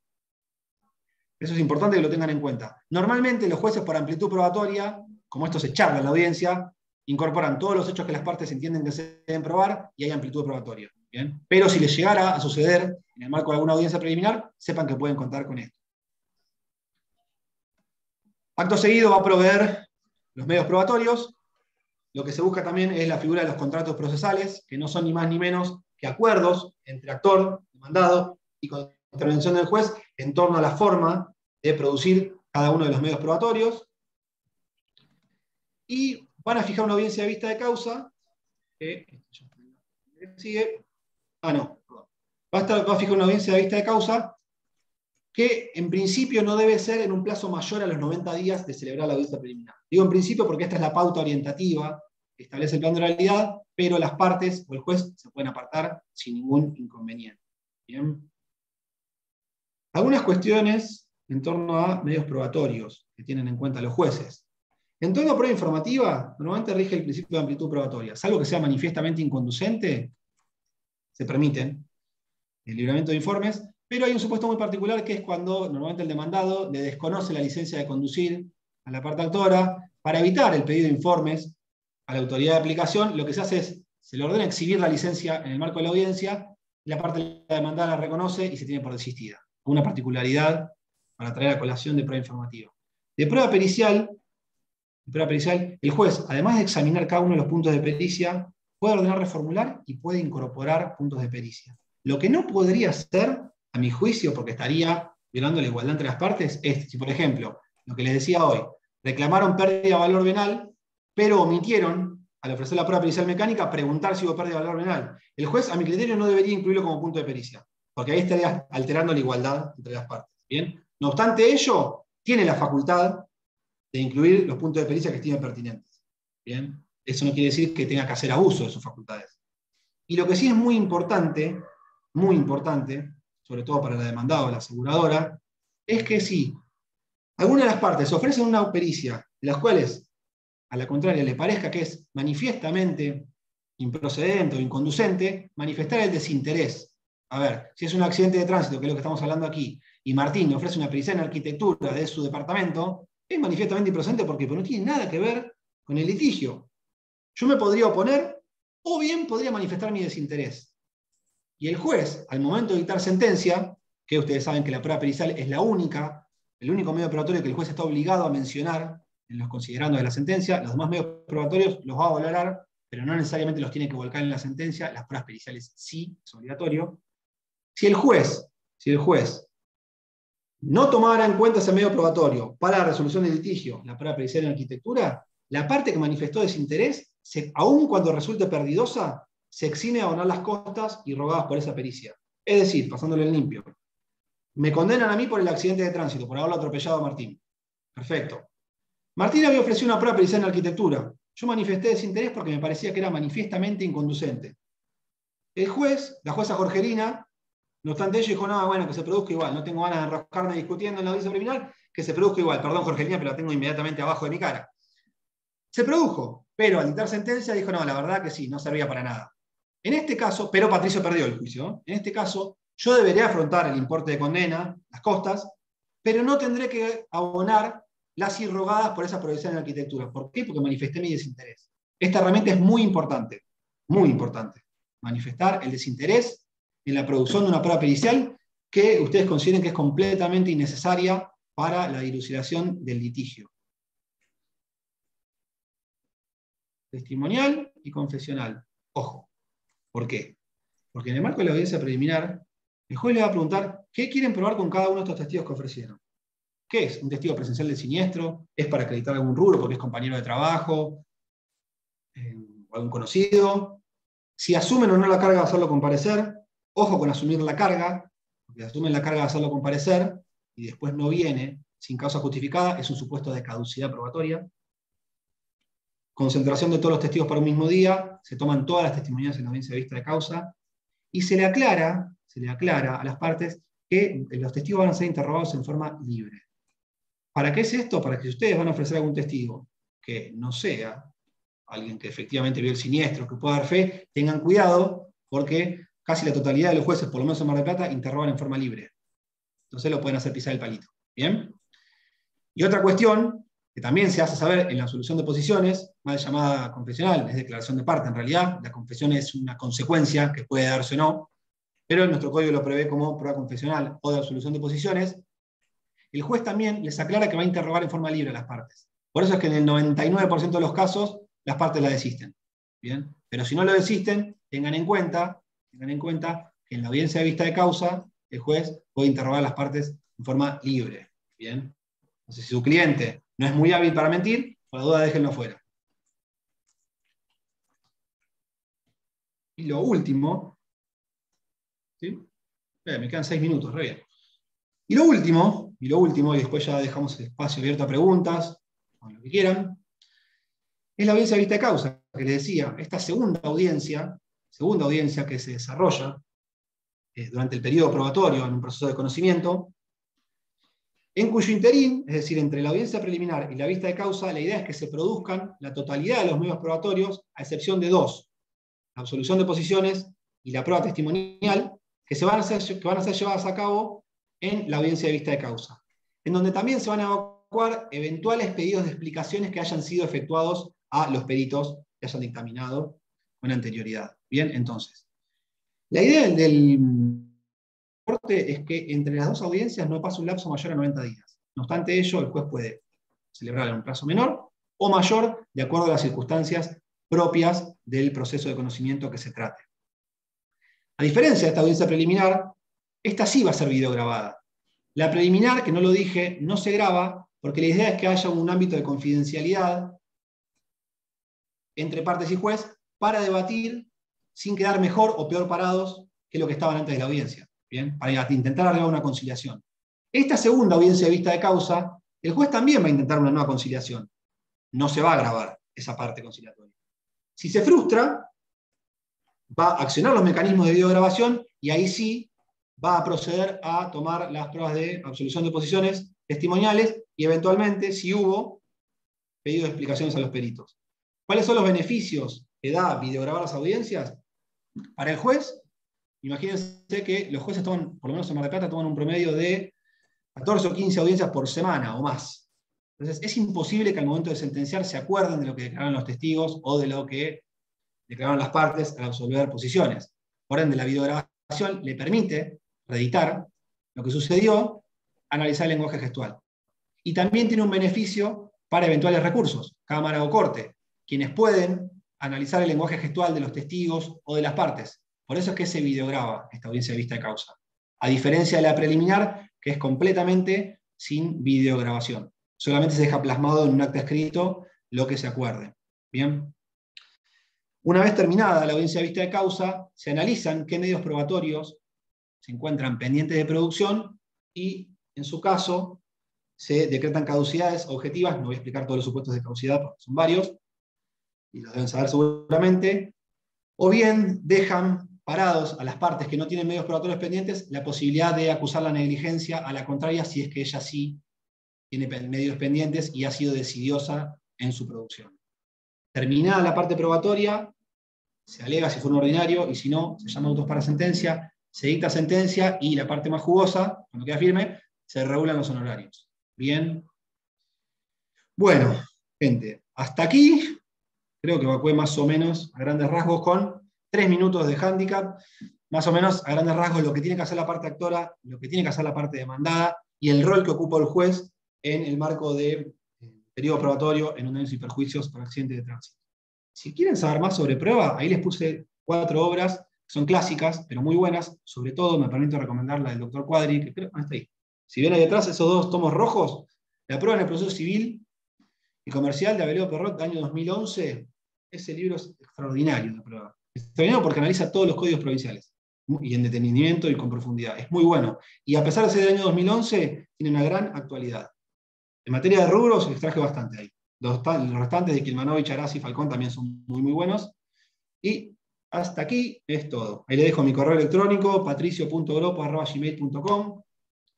S2: Eso es importante que lo tengan en cuenta. Normalmente los jueces por amplitud probatoria, como esto se charla en la audiencia, incorporan todos los hechos que las partes entienden que se deben probar y hay amplitud probatoria. ¿bien? Pero si les llegara a suceder en el marco de alguna audiencia preliminar, sepan que pueden contar con esto. Acto seguido va a proveer los medios probatorios. Lo que se busca también es la figura de los contratos procesales, que no son ni más ni menos que acuerdos entre actor, demandado y con intervención del juez en torno a la forma de producir cada uno de los medios probatorios. Y van a fijar una audiencia de vista de causa. sigue. Ah, no. Va a, fijar una audiencia de vista de causa que en principio no debe ser en un plazo mayor a los 90 días de celebrar la audiencia preliminar. Digo en principio porque esta es la pauta orientativa que establece el plan de realidad, pero las partes o el juez se pueden apartar sin ningún inconveniente. Bien. Algunas cuestiones en torno a medios probatorios que tienen en cuenta los jueces. En torno a prueba informativa, normalmente rige el principio de amplitud probatoria. Salvo que sea manifiestamente inconducente, se permiten el libramiento de informes, pero hay un supuesto muy particular que es cuando normalmente el demandado le desconoce la licencia de conducir a la parte actora. Para evitar el pedido de informes a la autoridad de aplicación, lo que se hace es, se le ordena exhibir la licencia en el marco de la audiencia, la parte demandada la reconoce y se tiene por desistida. Una particularidad para traer a colación de prueba informativa. De prueba pericial, prueba pericial, el juez, además de examinar cada uno de los puntos de pericia, puede ordenar reformular y puede incorporar puntos de pericia. Lo que no podría hacer, a mi juicio, porque estaría violando la igualdad entre las partes, es si, por ejemplo, lo que les decía hoy, reclamaron pérdida de valor venal, pero omitieron, al ofrecer la prueba pericial mecánica, preguntar si hubo pérdida de valor venal. El juez, a mi criterio, no debería incluirlo como punto de pericia, porque ahí estaría alterando la igualdad entre las partes. ¿bien? No obstante ello, tiene la facultad de incluir los puntos de pericia que estimen pertinentes. ¿bien? Eso no quiere decir que tenga que hacer abuso de sus facultades. Y lo que sí es muy importante, muy importante, sobre todo para la demandada o la aseguradora, es que si alguna de las partes ofrecen una pericia, de las cuales, a la contraria, le parezca que es manifiestamente improcedente o inconducente, manifestar el desinterés. A ver, si es un accidente de tránsito, que es lo que estamos hablando aquí, y Martín le ofrece una pericia en arquitectura de su departamento, es manifiestamente improcedente porque no tiene nada que ver con el litigio. Yo me podría oponer o bien podría manifestar mi desinterés. Y el juez, al momento de dictar sentencia, que ustedes saben que la prueba pericial es la única, el único medio probatorio que el juez está obligado a mencionar en los considerando de la sentencia, los demás medios probatorios los va a valorar, pero no necesariamente los tiene que volcar en la sentencia, las pruebas periciales sí, es obligatorio. Si el juez, si el juez no tomara en cuenta ese medio probatorio para la resolución del litigio, la prueba pericial en arquitectura, la parte que manifestó desinterés aun cuando resulte perdidosa, se exime a abonar las costas y rogadas por esa pericia. Es decir, pasándole el limpio. Me condenan a mí por el accidente de tránsito, por haberlo atropellado a Martín. Perfecto. Martín había ofrecido una prueba pericial en arquitectura. Yo manifesté desinterés porque me parecía que era manifiestamente inconducente. El juez, la jueza Jorgelina, no obstante ello, dijo, no, bueno, que se produzca igual, no tengo ganas de enroscarme discutiendo en la audiencia preliminar, que se produzca igual. Perdón, Jorgelina, pero la tengo inmediatamente abajo de mi cara. Se produjo, pero al dictar sentencia dijo, no, la verdad que sí, no servía para nada. En este caso, pero Patricio perdió el juicio. En este caso, yo debería afrontar el importe de condena, las costas, pero no tendré que abonar las irrogadas por esa prohibición en arquitectura. ¿Por qué? Porque manifesté mi desinterés. Esta herramienta es muy importante, muy importante. Manifestar el desinterés en la producción de una prueba pericial que ustedes consideren que es completamente innecesaria para la dilucidación del litigio. testimonial y confesional. Ojo, ¿por qué? Porque en el marco de la audiencia preliminar, el juez le va a preguntar qué quieren probar con cada uno de estos testigos que ofrecieron. ¿Qué es? ¿Un testigo presencial del siniestro? ¿Es para acreditar algún rubro porque es compañero de trabajo? Eh, ¿O algún conocido? Si asumen o no la carga de hacerlo comparecer, ojo con asumir la carga, porque asumen la carga de hacerlo comparecer y después no viene sin causa justificada, es un supuesto de caducidad probatoria concentración de todos los testigos para un mismo día, se toman todas las testimoniales en la audiencia de vista de causa, y se le aclara, se le aclara a las partes que los testigos van a ser interrogados en forma libre. ¿Para qué es esto? Para que si ustedes van a ofrecer algún testigo que no sea alguien que efectivamente vio el siniestro, que pueda dar fe, tengan cuidado, porque casi la totalidad de los jueces, por lo menos en Mar del Plata, interrogan en forma libre. Entonces lo pueden hacer pisar el palito. ¿Bien? Y otra cuestión que también se hace saber en la solución de posiciones, mal llamada confesional, es declaración de parte en realidad, la confesión es una consecuencia que puede darse o no, pero nuestro código lo prevé como prueba confesional o de absolución de posiciones, el juez también les aclara que va a interrogar en forma libre a las partes. Por eso es que en el 99% de los casos las partes la desisten. ¿bien? Pero si no lo desisten, tengan en cuenta, tengan en cuenta que en la audiencia de vista de causa, el juez puede interrogar a las partes en forma libre. ¿bien? Entonces, si su cliente no es muy hábil para mentir, por la duda déjenlo fuera. Y lo último, ¿sí? me quedan seis minutos, re bien. Y lo último, y lo último, y después ya dejamos espacio abierto a preguntas, o lo que quieran, es la audiencia de vista de causa, que les decía, esta segunda audiencia, segunda audiencia que se desarrolla eh, durante el periodo probatorio en un proceso de conocimiento, en cuyo interín, es decir, entre la audiencia preliminar y la vista de causa, la idea es que se produzcan la totalidad de los medios probatorios, a excepción de dos, la absolución de posiciones y la prueba testimonial, que, se van a ser, que van a ser llevadas a cabo en la audiencia de vista de causa, en donde también se van a evacuar eventuales pedidos de explicaciones que hayan sido efectuados a los peritos que hayan dictaminado con anterioridad. Bien, entonces, la idea del es que entre las dos audiencias no pasa un lapso mayor a 90 días. No obstante ello, el juez puede celebrar en un plazo menor o mayor de acuerdo a las circunstancias propias del proceso de conocimiento que se trate. A diferencia de esta audiencia preliminar, esta sí va a ser videograbada. La preliminar, que no lo dije, no se graba porque la idea es que haya un ámbito de confidencialidad entre partes y juez para debatir sin quedar mejor o peor parados que lo que estaban antes de la audiencia para intentar arreglar una conciliación. Esta segunda audiencia de vista de causa, el juez también va a intentar una nueva conciliación. No se va a grabar esa parte conciliatoria. Si se frustra, va a accionar los mecanismos de videograbación y ahí sí va a proceder a tomar las pruebas de absolución de posiciones testimoniales y eventualmente, si hubo, pedido de explicaciones a los peritos. ¿Cuáles son los beneficios que da videograbar las audiencias? Para el juez, Imagínense que los jueces toman, por lo menos en Mar del Plata, toman un promedio de 14 o 15 audiencias por semana o más. Entonces, es imposible que al momento de sentenciar se acuerden de lo que declararon los testigos o de lo que declararon las partes al absolver posiciones. Por ende, la videograbación le permite reeditar lo que sucedió, analizar el lenguaje gestual. Y también tiene un beneficio para eventuales recursos, cámara o corte, quienes pueden analizar el lenguaje gestual de los testigos o de las partes. Por eso es que se videograba esta audiencia de vista de causa. A diferencia de la preliminar, que es completamente sin videograbación. Solamente se deja plasmado en un acta escrito lo que se acuerde. Bien. Una vez terminada la audiencia de vista de causa, se analizan qué medios probatorios se encuentran pendientes de producción y, en su caso, se decretan caducidades objetivas. No voy a explicar todos los supuestos de caducidad porque son varios, y los deben saber seguramente. O bien dejan parados a las partes que no tienen medios probatorios pendientes la posibilidad de acusar la negligencia a la contraria si es que ella sí tiene medios pendientes y ha sido decidiosa en su producción. Terminada la parte probatoria, se alega si fue un ordinario y si no, se llama autos para sentencia, se dicta sentencia y la parte más jugosa, cuando queda firme, se regulan los honorarios. Bien. Bueno, gente, hasta aquí creo que evacué más o menos a grandes rasgos con tres minutos de handicap, más o menos a grandes rasgos lo que tiene que hacer la parte actora, lo que tiene que hacer la parte demandada y el rol que ocupa el juez en el marco de eh, periodo probatorio en un daños y perjuicios por accidente de tránsito. Si quieren saber más sobre prueba, ahí les puse cuatro obras, son clásicas, pero muy buenas, sobre todo me permito recomendar la del doctor Cuadri, que creo, ah, está ahí. Si ven ahí detrás esos dos tomos rojos, la prueba en el proceso civil y comercial de Abeleo Perrot, año 2011, ese libro es extraordinario de prueba. Extraordinario porque analiza todos los códigos provinciales y en detenimiento y con profundidad. Es muy bueno. Y a pesar de ser del año 2011, tiene una gran actualidad. En materia de rubros, extraje bastante ahí. Los, restantes de Kilmanovich, Arasi y Falcón también son muy, muy buenos. Y hasta aquí es todo. Ahí le dejo mi correo electrónico, patricio.gropo.gmail.com.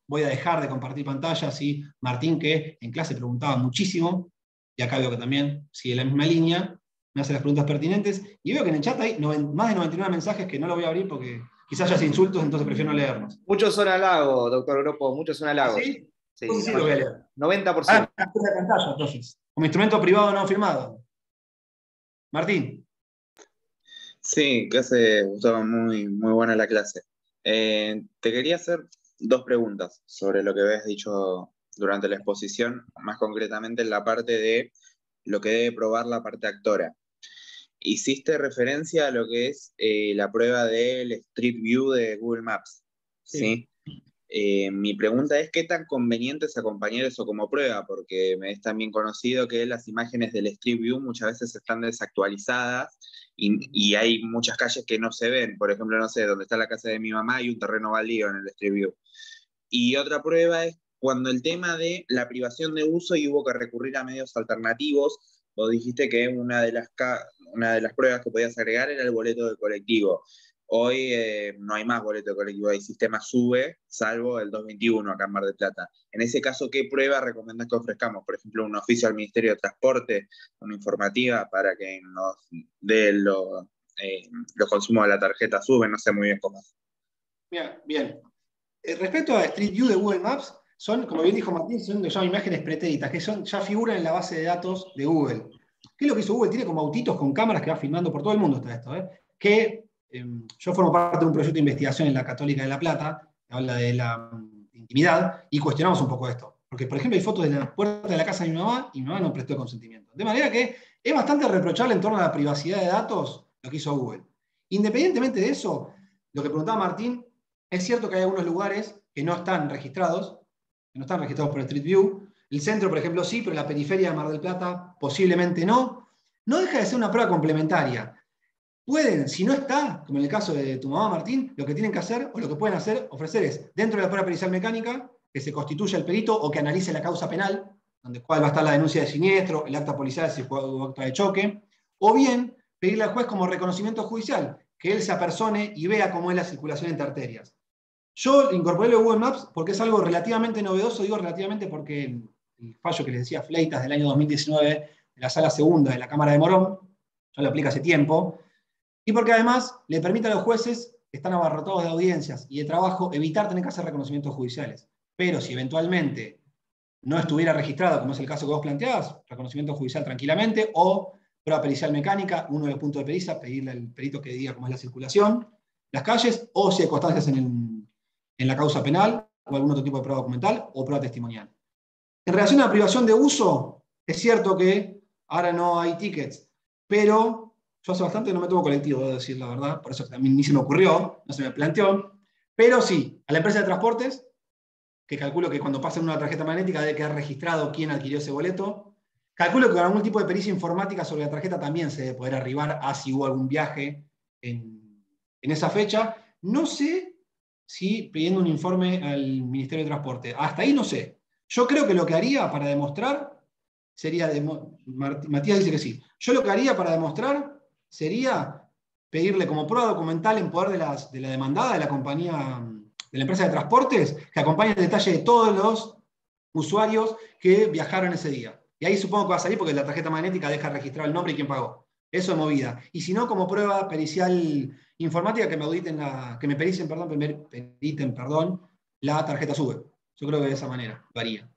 S2: Voy a dejar de compartir pantalla, sí. Martín, que en clase preguntaba muchísimo, y acá veo que también sigue la misma línea, me hace las preguntas pertinentes. Y veo que en el chat hay más de 99 mensajes que no lo voy a abrir porque quizás haya insultos, entonces prefiero no leerlos.
S4: Muchos son halagos, doctor Grupo, muchos son halagos.
S2: ¿Sí? Sí, sí, lo voy a leer.
S4: 90%.
S2: Ah, pantalla, entonces. Como instrumento privado no firmado. Martín.
S5: Sí, clase, gustaba muy, muy buena la clase. Eh, te quería hacer dos preguntas sobre lo que habías dicho durante la exposición, más concretamente en la parte de lo que debe probar la parte actora. Hiciste referencia a lo que es eh, la prueba del Street View de Google Maps. ¿sí? Eh, mi pregunta es, ¿qué tan conveniente es acompañar eso como prueba? Porque me es también conocido que las imágenes del Street View muchas veces están desactualizadas y, y, hay muchas calles que no se ven. Por ejemplo, no sé, donde está la casa de mi mamá hay un terreno baldío en el Street View. Y otra prueba es cuando el tema de la privación de uso y hubo que recurrir a medios alternativos, vos dijiste que una de las, una de las pruebas que podías agregar era el boleto de colectivo. Hoy eh, no hay más boleto de colectivo, hay sistema SUBE, salvo el 221 acá en Mar del Plata. En ese caso, ¿qué prueba recomiendas que ofrezcamos? Por ejemplo, un oficio al Ministerio de Transporte, una informativa para que nos dé eh, los consumos de la tarjeta SUBE, no sé muy bien cómo.
S2: Bien, bien. Eh, respecto a Street View de Google Maps, son, como bien dijo Martín, son lo imágenes pretéritas, que son, ya figuran en la base de datos de Google. ¿Qué es lo que hizo Google? Tiene como autitos con cámaras que va filmando por todo el mundo está esto, ¿eh? que em, yo formo parte de un proyecto de investigación en la Católica de La Plata, que habla de la mm, intimidad, y cuestionamos un poco esto. Porque, por ejemplo, hay fotos de la puerta de la casa de mi mamá y mi mamá no prestó consentimiento. De manera que es bastante reprochable en torno a la privacidad de datos lo que hizo Google. Independientemente de eso, lo que preguntaba Martín, es cierto que hay algunos lugares que no están registrados, no están registrados por Street View. El centro, por ejemplo, sí, pero la periferia de Mar del Plata posiblemente no. No deja de ser una prueba complementaria. Pueden, si no está, como en el caso de tu mamá Martín, lo que tienen que hacer o lo que pueden hacer, ofrecer es, dentro de la prueba pericial mecánica, que se constituya el perito o que analice la causa penal, donde cuál va a estar la denuncia de siniestro, el acta policial si fue acta de choque, o bien pedirle al juez como reconocimiento judicial, que él se apersone y vea cómo es la circulación entre arterias. Yo incorporé lo Google Maps porque es algo relativamente novedoso, digo relativamente porque el, fallo que les decía Fleitas del año 2019 de la sala segunda de la Cámara de Morón, ya lo aplica hace tiempo, y porque además le permite a los jueces que están abarrotados de audiencias y de trabajo evitar tener que hacer reconocimientos judiciales. Pero si eventualmente no estuviera registrado, como es el caso que vos planteabas, reconocimiento judicial tranquilamente, o prueba pericial mecánica, uno de los puntos de pericia, pedirle al perito que diga cómo es la circulación, las calles, o si hay constancias en el en la causa penal o algún otro tipo de prueba documental o prueba testimonial. En relación a la privación de uso, es cierto que ahora no hay tickets, pero yo hace bastante no me tomo colectivo, debo decir la verdad, por eso también ni se me ocurrió, no se me planteó, pero sí, a la empresa de transportes, que calculo que cuando pasen una tarjeta magnética debe quedar registrado quién adquirió ese boleto, calculo que con algún tipo de pericia informática sobre la tarjeta también se debe poder arribar a si hubo algún viaje en, en esa fecha. No sé ¿sí? pidiendo un informe al Ministerio de Transporte. Hasta ahí no sé. Yo creo que lo que haría para demostrar sería, Matías dice que sí, yo lo que haría para demostrar sería pedirle como prueba documental en poder de, de la demandada de la compañía, de la empresa de transportes, que acompañe el detalle de todos los usuarios que viajaron ese día. Y ahí supongo que va a salir porque la tarjeta magnética deja registrado el nombre y quién pagó. Eso es movida. Y si no, como prueba pericial informática, que me auditen la, que me pericen, perdón, periten, perdón, la tarjeta sube. Yo creo que de esa manera varía.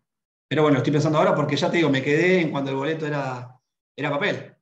S2: Pero bueno, estoy pensando ahora porque ya te digo, me quedé en cuando el boleto era, era papel.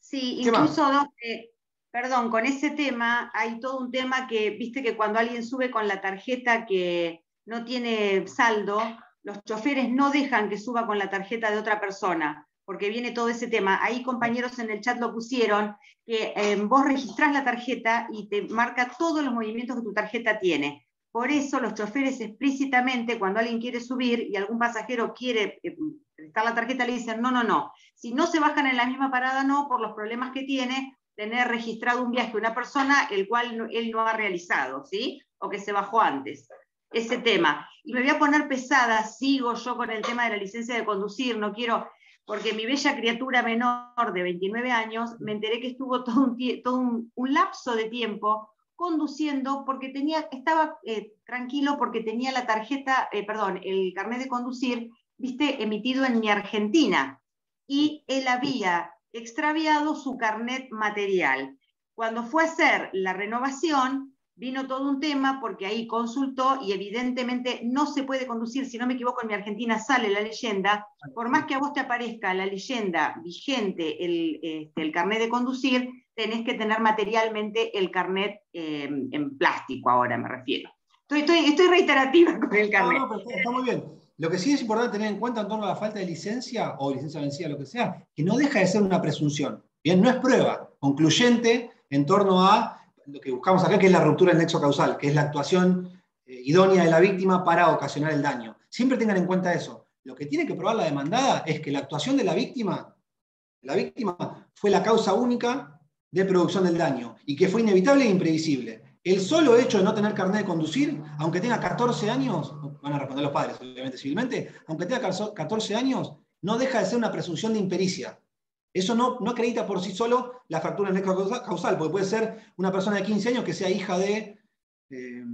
S3: Sí, incluso, eh, perdón, con ese tema hay todo un tema que, viste que cuando alguien sube con la tarjeta que no tiene saldo, los choferes no dejan que suba con la tarjeta de otra persona porque viene todo ese tema. Ahí compañeros en el chat lo pusieron, que eh, vos registrás la tarjeta y te marca todos los movimientos que tu tarjeta tiene. Por eso los choferes explícitamente, cuando alguien quiere subir y algún pasajero quiere eh, prestar la tarjeta, le dicen, no, no, no. Si no se bajan en la misma parada, no, por los problemas que tiene tener registrado un viaje una persona el cual él no ha realizado, ¿sí? O que se bajó antes. Ese tema. Y me voy a poner pesada, sigo yo con el tema de la licencia de conducir, no quiero porque mi bella criatura menor de 29 años, me enteré que estuvo todo un, lapso de tiempo conduciendo porque tenía, estaba eh, tranquilo porque tenía la tarjeta, eh, perdón, el carnet de conducir, viste, emitido en mi Argentina. Y él había extraviado su carnet material. Cuando fue a hacer la renovación, vino todo un tema porque ahí consultó y evidentemente no se puede conducir, si no me equivoco, en mi Argentina sale la leyenda, por más que a vos te aparezca la leyenda vigente, el, este, carnet de conducir, tenés que tener materialmente el carnet eh, en plástico ahora, me refiero. Estoy, estoy, reiterativa con el carnet.
S2: No, está muy bien. Lo que sí es importante tener en cuenta en torno a la falta de licencia o licencia vencida, lo que sea, que no deja de ser una presunción. Bien, no es prueba concluyente en torno a lo que buscamos acá, que es la ruptura del nexo causal, que es la actuación eh, idónea de la víctima para ocasionar el daño. Siempre tengan en cuenta eso. Lo que tiene que probar la demandada es que la actuación de la víctima, la víctima fue la causa única de producción del daño y que fue inevitable e imprevisible. El solo hecho de no tener carnet de conducir, aunque tenga 14 años, van a responder los padres, obviamente, civilmente, aunque tenga 14 años, no deja de ser una presunción de impericia. Eso no, no acredita por sí solo la fractura en causal, porque puede ser una persona de 15 años que sea hija de, eh,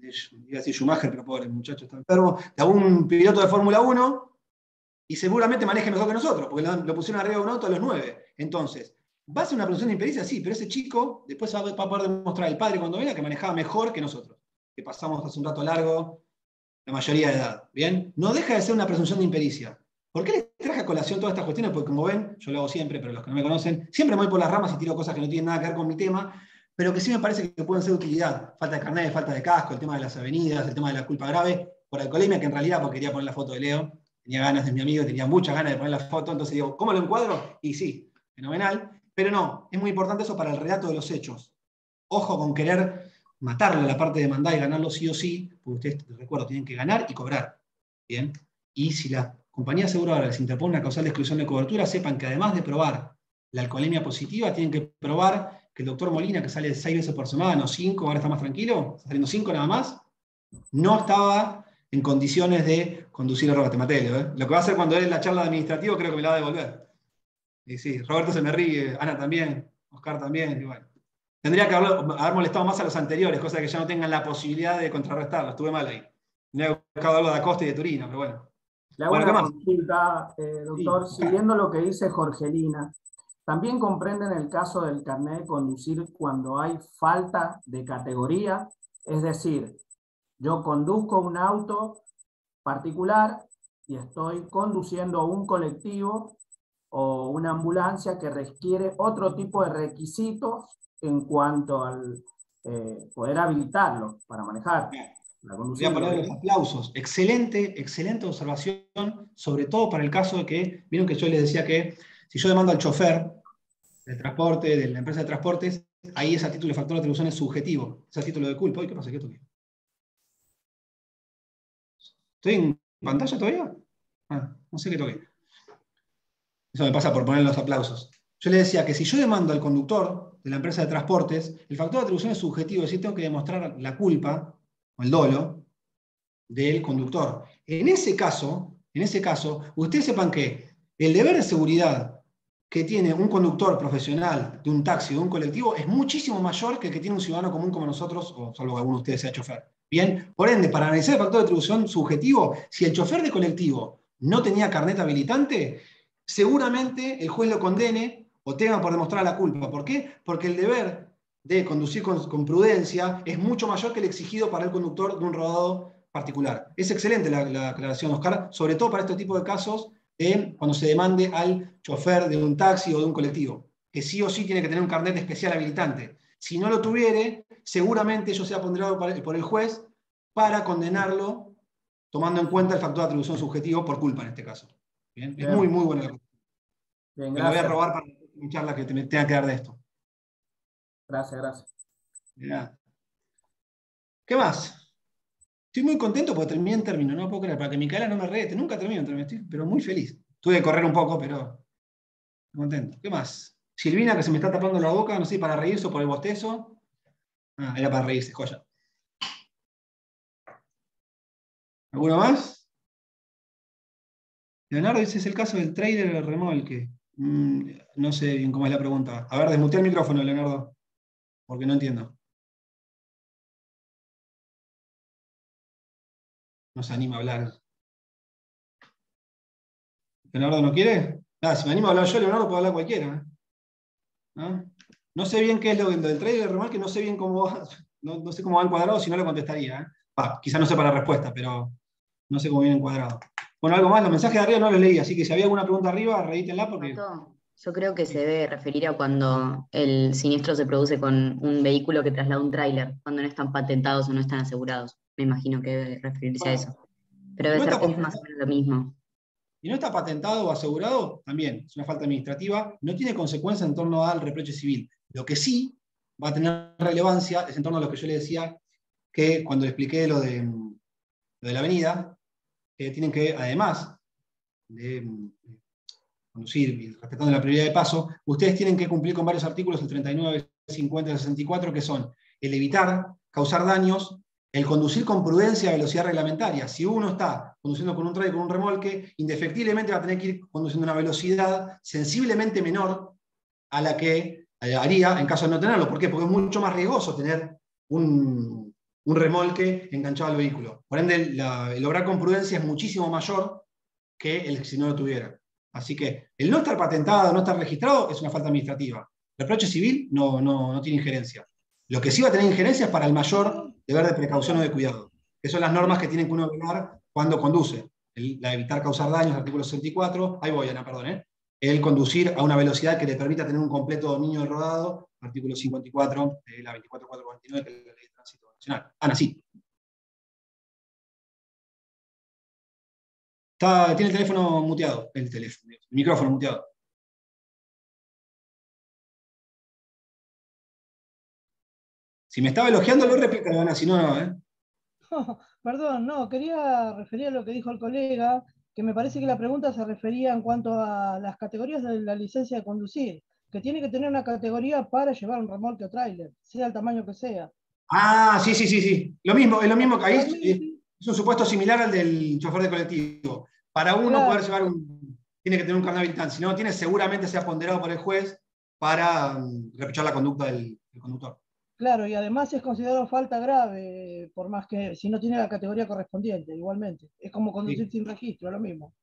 S2: iba a decir Schumacher, pero pobre muchacho está enfermo, de algún piloto de Fórmula 1, y seguramente maneje mejor que nosotros, porque lo, pusieron arriba de un auto a los 9. Entonces, ¿Va a ser una presunción de impericia? Sí, pero ese chico después va, a poder demostrar el padre cuando venga que manejaba mejor que nosotros, que pasamos hace un rato largo, la mayoría de edad. ¿Bien? No deja de ser una presunción de impericia. ¿Por qué les traje a colación todas estas cuestiones? Porque como ven, yo lo hago siempre, pero los que no me conocen, siempre me voy por las ramas y tiro cosas que no tienen nada que ver con mi tema, pero que sí me parece que pueden ser de utilidad. Falta de carnet, falta de casco, el tema de las avenidas, el tema de la culpa grave, por alcoholemia, que en realidad porque quería poner la foto de Leo, tenía ganas de mi amigo, tenía muchas ganas de poner la foto, entonces digo, ¿cómo lo encuadro? Y sí, fenomenal. Pero no, es muy importante eso para el relato de los hechos. Ojo con querer matarle a la parte de mandar y ganarlo sí o sí, porque ustedes, recuerdo, tienen que ganar y cobrar. ¿Bien? Y si la compañía aseguradora les interpone una causal de exclusión de cobertura, sepan que además de probar la alcoholemia positiva, tienen que probar que el doctor Molina, que sale seis veces por semana, o cinco, ahora está más tranquilo, saliendo cinco nada más, no estaba en condiciones de conducir a Robert Mateo. ¿eh? Lo que va a hacer cuando él la charla de administrativo, creo que me la va a devolver. Y sí, Roberto se me ríe, Ana también, Oscar también, igual. Tendría que haber, molestado más a los anteriores, cosa que ya no tengan la posibilidad de contrarrestarlo. Estuve mal ahí. Me he buscado algo de Acosta y de Turino, pero bueno.
S6: Le hago una consulta, eh, doctor. Siguiendo lo que dice Jorgelina, ¿también comprenden el caso del carnet de conducir cuando hay falta de categoría? Es decir, yo conduzco un auto particular y estoy conduciendo un colectivo o una ambulancia que requiere otro tipo de requisitos en cuanto al eh, poder habilitarlo para manejar.
S2: La Voy a poner los aplausos. Excelente, excelente observación, sobre todo para el caso de que, vieron que yo les decía que si yo demando al chofer del transporte, de la empresa de transportes, ahí ese título de factor de atribución es subjetivo, ese título de culpa. ¿Qué pasa? ¿Qué toqué? ¿Estoy en pantalla todavía? Ah, no sé qué toqué. Eso me pasa por poner los aplausos. Yo le decía que si yo demando al conductor de la empresa de transportes, el factor de atribución es subjetivo, es decir, tengo que demostrar la culpa el dolo del conductor. En ese caso, en ese caso, ustedes sepan que el deber de seguridad que tiene un conductor profesional de un taxi o de un colectivo es muchísimo mayor que el que tiene un ciudadano común como nosotros, o salvo que alguno de ustedes sea chofer. Bien, por ende, para analizar el factor de atribución subjetivo, si el chofer de colectivo no tenía carnet habilitante, seguramente el juez lo condene o tenga por demostrar la culpa. ¿Por qué? Porque el deber de conducir con, prudencia es mucho mayor que el exigido para el conductor de un rodado particular. Es excelente la, aclaración, Oscar, sobre todo para este tipo de casos cuando se demande al chofer de un taxi o de un colectivo, que sí o sí tiene que tener un carnet especial habilitante. Si no lo tuviere, seguramente ello sea ponderado por el juez para condenarlo tomando en cuenta el factor de atribución subjetivo por culpa en este caso. Es muy, muy buena la Bien, Me la voy a robar para mi charla que te tenga que dar de esto.
S6: Gracias, gracias.
S2: ¿Qué más? Estoy muy contento porque terminé en término, no puedo creer, para que Micaela no me rete, nunca termino en término, estoy, pero muy feliz. Tuve que correr un poco, pero contento. ¿Qué más? Silvina, que se me está tapando la boca, no sé, para reírse o por el bostezo. Ah, era para reírse, joya. ¿Alguno más? Leonardo, ese es el caso del trailer remolque. Mm, no sé bien cómo es la pregunta. A ver, desmutea el micrófono, Leonardo, porque no entiendo. No se anima a hablar. ¿Leonardo no quiere? Ah, si me animo a hablar yo, Leonardo, puedo hablar cualquiera. ¿eh? ¿No? sé bien qué es lo, del trailer del remolque, no sé bien cómo va, *laughs* no, sé cómo va encuadrado, si no le contestaría. ¿eh? quizá no sepa la respuesta, pero no sé cómo viene encuadrado. Bueno, algo más, los mensajes de arriba no los leí, así que si había alguna pregunta arriba, reítenla porque...
S1: Yo creo que se debe referir a cuando el siniestro se produce con un vehículo que traslada un tráiler, cuando no están patentados o no están asegurados. Me imagino que debe referirse a eso. Pero debe ser más o menos lo mismo.
S2: Y no está patentado o asegurado, también es una falta administrativa, no tiene consecuencia en torno al reproche civil. Lo que sí va a tener relevancia es en torno a lo que yo le decía, que cuando le expliqué lo de, lo de la avenida, tienen que, además de conducir y respetando la prioridad de paso, ustedes tienen que cumplir con varios artículos, el 39, 50 y 64, que son el evitar causar daños, el conducir con prudencia a velocidad reglamentaria. Si uno está conduciendo con un trailer con un remolque, indefectiblemente va a tener que ir conduciendo a una velocidad sensiblemente menor a la que eh, haría en caso de no tenerlo. ¿Por qué? Porque es mucho más riesgoso tener un, remolque enganchado al vehículo. Por ende, el obrar con prudencia es muchísimo mayor que el si no lo tuviera. Así que el no estar patentado, no estar registrado, es una falta administrativa. El reproche civil no, no, tiene injerencia. Lo que sí va a tener injerencia es para el mayor deber de precaución o de cuidado. Esas son las normas que tienen que uno velar cuando conduce. la evitar causar daños, artículo 64. Ahí voy, Ana, perdón. ¿eh? El conducir a una velocidad que le permita tener un completo dominio del rodado, artículo 54 de la 24449, que es la ley de tránsito nacional. Ana, sí. Tiene el teléfono muteado, el teléfono, el micrófono muteado. Si me estaba elogiando, lo repito, Ana, si no, no, ¿eh? *laughs*
S7: perdón, no, quería referir a lo que dijo el colega, que me parece que la pregunta se refería en cuanto a las categorías de la licencia de conducir, que tiene que tener una categoría para llevar un remolque o tráiler, sea el tamaño que sea.
S2: Ah, sí, sí, sí, sí. Lo mismo, es lo mismo que ahí. Es un supuesto similar al del chofer de colectivo. Para uno poder llevar un. Tiene que tener un carnet habilitante, si no tiene, seguramente sea ponderado por el juez para um, reprochar la conducta del, conductor.
S7: Claro, y además es considerado falta grave, por más que si no tiene la categoría correspondiente, igualmente. Es como conducir sin registro, lo mismo.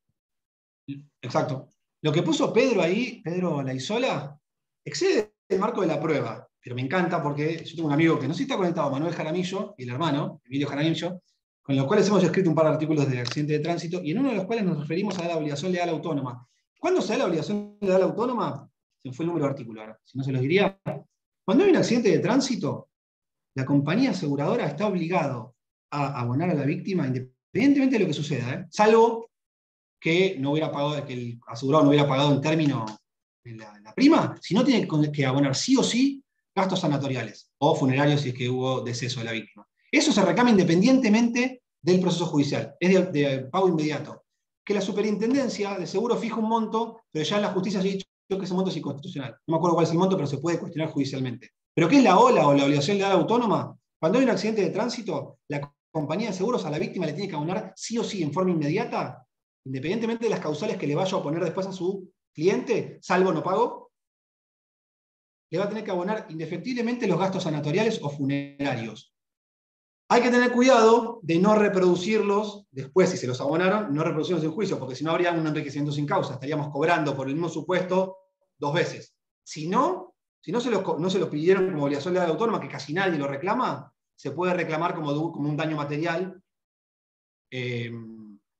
S2: Exacto. Lo que puso Pedro ahí, Pedro Laizola, excede el marco de la prueba, pero me encanta porque yo tengo un amigo que no sé si está conectado, Manuel Jaramillo, y el hermano, Emilio Jaramillo, con los cuales hemos escrito un par de artículos de accidente de tránsito, y en uno de los cuales nos referimos a la obligación legal autónoma. ¿Cuándo se da la obligación legal autónoma? Se fue el número de artículo ahora, si no se los diría. Cuando hay un accidente de tránsito, la compañía aseguradora está obligado a abonar a la víctima independientemente de lo que suceda, ¿eh? salvo que, no hubiera pagado, que el asegurado no hubiera pagado en término la, la prima, sino tiene que abonar sí o sí gastos sanatoriales o funerarios si es que hubo deceso de la víctima. Eso se reclama independientemente del proceso judicial, es de, pago inmediato. Que la superintendencia de seguro fija un monto, pero ya en la justicia se ha dicho que ese monto es inconstitucional. No me acuerdo cuál es el monto, pero se puede cuestionar judicialmente. ¿Pero qué es la OLA o la obligación legal autónoma? Cuando hay un accidente de tránsito, la compañía de seguros a la víctima le tiene que abonar sí o sí en forma inmediata, independientemente de las causales que le vaya a poner después a su cliente, salvo no pago, le va a tener que abonar indefectiblemente los gastos sanatoriales o funerarios. Hay que tener cuidado de no reproducirlos después, si se los abonaron, no reproducirlos en juicio, porque si no habría un enriquecimiento sin causa. Estaríamos cobrando por el mismo supuesto dos veces. Si no, si no se los, no se los pidieron como obligación legal autónoma, que casi nadie lo reclama, se puede reclamar como, como un daño material eh,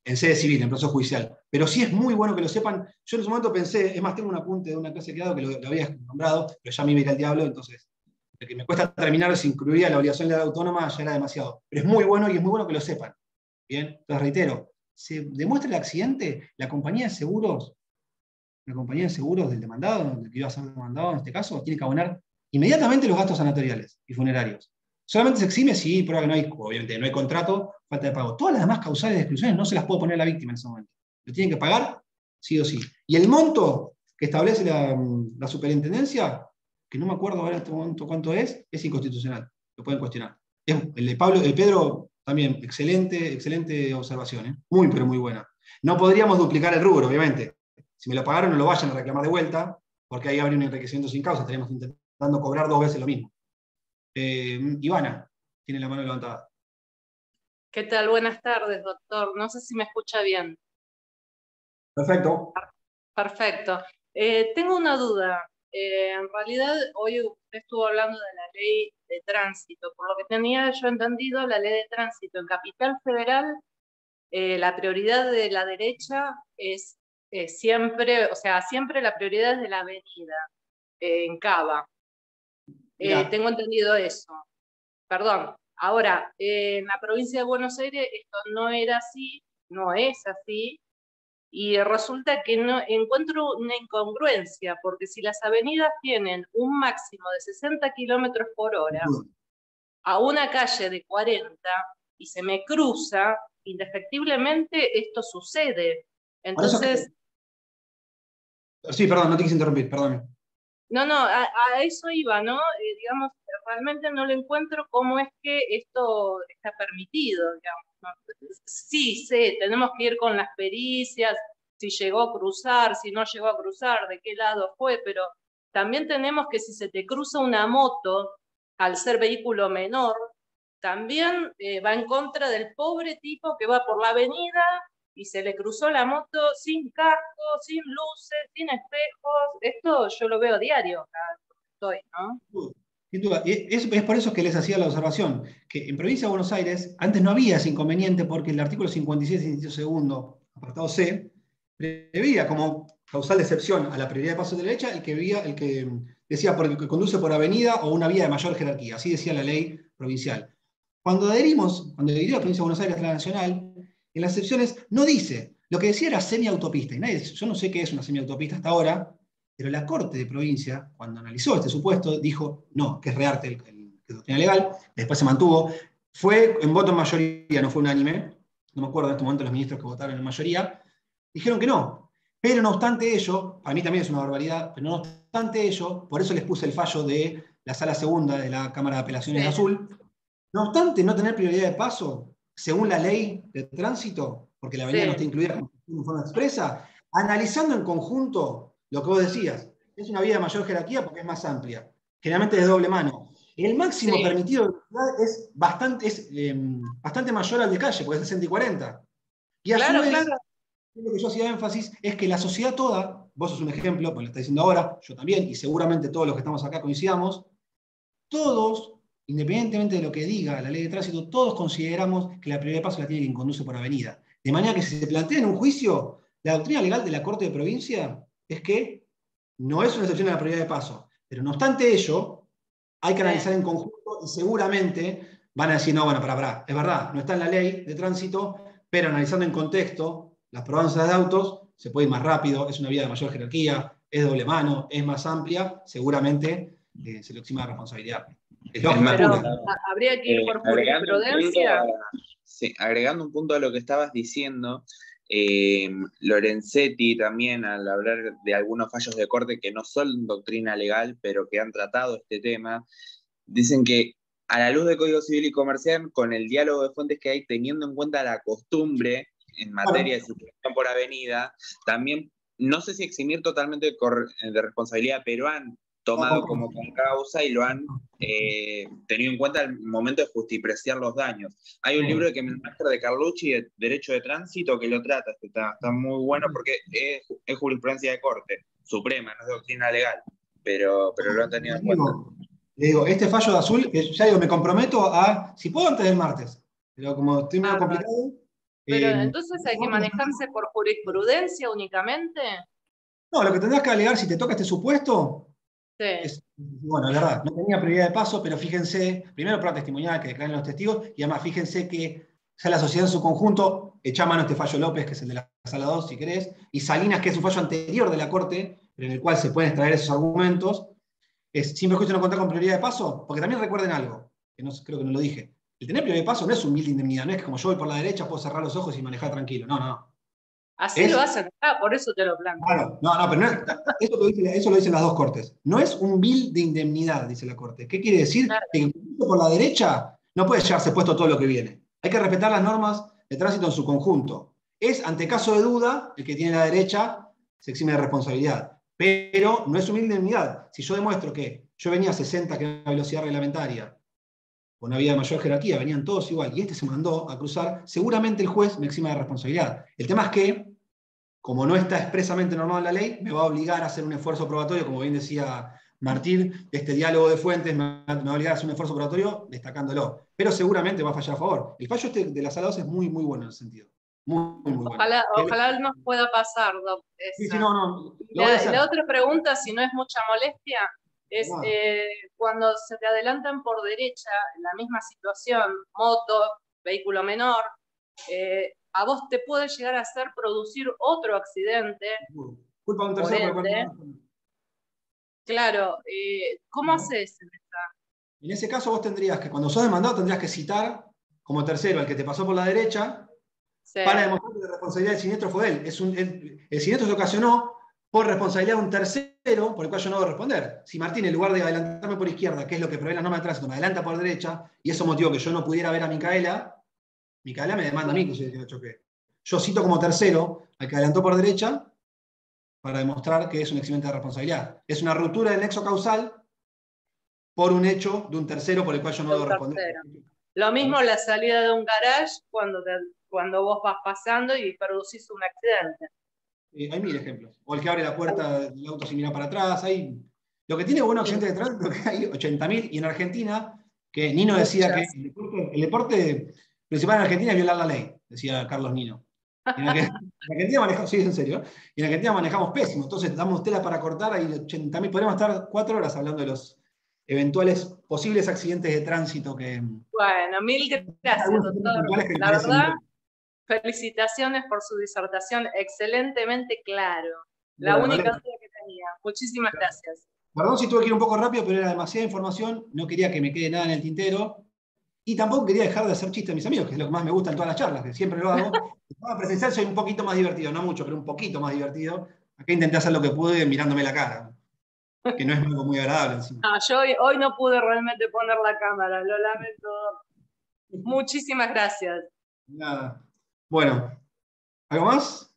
S2: en sede civil, en proceso judicial. Pero sí es muy bueno que lo sepan. Yo en su momento pensé, es más, tengo un apunte de una clase que que lo, había nombrado, pero ya me mira el diablo, entonces de que me cuesta terminar si incluía la obligación legal autónoma ya era demasiado. Pero es muy bueno y es muy bueno que lo sepan. Bien, entonces reitero, se demuestra el accidente, la compañía de seguros, la compañía de seguros del demandado, del que iba a ser demandado en este caso, tiene que abonar inmediatamente los gastos sanatoriales y funerarios. Solamente se exime si prueba que no hay, obviamente, no hay contrato, falta de pago. Todas las demás causales de exclusiones no se las puede poner la víctima en ese momento. Lo tienen que pagar sí o sí. Y el monto que establece la, la superintendencia que no me acuerdo ahora en este momento cuánto es, es inconstitucional. Lo pueden cuestionar. el de Pablo, el Pedro, también, excelente, excelente observación, ¿eh? muy, pero muy buena. No podríamos duplicar el rubro, obviamente. Si me lo pagaron, no lo vayan a reclamar de vuelta, porque ahí habría un enriquecimiento sin causa, estaríamos intentando cobrar dos veces lo mismo. Eh, Ivana, tiene la mano levantada.
S8: ¿Qué tal? Buenas tardes, doctor. No sé si me escucha bien.
S2: Perfecto.
S8: Perfecto. Eh, tengo una duda. Eh, en realidad, hoy usted estuvo hablando de la ley de tránsito. Por lo que tenía yo entendido, la ley de tránsito en Capital Federal, eh, la prioridad de la derecha es eh, siempre, o sea, siempre la prioridad es de la avenida, en Cava. tengo entendido eso. Perdón. Ahora, en la provincia de Buenos Aires esto no era así, no es así, y resulta que no encuentro una incongruencia, porque si las avenidas tienen un máximo de 60 kilómetros por hora a una calle de 40 y se me cruza, indefectiblemente esto sucede. Entonces.
S2: Sí, perdón, no te quise interrumpir, perdón.
S8: No, no, a, eso iba, ¿no? Eh, digamos, realmente no le encuentro cómo es que esto está permitido, Sí, sé, tenemos que ir con las pericias, si llegó a cruzar, si no llegó a cruzar, de qué lado fue, pero también tenemos que si se te cruza una moto, al ser vehículo menor, también eh, va en contra del pobre tipo que va por la avenida y se le cruzó la moto sin casco, sin luces, sin espejos. Esto yo lo veo diario estoy, ¿no?
S2: Sin duda, es, por eso que les hacía la observación, que en provincia de Buenos Aires antes no había ese inconveniente porque el artículo 56, inciso segundo, apartado C, preveía como causal de excepción a la prioridad de paso de derecha el que, vía, el que decía conduce por avenida o una vía de mayor jerarquía, así decía la ley provincial. Cuando adherimos, cuando adhirió la provincia de Buenos Aires a la nacional, en las excepciones no dice, lo que decía era semiautopista, y nadie, yo no sé qué es una semiautopista hasta ahora, pero la Corte de Provincia, cuando analizó este supuesto, dijo, no, que es rearte el, doctrina legal, después se mantuvo, fue en voto en mayoría, no fue unánime, no me acuerdo en este momento los ministros que votaron en mayoría, dijeron que no. Pero no obstante ello, para mí también es una barbaridad, pero no obstante ello, por eso les puse el fallo de la sala segunda de la Cámara de Apelaciones de Azul, no obstante no tener prioridad de paso, según la ley de tránsito, porque la avenida no está incluida en forma expresa, analizando en conjunto lo que vos decías, es una vía de mayor jerarquía porque es más amplia, generalmente de doble mano. El máximo permitido de velocidad es bastante, es, em, bastante mayor al de calle, porque es 60 y 40. Y a claro, su vez, lo que yo hacía énfasis es que la sociedad toda, vos sos un ejemplo, pues lo está diciendo ahora, yo también, y seguramente todos los que estamos acá coincidamos, todos, independientemente de lo que diga la ley de tránsito, todos consideramos que la de paso la tiene quien conduce por avenida. De manera que si se plantea en un juicio, la doctrina legal de la Corte de Provincia es que no es una excepción a la prioridad de paso. Pero no obstante ello, hay que analizar en conjunto y seguramente van a decir, no, bueno, para, para, es verdad, no está en la ley de tránsito, pero analizando en contexto las probanzas de autos, se puede ir más rápido, es una vía de mayor jerarquía, es doble mano, es más amplia, seguramente eh, se le exima la responsabilidad.
S8: Es pero, habría que ir por jurisprudencia.
S5: Sí, agregando un punto a lo que estabas diciendo, eh, Lorenzetti también, al hablar de algunos fallos de corte que no son doctrina legal, pero que han tratado este tema, dicen que a la luz del Código Civil y Comercial, con el diálogo de fuentes que hay, teniendo en cuenta la costumbre en materia de circulación por avenida, también, no sé si eximir totalmente de responsabilidad, pero tomado como con causa y lo han eh, tenido en cuenta al momento de justipreciar los daños. Hay un libro de que me de Carlucci, de Derecho de Tránsito, que lo trata, está, está muy bueno porque es, jurisprudencia de corte suprema, no es doctrina legal, pero, pero lo han tenido en cuenta.
S2: Le digo, este fallo de azul, ya digo, me comprometo a, si puedo antes del martes, pero como estoy medio ah, complicado.
S8: Pero eh, entonces hay que manejarse por jurisprudencia únicamente.
S2: No, lo que tendrás que alegar si te toca este supuesto bueno, la verdad, no tenía prioridad de paso, pero fíjense, primero prueba testimonial que declaren los testigos, y además fíjense que ya la sociedad en su conjunto echa mano este fallo López, que es el de la sala 2, si querés, y Salinas, que es un fallo anterior de la Corte, en el cual se pueden extraer esos argumentos, es siempre justo no contar con prioridad de paso, porque también recuerden algo, que no, creo que no lo dije. El tener prioridad de paso no es un mil de indemnidad, no es como yo voy por la derecha puedo cerrar los ojos y manejar tranquilo. No, no.
S8: Así lo hacen acá, por eso te lo planteo. Claro,
S2: no, no, pero no eso, lo dicen las dos cortes. No es un bill de indemnidad, dice la corte. ¿Qué quiere decir? Que por la derecha no puede llevarse puesto todo lo que viene. Hay que respetar las normas de tránsito en su conjunto. Es, ante caso de duda, el que tiene la derecha se exime de responsabilidad. Pero no es un bill de indemnidad. Si yo demuestro que yo venía a 60, que es la velocidad reglamentaria, con una vía de mayor jerarquía, venían todos igual, y este se mandó a cruzar, seguramente el juez me exima de responsabilidad. El tema es que, como no está expresamente normado en la ley, me va a obligar a hacer un esfuerzo probatorio, como bien decía Martín, este diálogo de fuentes me va, a obligar a hacer un esfuerzo probatorio destacándolo. Pero seguramente va a fallar a favor. El fallo este de la sala 2 es muy, muy bueno en ese sentido. Muy, muy, bueno.
S8: Ojalá, ojalá nos pueda pasar, Sí, sí, no, no. la otra pregunta, si no es mucha molestia, es eh, cuando se te adelantan por derecha, en la misma situación, moto, vehículo menor, eh, a vos te puede llegar a hacer producir otro accidente.
S2: Culpa de un tercero.
S8: Claro, eh, ¿cómo haces en esta?
S2: En ese caso vos tendrías que, cuando sos demandado, tendrías que citar como tercero al que te pasó por la derecha para demostrar que la responsabilidad del siniestro fue él. Es un, el, el, siniestro se ocasionó por responsabilidad de un tercero por el cual yo no debo responder. Si Martín, en lugar de adelantarme por izquierda, que es lo que prevé la norma de tránsito, me adelanta por derecha, y eso motivó que yo no pudiera ver a Micaela, Micaela me demanda a mí que yo choqué. Yo cito como tercero al que adelantó por derecha para demostrar que es un excelente de responsabilidad. Es una ruptura del nexo causal por un hecho de un tercero por el cual yo no debo responder.
S8: Lo mismo la salida de un garage cuando, cuando vos vas pasando y producís un accidente.
S2: Eh, hay mil ejemplos. O el que abre la puerta del auto sin mirar para atrás. Hay... Lo que tiene bueno accidente de tránsito es que hay 80.000 y en Argentina, que Nino decía que el deporte, principal en Argentina es violar la ley, decía Carlos Nino. En, *laughs* Argentina manejamos, sí, en serio, en Argentina manejamos pésimo, entonces damos tela para cortar, hay 80.000, podríamos estar cuatro horas hablando de los eventuales posibles accidentes de tránsito que...
S8: Bueno, mil gracias, doctor. La verdad, felicitaciones por su disertación, excelentemente claro. La única duda que tenía. Muchísimas gracias.
S2: Perdón si tuve que ir un poco rápido, pero era demasiada información, no quería que me quede nada en el tintero. Y tampoco quería dejar de hacer chistes a mis amigos, que es lo que más me gusta en todas las charlas, que siempre lo hago. *laughs* a presencial soy un poquito más divertido, no mucho, pero un poquito más divertido. Acá intenté hacer lo que pude mirándome la cara que no es algo muy agradable.
S8: yo hoy, no pude realmente poner la cámara, lo lamento. Muchísimas gracias.
S2: Nada. Bueno, ¿algo más?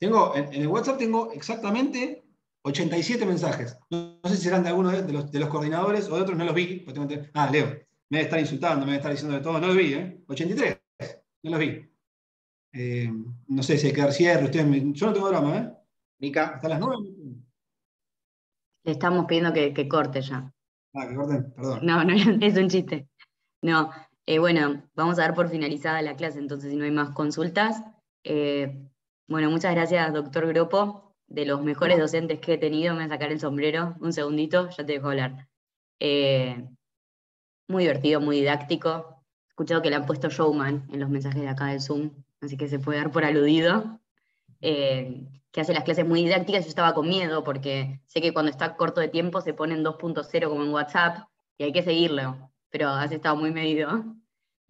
S2: Tengo, en, el WhatsApp tengo exactamente 87 mensajes. No, sé si serán de alguno de los, de los, coordinadores o de otros, no los vi. Ah, Leo, me debe estar insultando, me debe estar diciendo de todo. No los vi, ¿eh? 83, no los vi. Eh, no sé si hay que dar cierre, ustedes yo no tengo drama, ¿eh?
S4: Mica.
S2: Hasta las 9.
S1: Le estamos pidiendo que, corte ya.
S2: Ah, que corten, perdón.
S1: No, no, *laughs* es un chiste. No, eh, bueno, vamos a dar por finalizada la clase, entonces si no hay más consultas. Eh, bueno, muchas gracias, doctor Gropo, de los mejores docentes que he tenido. Me voy a sacar el sombrero, un segundito, ya te dejo hablar. Eh, muy divertido, muy didáctico. He escuchado que le han puesto showman en los mensajes de acá del Zoom, así que se puede dar por aludido que hace las clases muy didácticas, yo estaba con miedo porque sé que cuando está corto de tiempo se pone en 2.0 como en WhatsApp y hay que seguirlo, pero has estado muy medido.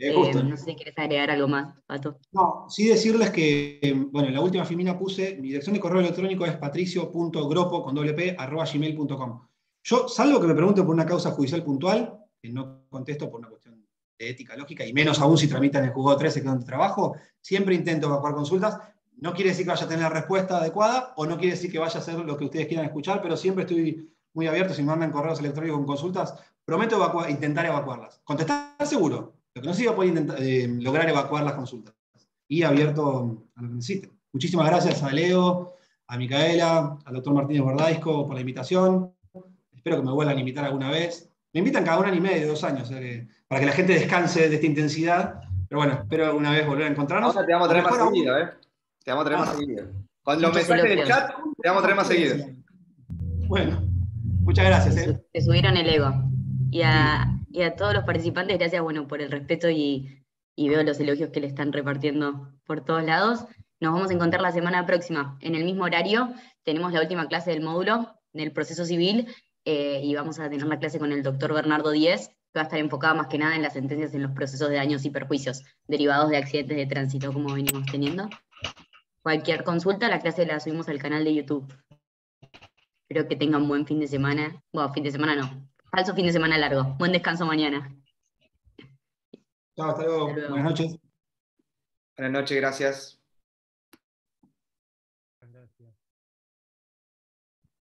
S1: Eh, no sé si quieres agregar algo más, Pato.
S2: No, sí decirles que, bueno, en la última filmina puse, mi dirección de correo electrónico es patricio.gropo con doble p, arroba gmail.com. Yo, salvo que me pregunten por una causa judicial puntual, que no contesto por una cuestión de ética lógica, y menos aún si tramitan el juzgado 13 que es donde trabajo, siempre intento evacuar consultas, no quiere decir que vaya a tener la respuesta adecuada o no quiere decir que vaya a ser lo que ustedes quieran escuchar, pero siempre estoy muy abierto. Si me mandan correos electrónicos con consultas, prometo intentar evacuarlas. Contestar seguro. Lo que no sé poder intentar, eh, lograr evacuar las consultas. Y abierto a lo que necesiten. Muchísimas gracias a Leo, a Micaela, al doctor Martínez Bordaisco por la invitación. Espero que me vuelvan a invitar alguna vez. Me invitan cada un año y medio, dos años, para que la gente descanse de esta intensidad. Pero bueno, espero alguna vez volver a encontrarnos.
S4: Ahora te vamos a traer más seguido, ¿eh? Te vamos a traer más seguido. Con los mensajes del chat, te vamos a traer más seguido.
S2: Bueno, muchas gracias. ¿eh?
S1: Te subieron el ego. Y a, todos los participantes, gracias bueno, por el respeto y, veo los elogios que le están repartiendo por todos lados. Nos vamos a encontrar la semana próxima en el mismo horario. Tenemos la última clase del módulo del proceso civil eh, y vamos a tener la clase con el doctor Bernardo Díez, que va a estar enfocada más que nada en las sentencias en los procesos de daños y perjuicios derivados de accidentes de tránsito, como venimos teniendo. Cualquier consulta, la clase la subimos al canal de YouTube. Espero que tengan buen fin de semana. Bueno, fin de semana no. Falso fin de semana largo. Buen descanso mañana.
S2: Chao, hasta luego. Buenas noches.
S4: Buenas noches, gracias.